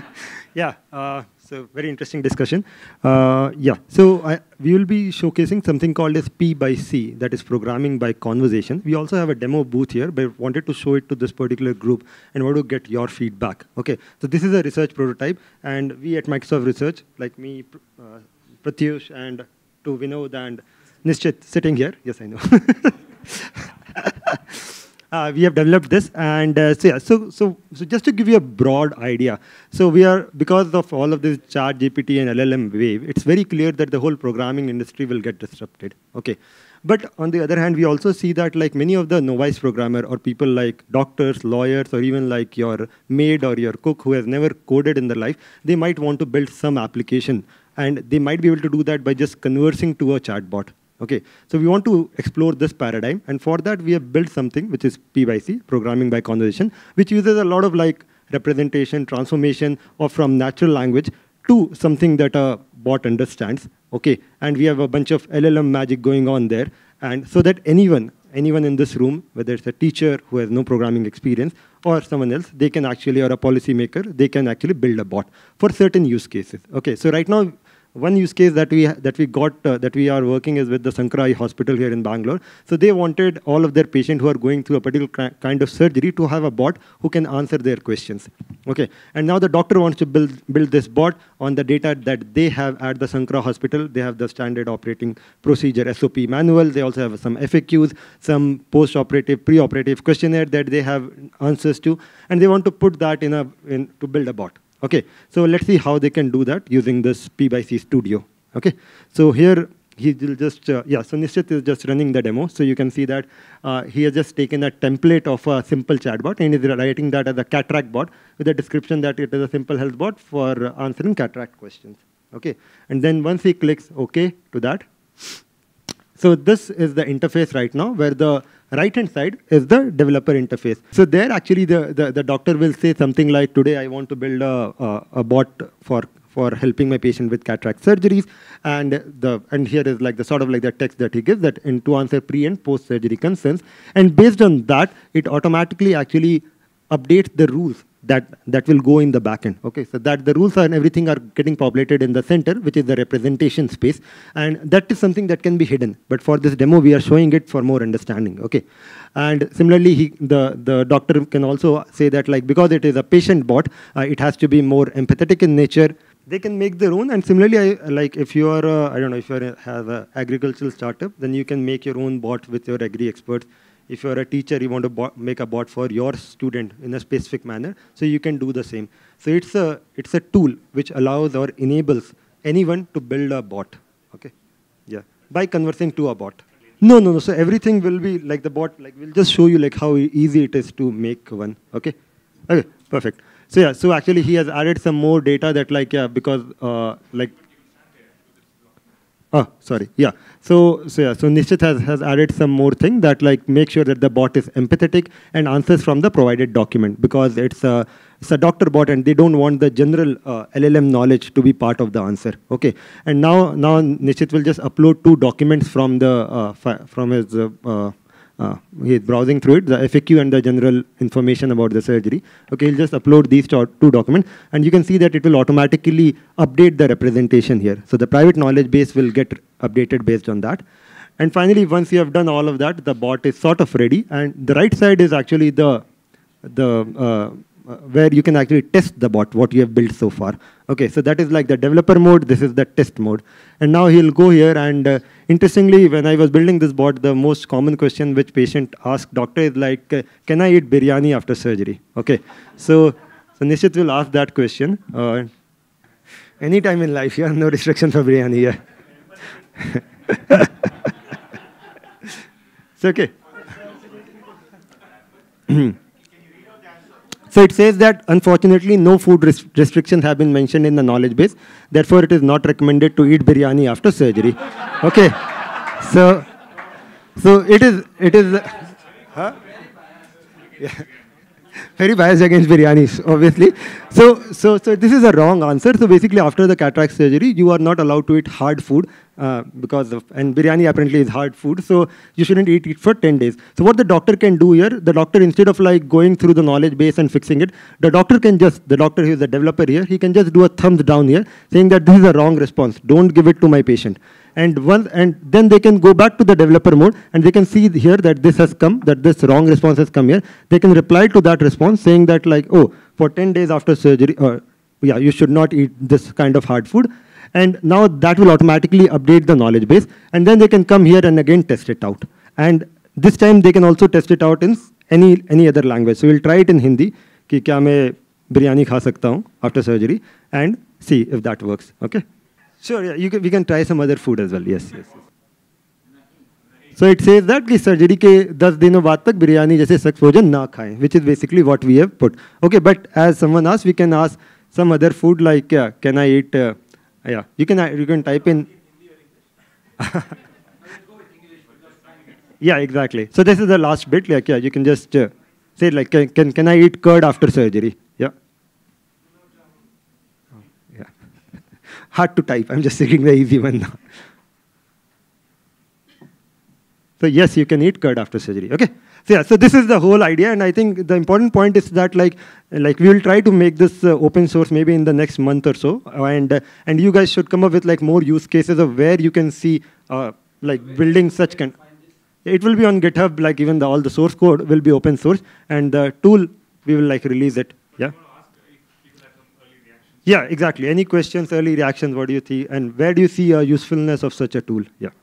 yeah uh, so very interesting discussion. Uh, yeah, so I, we will be showcasing something called as P by C, that is programming by conversation. We also have a demo booth here, but wanted to show it to this particular group and want to get your feedback. Okay, so this is a research prototype, and we at Microsoft Research, like me, uh, Pratyush, and to Vinod and Nishchit sitting here. Yes, I know. uh, we have developed this and uh, so, yeah, so so so just to give you a broad idea so we are because of all of this chat gpt and llm wave it's very clear that the whole programming industry will get disrupted okay? But on the other hand we also see that like many of the novice programmer or people like doctors lawyers or even like your maid or your cook who has never coded in their life they might want to build some application. And they might be able to do that by just conversing to a chatbot Okay, so we want to explore this paradigm, and for that we have built something which is P by C, programming by conversation, which uses a lot of like representation, transformation, or from natural language to something that a bot understands. Okay, and we have a bunch of LLM magic going on there, and so that anyone, anyone in this room, whether it's a teacher who has no programming experience or someone else, they can actually, or a policymaker, they can actually build a bot for certain use cases. Okay, so right now one use case that we that we got uh, that we are working is with the Sankara Hospital here in Bangalore. So they wanted all of their patients who are going through a particular kind of surgery to have a bot who can answer their questions. Okay, and now the doctor wants to build build this bot on the data that they have at the Sankara Hospital. They have the standard operating procedure SOP manual. They also have some FAQs, some post-operative, pre-operative questionnaire that they have answers to, and they want to put that in a in to build a bot. Okay, so let's see how they can do that using this P by C Studio. Okay, so here he will just, uh, yeah, so Nishchit is just running the demo. So you can see that uh, he has just taken a template of a simple chatbot and is writing that as a cataract bot with a description that it is a simple health bot for answering cataract questions. Okay, and then once he clicks OK to that, so this is the interface right now where the right hand side is the developer interface. So there actually the, the, the doctor will say something like, today I want to build a, a, a bot for for helping my patient with cataract surgeries and the and here is like the sort of like the text that he gives that in to answer pre and post surgery concerns and based on that it automatically actually updates the rules that, that will go in the backend. Okay, so that the rules and everything are getting populated in the center, which is the representation space, and that is something that can be hidden. But for this demo, we are showing it for more understanding. Okay, and similarly, he, the the doctor can also say that like because it is a patient bot, uh, it has to be more empathetic in nature. They can make their own, and similarly, I, like if you are, I don't know, if you are, have an agricultural startup, then you can make your own bot with your agri experts if you're a teacher, you want to make a bot for your student in a specific manner, so you can do the same. So it's a, it's a tool which allows or enables anyone to build a bot, okay? Yeah, by conversing to a bot. No, no, no, so everything will be like the bot, like we'll just show you like how easy it is to make one, okay? Okay, perfect. So yeah, so actually he has added some more data that like, yeah, because uh, like Oh, sorry. Yeah. So, so yeah. So Nishchit has, has added some more thing that like make sure that the bot is empathetic and answers from the provided document because it's a it's a doctor bot and they don't want the general uh, LLM knowledge to be part of the answer. Okay. And now now Nishchit will just upload two documents from the uh, from his uh, uh, he's browsing through it, the FAQ and the general information about the surgery. Okay, he'll just upload these two documents, and you can see that it will automatically update the representation here. So the private knowledge base will get updated based on that. And finally, once you have done all of that, the bot is sort of ready. And the right side is actually the, the uh, uh, where you can actually test the bot, what you have built so far. Okay, so that is like the developer mode, this is the test mode. And now he'll go here and uh, interestingly, when I was building this bot, the most common question which patient asked doctor is like, uh, can I eat biryani after surgery? Okay, so, so Nishit will ask that question. Uh, anytime in life, you have no restriction for biryani, yeah. it's okay. So it says that unfortunately no food res restrictions have been mentioned in the knowledge base. Therefore, it is not recommended to eat biryani after surgery. okay. So, so it is, it is, huh? Yeah. Very biased against biryanis, obviously. So, so, so this is a wrong answer. So basically, after the cataract surgery, you are not allowed to eat hard food uh, because of, and biryani apparently is hard food, so you shouldn't eat it for 10 days. So what the doctor can do here, the doctor instead of like going through the knowledge base and fixing it, the doctor can just, the doctor who is the developer here, he can just do a thumbs down here, saying that this is a wrong response, don't give it to my patient and once and then they can go back to the developer mode and they can see here that this has come that this wrong response has come here. They can reply to that response saying that like oh for 10 days after surgery or yeah you should not eat this kind of hard food. And now that will automatically update the knowledge base and then they can come here and again test it out. And this time they can also test it out in any any other language. So we'll try it in hindi ki kya main biryani kha sakta hu after surgery and see if that works okay? Sure, yeah, you can, we can try some other food as well. Yes, yes. So it says that कि surgery के 10 दिनों बाद तक बिरयानी जैसे सख्त भोजन ना खाएं, which is basically what we have put. Okay, but as someone asked, we can ask some other food like, uh, can I eat uh, yeah, you can you can type in. yeah, exactly. So this is the last bit. Like, yeah, you can just uh, say like, can, can can I eat curd after surgery? Hard to type. I'm just taking the easy one now. So yes, you can eat curd after surgery. Okay. So yeah, so this is the whole idea, and I think the important point is that like like we will try to make this uh, open source maybe in the next month or so, and uh, and you guys should come up with like more use cases of where you can see uh, like building such kind. It will be on GitHub, like even the, all the source code will be open source, and the tool we will like release it. Yeah. Exactly. Any questions, early reactions? What do you think, and where do you see a usefulness of such a tool? Yeah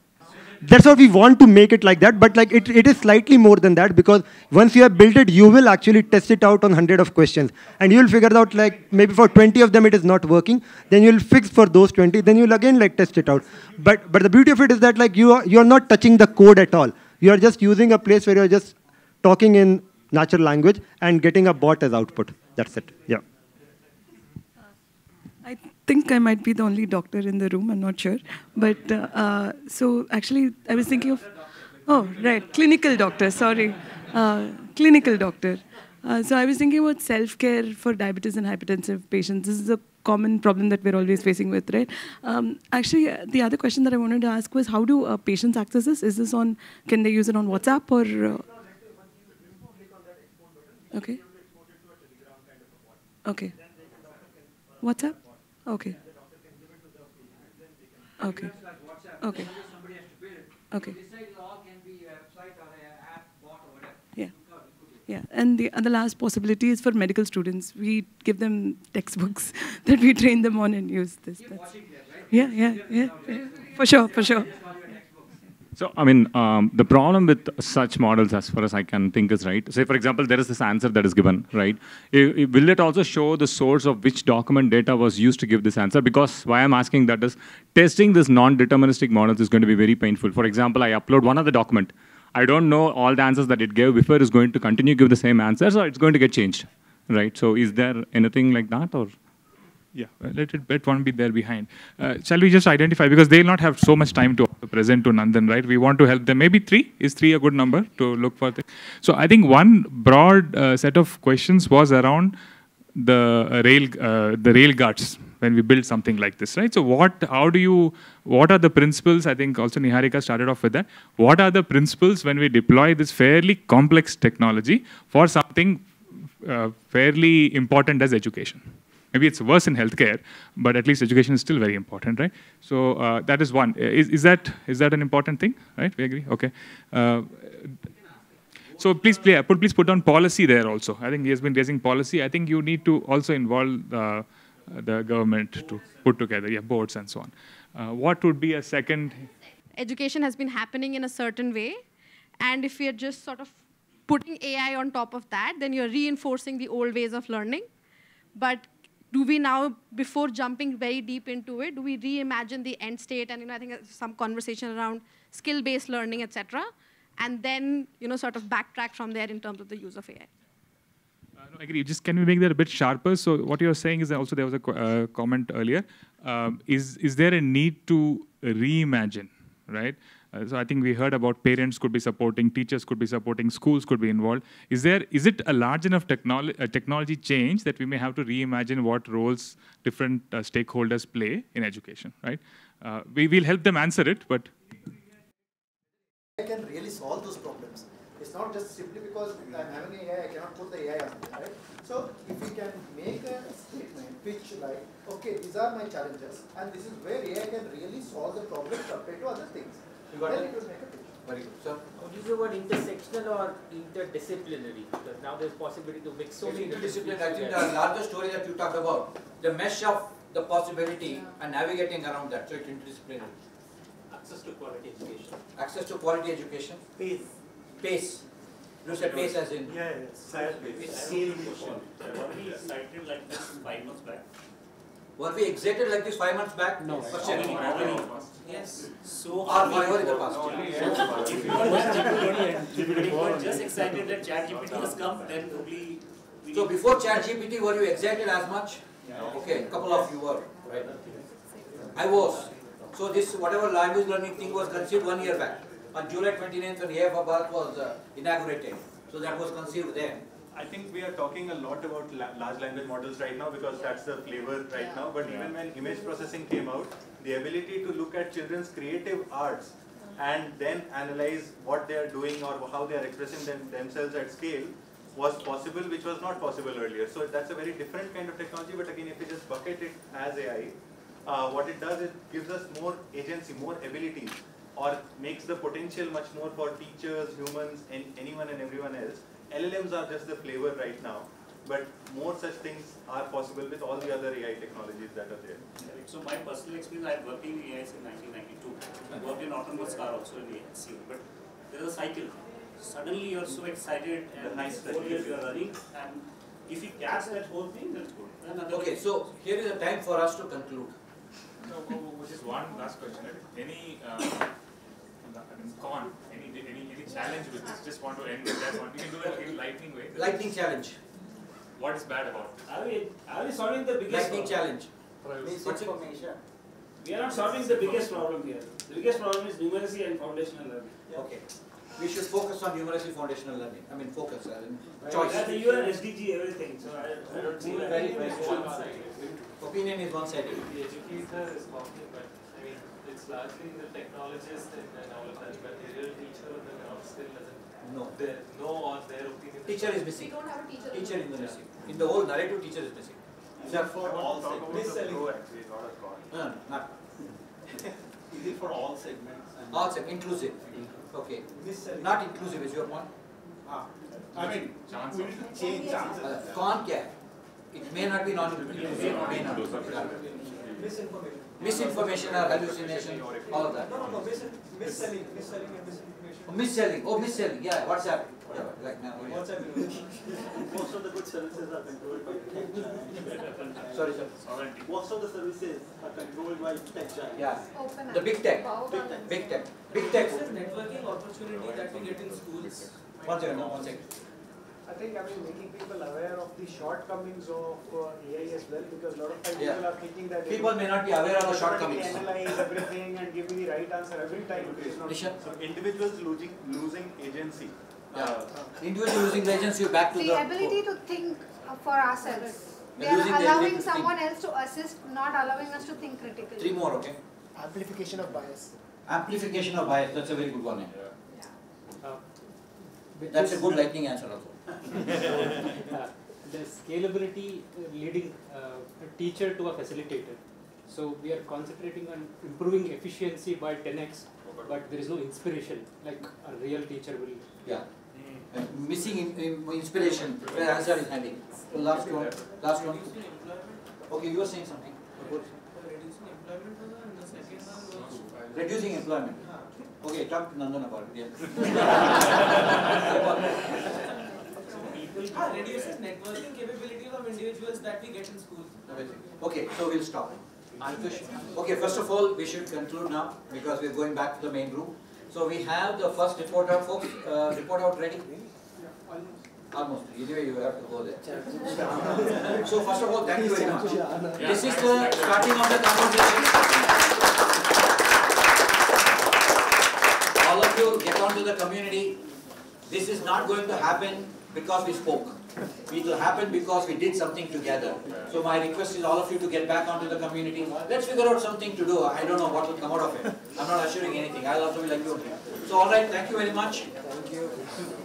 that's what we want to make it like that but like it, it is slightly more than that because once you have built it you will actually test it out on 100 of questions and you will figure out like maybe for 20 of them it is not working then you will fix for those 20 then you will again like test it out but but the beauty of it is that like you are you are not touching the code at all you are just using a place where you are just talking in natural language and getting a bot as output that's it yeah think I might be the only doctor in the room. I'm not sure. But uh, uh, so actually, I was thinking of, oh, right, clinical doctor, sorry. Uh, clinical doctor. Uh, so I was thinking about self-care for diabetes and hypertensive patients. This is a common problem that we're always facing with, right? Um, actually, uh, the other question that I wanted to ask was, how do uh, patients access this? Is this on, can they use it on WhatsApp or? okay. Okay. WhatsApp? Okay. Okay. Okay. Okay. Yeah. Yeah, and the, and the last possibility is for medical students. We give them textbooks that we train them on and use this. That's, yeah, yeah, yeah, yeah, for sure, for sure. So, I mean, um, the problem with such models, as far as I can think, is right. Say, for example, there is this answer that is given, right? It, it, will it also show the source of which document data was used to give this answer? Because why I'm asking that is, testing this non-deterministic models is going to be very painful. For example, I upload one other document. I don't know all the answers that it gave before is going to continue to give the same answers, or it's going to get changed, right? So, is there anything like that, or? Yeah, let it let one be there behind. Uh, shall we just identify because they'll not have so much time to present to Nandan, right? We want to help them. Maybe three is three a good number to look for. So I think one broad uh, set of questions was around the uh, rail uh, the rail guards when we build something like this, right? So what, how do you, what are the principles? I think also Niharika started off with that. What are the principles when we deploy this fairly complex technology for something uh, fairly important as education? Maybe it's worse in healthcare, but at least education is still very important, right? So uh, that is one. Is, is that is that an important thing, right? We agree. Okay. Uh, so please, please put please put down policy there also. I think he has been raising policy. I think you need to also involve uh, the government to put together, yeah, boards and so on. Uh, what would be a second? Education has been happening in a certain way, and if we are just sort of putting AI on top of that, then you're reinforcing the old ways of learning. But do we now, before jumping very deep into it, do we reimagine the end state? And you know, I think some conversation around skill-based learning, etc., and then you know, sort of backtrack from there in terms of the use of AI. Uh, no, I agree. Just can we make that a bit sharper? So what you're saying is also there was a co uh, comment earlier. Um, is is there a need to reimagine, right? Uh, so I think we heard about parents could be supporting, teachers could be supporting, schools could be involved. Is there is it a large enough technolo uh, technology change that we may have to reimagine what roles different uh, stakeholders play in education, right? Uh, we will help them answer it, but I can really solve those problems. It's not just simply because I'm having AI, I cannot put the AI on it, right? So if we can make a statement which like, okay, these are my challenges, and this is where AI can really solve the problem compared to other things. You got then it? it will make a. Very good. So, would you use the word intersectional or interdisciplinary? Because now there's possibility to mix so many interdisciplinary. disciplines I think the larger story that you talked about, the mesh of the possibility and navigating around that, so it's interdisciplinary. Access to quality education. Access to quality education. Pace. Pace. You said pace as in? Yeah, yeah, size pace. It's Scale question. Were we excited like this five months back? Were we excited like this five months back? No. Question. How many? How many? Yes. So Or forever in the past? If you were you just excited that ChatGPT has come, then probably. we So before ChatGPT, were you excited as much? Okay, a couple of you were, right? I was. So this, whatever language learning thing was conceived one year back. On July 29th, when AI4Bharat was uh, inaugurated. So that was conceived then. I think we are talking a lot about la large language models right now because that's the flavor right now. But even when image processing came out, the ability to look at children's creative arts and then analyze what they are doing or how they are expressing them, themselves at scale was possible, which was not possible earlier. So that's a very different kind of technology. But again, if we just bucket it as AI, uh, what it does is gives us more agency, more abilities, or makes the potential much more for teachers, humans, and anyone and everyone else. LLMs are just the flavor right now, but more such things are possible with all the other AI technologies that are there. So my personal experience, I've worked in AI since 1992. I worked in autonomous car also in AHC, but there is a cycle. Suddenly you're so excited and nice four years you're running and if you catch that whole thing, that's good. Then otherwise- Okay, so here is a time for us to conclude. No, just one last question. Any, uh, I con, any, any, any challenge with this? Just want to end with that one. We can do it in lightning way. Lightning challenge. What is bad about it? Are we, are we solving the biggest Lightning problem? challenge. Misinformation. We are not solving the biggest problem here. The biggest problem is numeracy and foundational learning. Okay. We should focus on numeracy foundational learning. I mean, focus, as in Right, choice. That's the UN SDG, everything. So I, I don't see that. Very, very one-sided. Opinion is one-sided. The educator is talking, but I mean, it's largely the technologist and, and all of that, but the real teacher on the ground still doesn't No. their, know or their opinion. Teacher is missing. We don't have a teacher. Teacher is missing. In the whole narrative, teacher is missing. Sir, for all talk about the segments. pro actually, not a con. No, no, not. Is it for all segments? and- All segment, inclusive. Okay. Not inclusive is your point? Ah, I mean, we need to change chances. Uh, Con क्या है? It may not be non-inclusive, may not. Misinformation. Misinformation or hallucination, all of that. No, no, no, mis mis-selling, mis-selling and misinformation. Oh, Mis-selling, oh, mis-selling, yeah, WhatsApp. Yeah, like now. yeah. Most of the good services are controlled by Sorry, sir. Most of the services are controlled by tech giants. Yeah. The big tech. Big tech. Big tech. Big tech. Is there networking opportunity that we get in schools? One second, no, one second. I think I mean making people aware of the shortcomings of uh, AI as well because a lot of times Yeah. people are thinking that People may not be aware of the shortcomings. Analyze everything and give me the right answer every time. It is not So individuals losing losing agency. Yeah. Individual losing the agency back to The the. ability to think uh, for ourselves. We are allowing ability to think. someone else to assist, not allowing us to think critically. Three more, okay? Amplification of bias. Amplification of bias, that's a very good one. eh? Uh, That's a good lightning answer also. Uh, the scalability uh, leading uh, a teacher to a facilitator. So we are concentrating on improving efficiency by 10x, but there is no inspiration like a real teacher will. Yeah. Uh, Missing in- in- inspiration, where answer is handy. So Last one, last one. Okay, you were saying something. Reducing employment. Reducing employment. Okay, talk to Nandan about it, Reduces networking capabilities of individuals that we get in school. yeah. Okay, so we'll stop. Ankush? Okay, first of all, we should conclude now because we're going back to the main room. So we have the first report out, folks. Uh, report out ready? Almost. Anyway, you have to go there. So first of all, thank you very much. This is the starting of the conversation. All of you get onto the community. This is not going to happen because we spoke. It will happen because we did something together. So my request is all of you to get back onto the community. Let's figure out something to do. I don't know what will come out of it. I'm not assuring anything. I'll also be like you. So all right, thank you very much. Thank you.